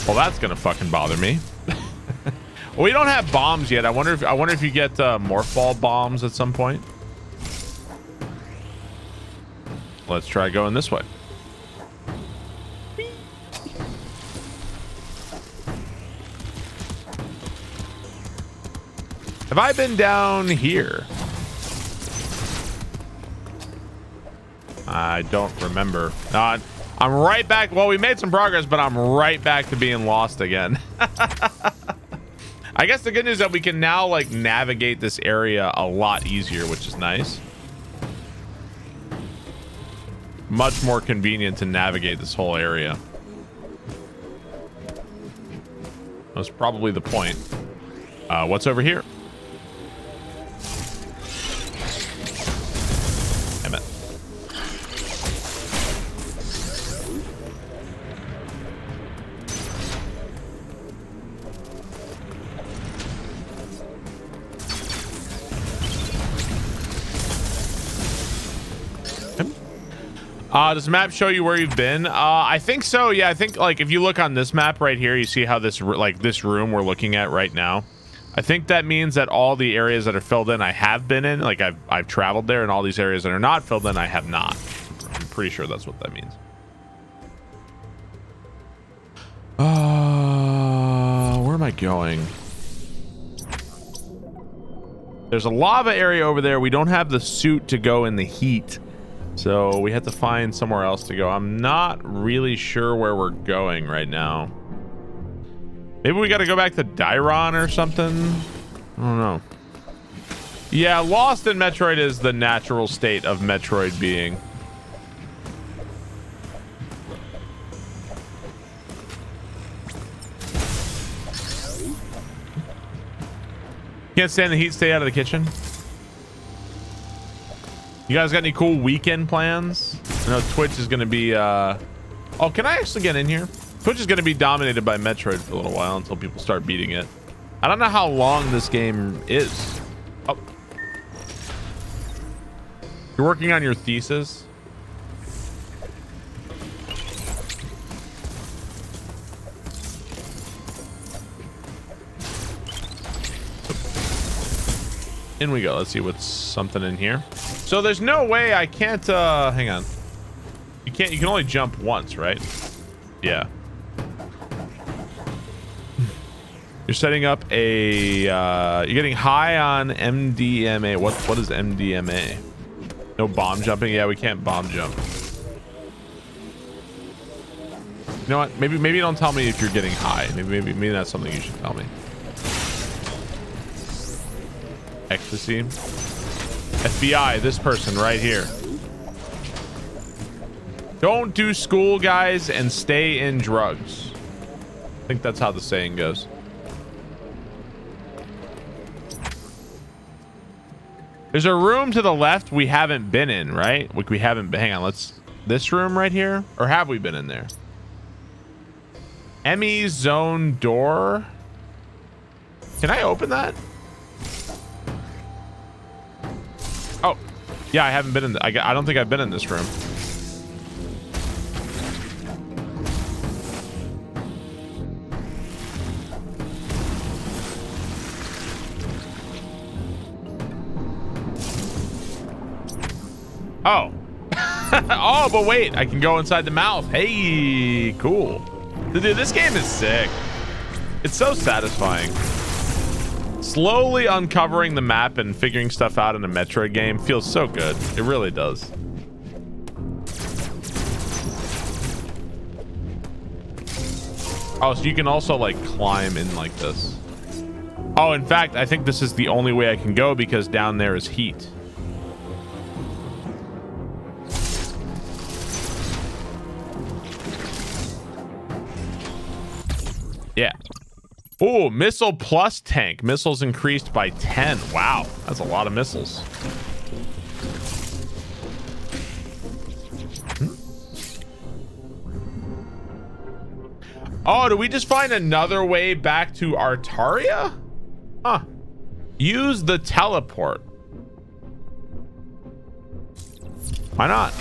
Well, that's gonna fucking bother me. we don't have bombs yet. I wonder if I wonder if you get uh, morph ball bombs at some point. Let's try going this way. Have I been down here? I don't remember. Uh, I'm right back. Well, we made some progress, but I'm right back to being lost again. I guess the good news is that we can now like navigate this area a lot easier, which is nice. Much more convenient to navigate this whole area. That's probably the point. Uh, what's over here? Uh, does map show you where you've been? Uh, I think so. Yeah, I think like if you look on this map right here, you see how this like this room we're looking at right now. I think that means that all the areas that are filled in, I have been in. Like I've I've traveled there, and all these areas that are not filled in, I have not. I'm pretty sure that's what that means. Uh, where am I going? There's a lava area over there. We don't have the suit to go in the heat. So we have to find somewhere else to go. I'm not really sure where we're going right now. Maybe we got to go back to Dairon or something. I don't know. Yeah, Lost in Metroid is the natural state of Metroid being. Can't stand the heat, stay out of the kitchen. You guys got any cool weekend plans? I know Twitch is going to be, uh... Oh, can I actually get in here? Twitch is going to be dominated by Metroid for a little while until people start beating it. I don't know how long this game is. Oh. You're working on your thesis? In we go. Let's see what's something in here. So there's no way I can't, uh, hang on. You can't, you can only jump once, right? Yeah. You're setting up a, uh, you're getting high on MDMA. What, what is MDMA? No bomb jumping? Yeah, we can't bomb jump. You know what? Maybe, maybe don't tell me if you're getting high. Maybe, maybe, maybe that's something you should tell me. Ecstasy. FBI, this person right here. Don't do school, guys, and stay in drugs. I think that's how the saying goes. There's a room to the left we haven't been in, right? Like we haven't been. Hang on, let's. This room right here? Or have we been in there? EMMI zone door. Can I open that? Yeah, I haven't been in. The, I, I don't think I've been in this room. Oh. oh, but wait, I can go inside the mouth. Hey, cool. Dude, this game is sick. It's so satisfying. Slowly uncovering the map and figuring stuff out in a Metroid game feels so good. It really does. Oh, so you can also like climb in like this. Oh, in fact, I think this is the only way I can go because down there is heat. Yeah. Oh, missile plus tank. Missiles increased by 10. Wow, that's a lot of missiles. Hmm? Oh, do we just find another way back to Artaria? Huh. Use the teleport. Why not?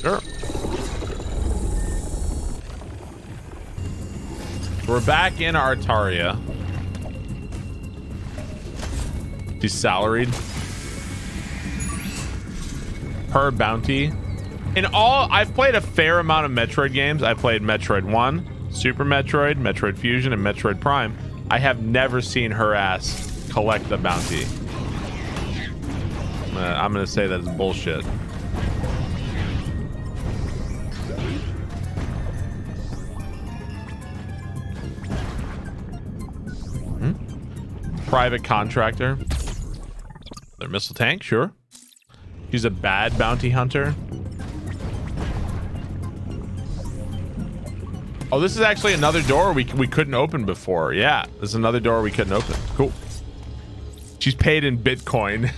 Sure. We're back in Artaria. She's salaried. Per bounty. In all, I've played a fair amount of Metroid games. I played Metroid 1, Super Metroid, Metroid Fusion, and Metroid Prime. I have never seen her ass collect the bounty. Uh, I'm gonna say that is bullshit. Private contractor. Their missile tank, sure. She's a bad bounty hunter. Oh, this is actually another door we we couldn't open before. Yeah, this is another door we couldn't open. Cool. She's paid in Bitcoin.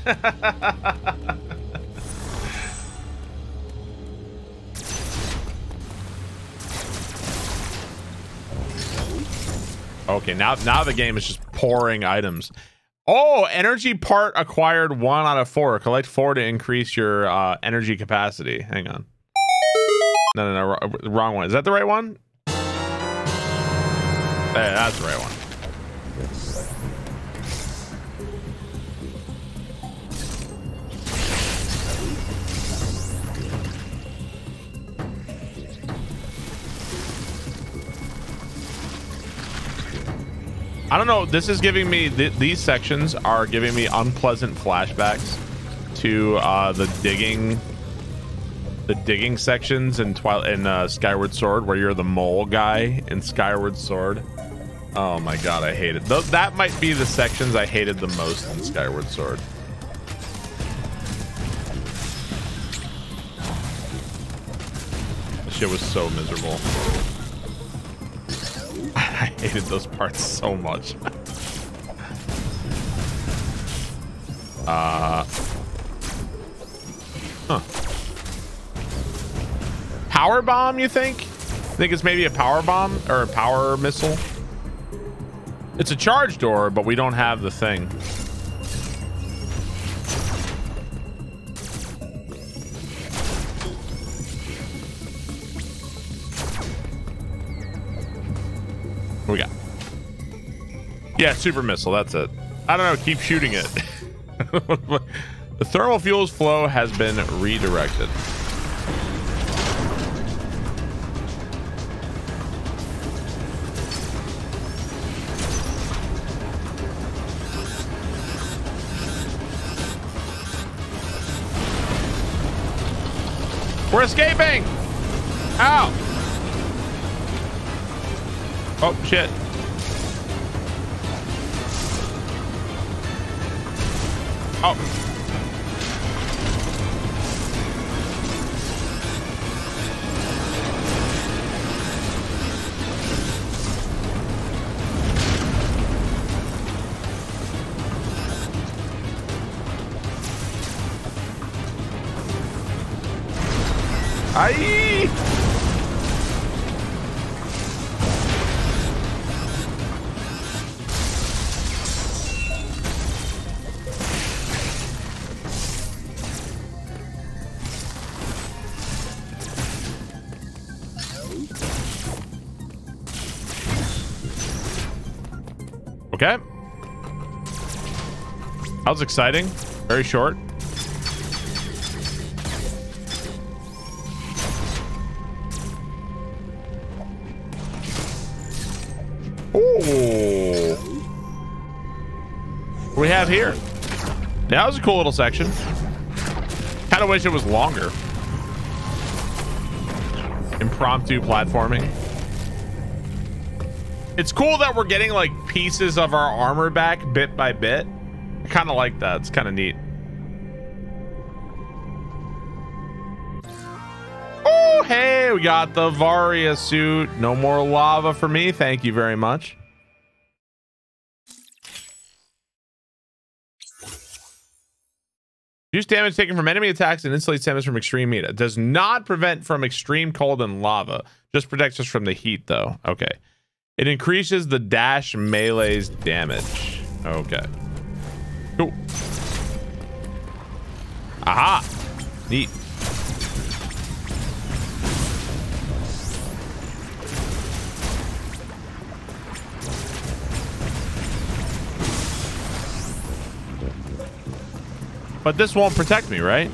okay, now now the game is just pouring items. Oh, energy part acquired one out of four. Collect four to increase your uh, energy capacity. Hang on. No, no, no, wrong- one. Is that the right one? Hey, that's the right one. I don't know. This is giving me th- these sections are giving me unpleasant flashbacks to uh, the digging, the digging sections in Twilight in uh, Skyward Sword, where you're the mole guy in Skyward Sword. Oh my god, I hate it. Th- that might be the sections I hated the most in Skyward Sword. That shit was so miserable. I hated those parts so much. uh, huh. Power bomb, you think? I think it's maybe a power bomb or a power missile? It's a charge door, but we don't have the thing. Yeah, super missile. That's it. I don't know. Keep shooting it. the thermal fuels flow has been redirected. We're escaping! Ow! Oh, shit. Was exciting. Very short. Ooh. What we have here? That was a cool little section. Kind of wish it was longer. Impromptu platforming. It's cool that we're getting like pieces of our armor back bit by bit. Kind of like that. It's kind of neat. Oh, hey, we got the Varia suit. No more lava for me. Thank you very much. Reduce damage taken from enemy attacks and insulates damage from extreme heat. It does not prevent from extreme cold and lava. Just protects us from the heat, though. Okay. It increases the dash melee's damage. Okay. Cool. Aha. Neat. But this won't protect me, right?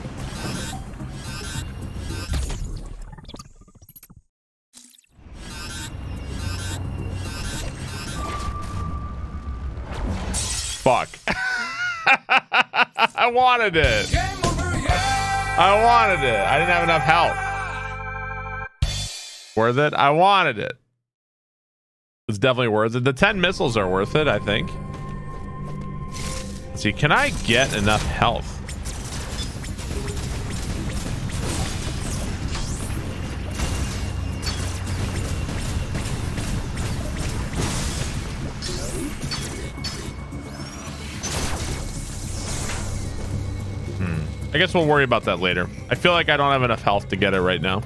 fuck. I wanted it. I wanted it. I didn't have enough health. Worth it? I wanted it. It's definitely worth it. The 10 missiles are worth it, I think. Let's see, can I get enough health? I guess we'll worry about that later. I feel like I don't have enough health to get it right now.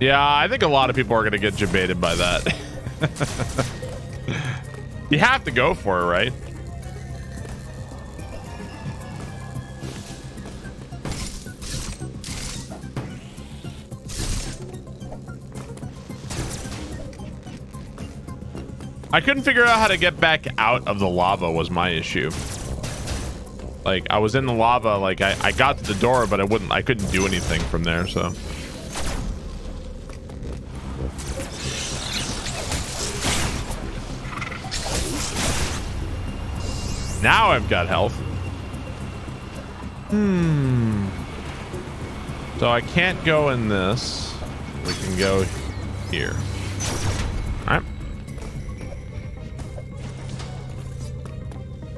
Yeah, I think a lot of people are going to get debated by that. you have to go for it, right? I couldn't figure out how to get back out of the lava was my issue. Like I was in the lava, like I, I got to the door, but I wouldn't I couldn't do anything from there, so. Now I've got health. Hmm. So I can't go in this. We can go here.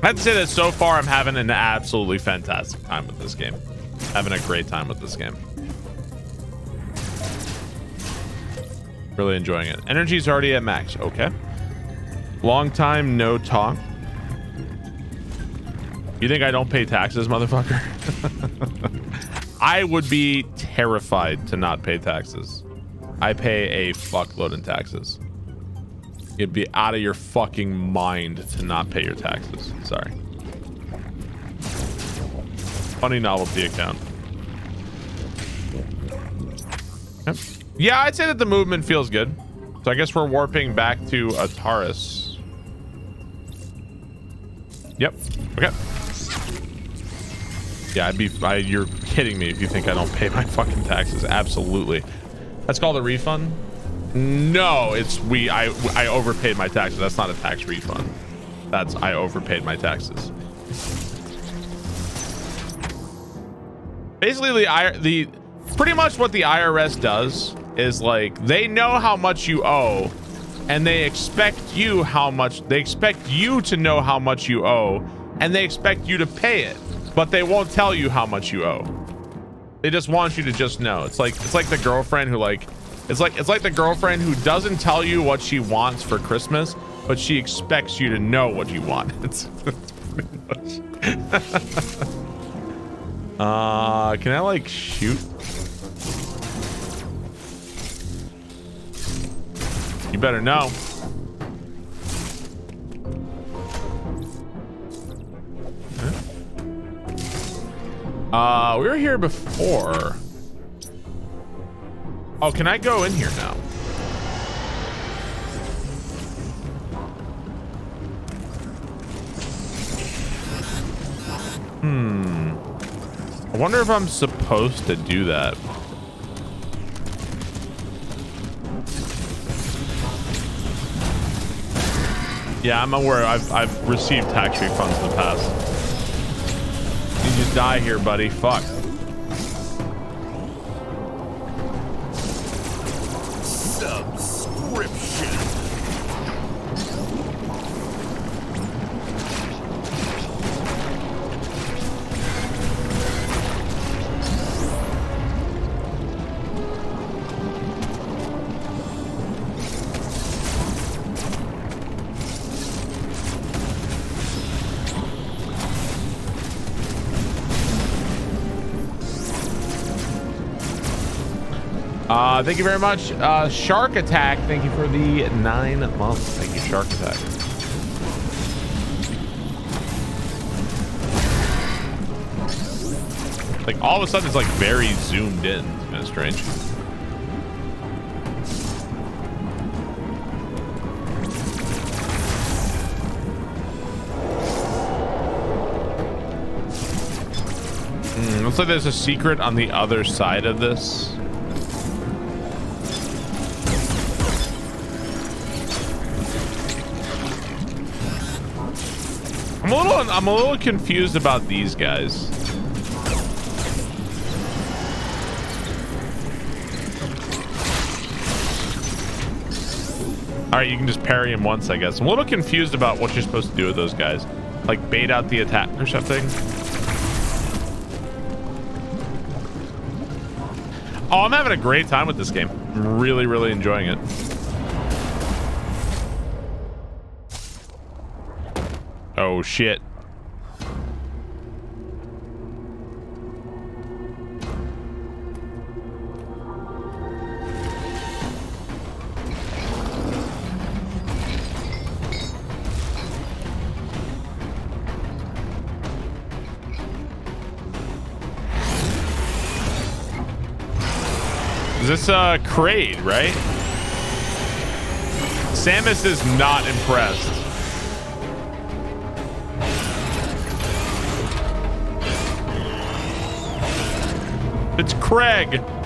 I have to say that so far I'm having an absolutely fantastic time with this game. Having a great time with this game. Really enjoying it. Energy's already at max. Okay. Long time no talk. You think I don't pay taxes, motherfucker? I would be terrified to not pay taxes. I pay a fuckload in taxes. You'd be out of your fucking mind to not pay your taxes. Sorry. Funny novelty account. Yep. Yeah, I'd say that the movement feels good. So I guess we're warping back to Cataris. Yep. Okay. Yeah, I'd be. I, you're kidding me if you think I don't pay my fucking taxes. Absolutely. That's called a refund. No, it's we. I I overpaid my taxes. That's not a tax refund. That's I overpaid my taxes. Basically, the the pretty much what the IRS does is like they know how much you owe, and they expect you how much. They expect you to know how much you owe, and they expect you to pay it, but they won't tell you how much you owe. They just want you to just know. It's like it's like the girlfriend who like it's like it's like the girlfriend who doesn't tell you what she wants for Christmas, but she expects you to know what you want. It's, it's pretty much. uh, can I like shoot? You better know. Uh, we were here before. Oh, can I go in here now? Hmm. I wonder if I'm supposed to do that. Yeah, I'm aware. I've, I've received tax refunds in the past. You just die here, buddy. Fuck. Uh, thank you very much. Uh, Shark Attack, thank you for the nine months. Thank you, Shark Attack. Like, all of a sudden, it's like very zoomed in. It's kind of strange. Hmm, looks like there's a secret on the other side of this. I'm a little confused about these guys. All right, you can just parry him once, I guess. I'm a little confused about what you're supposed to do with those guys. Like bait out the attack or something. Oh, I'm having a great time with this game. I'm really, really enjoying it. Oh, shit. This uh right? Samus is not impressed. It's Kraid.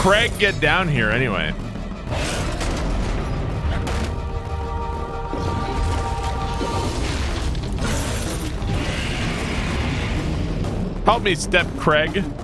Kraid get down here anyway? Help me, Step Kraid.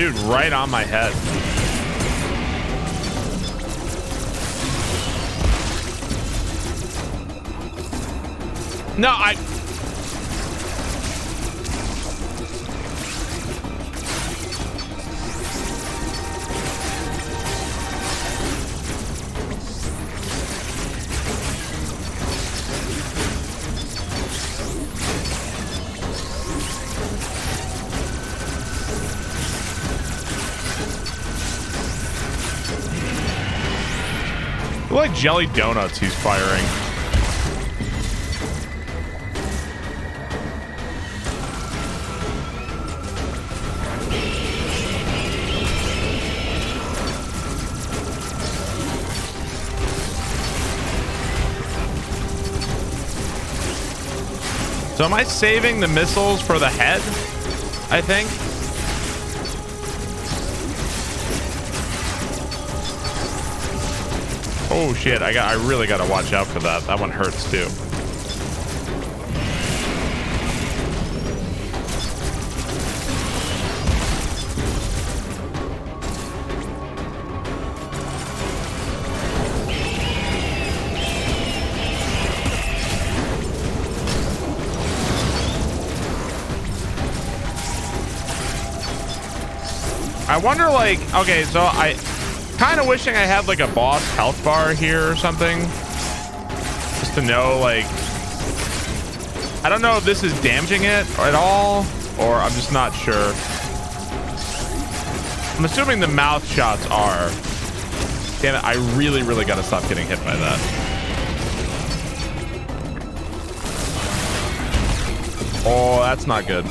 Dude, right on my head. No, I... jelly donuts he's firing. So am I saving the missiles for the head? I think. Oh shit! I got. I really got to watch out for that. That one hurts too. I wonder, like, okay, so I kind of wishing I had like a boss health bar here or something, just to know, like, I don't know if this is damaging it at all, or I'm just not sure. I'm assuming the mouth shots are. Damn it! I really, really got to stop getting hit by that. Oh, that's not good.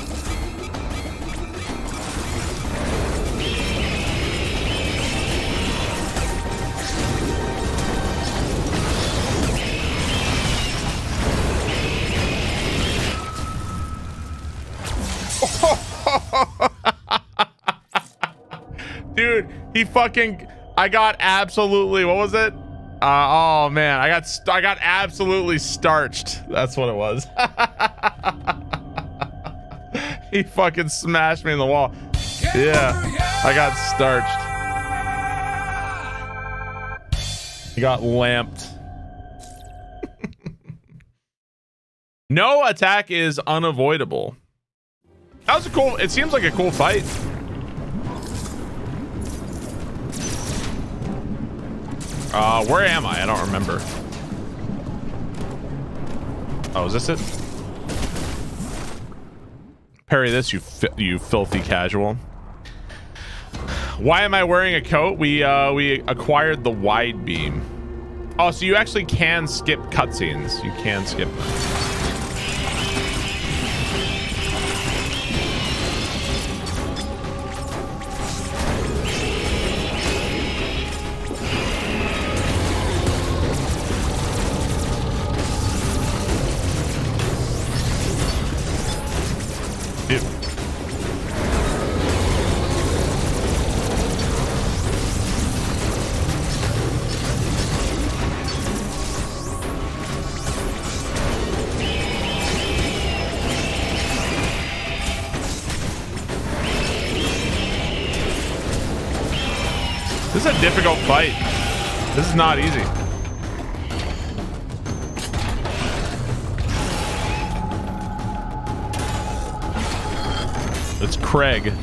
Fucking I got absolutely what was it? Uh, oh man, I got I got absolutely starched. That's what it was. he fucking smashed me in the wall. Yeah, I got starched. He got lamped. no attack is unavoidable. That was a cool. It seems like a cool fight. Uh, where am I? I don't remember. Oh, is this it? Parry this, you fi you filthy casual. Why am I wearing a coat? We uh we acquired the wide beam. Oh, so you actually can skip cutscenes. You can skip them. Not easy. It's Kraid.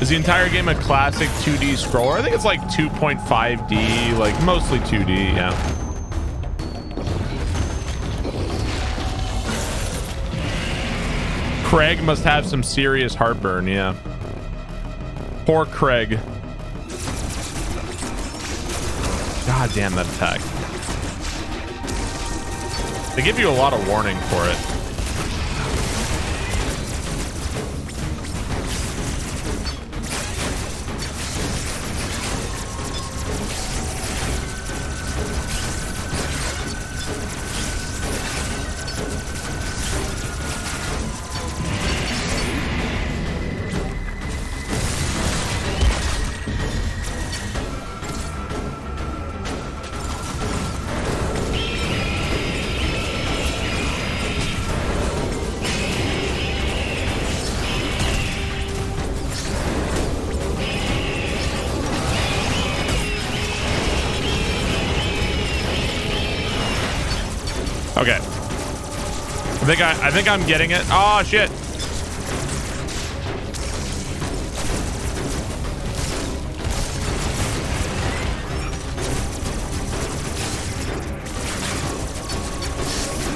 Is the entire game a classic 2D scroller? I think it's like 2.5D, like mostly 2D, yeah. Kraid must have some serious heartburn, yeah. Poor Kraid. God damn that attack. They give you a lot of warning for it. I I think I'm getting it. Oh shit.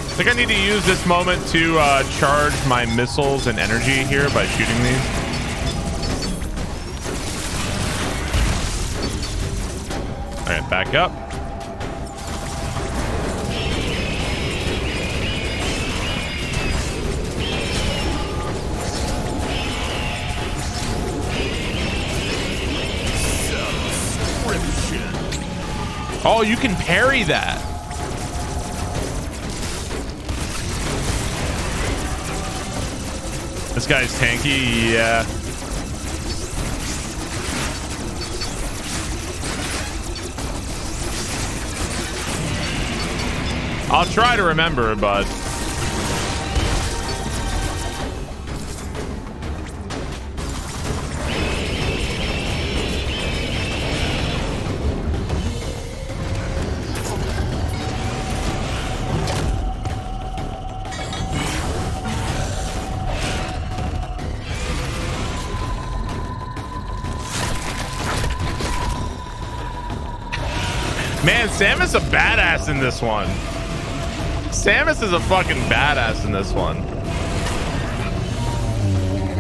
I think I need to use this moment to uh, charge my missiles and energy here by shooting these. All right, back up. Oh, you can parry that. This guy's tanky, yeah. I'll try to remember, but in this one. Samus is a fucking badass in this one.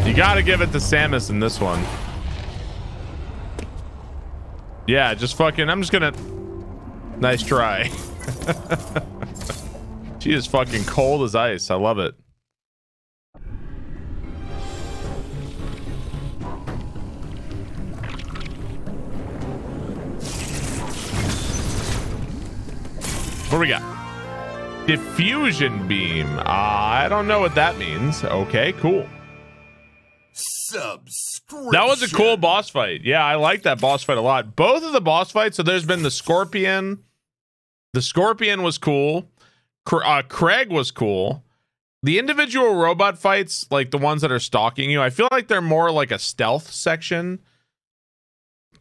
You gotta give it to Samus in this one. Yeah, just fucking, I'm just gonna... Nice try. she is fucking cold as ice. I love it. Diffusion beam. Uh, I don't know what that means. Okay, cool. Subscription. That was a cool boss fight. Yeah, I like that boss fight a lot. Both of the boss fights. So there's been the Scorpion. The Scorpion was cool. Uh, Kraid was cool. The individual robot fights, like the ones that are stalking you, I feel like they're more like a stealth section.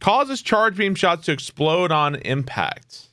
Causes charge beam shots to explode on impact.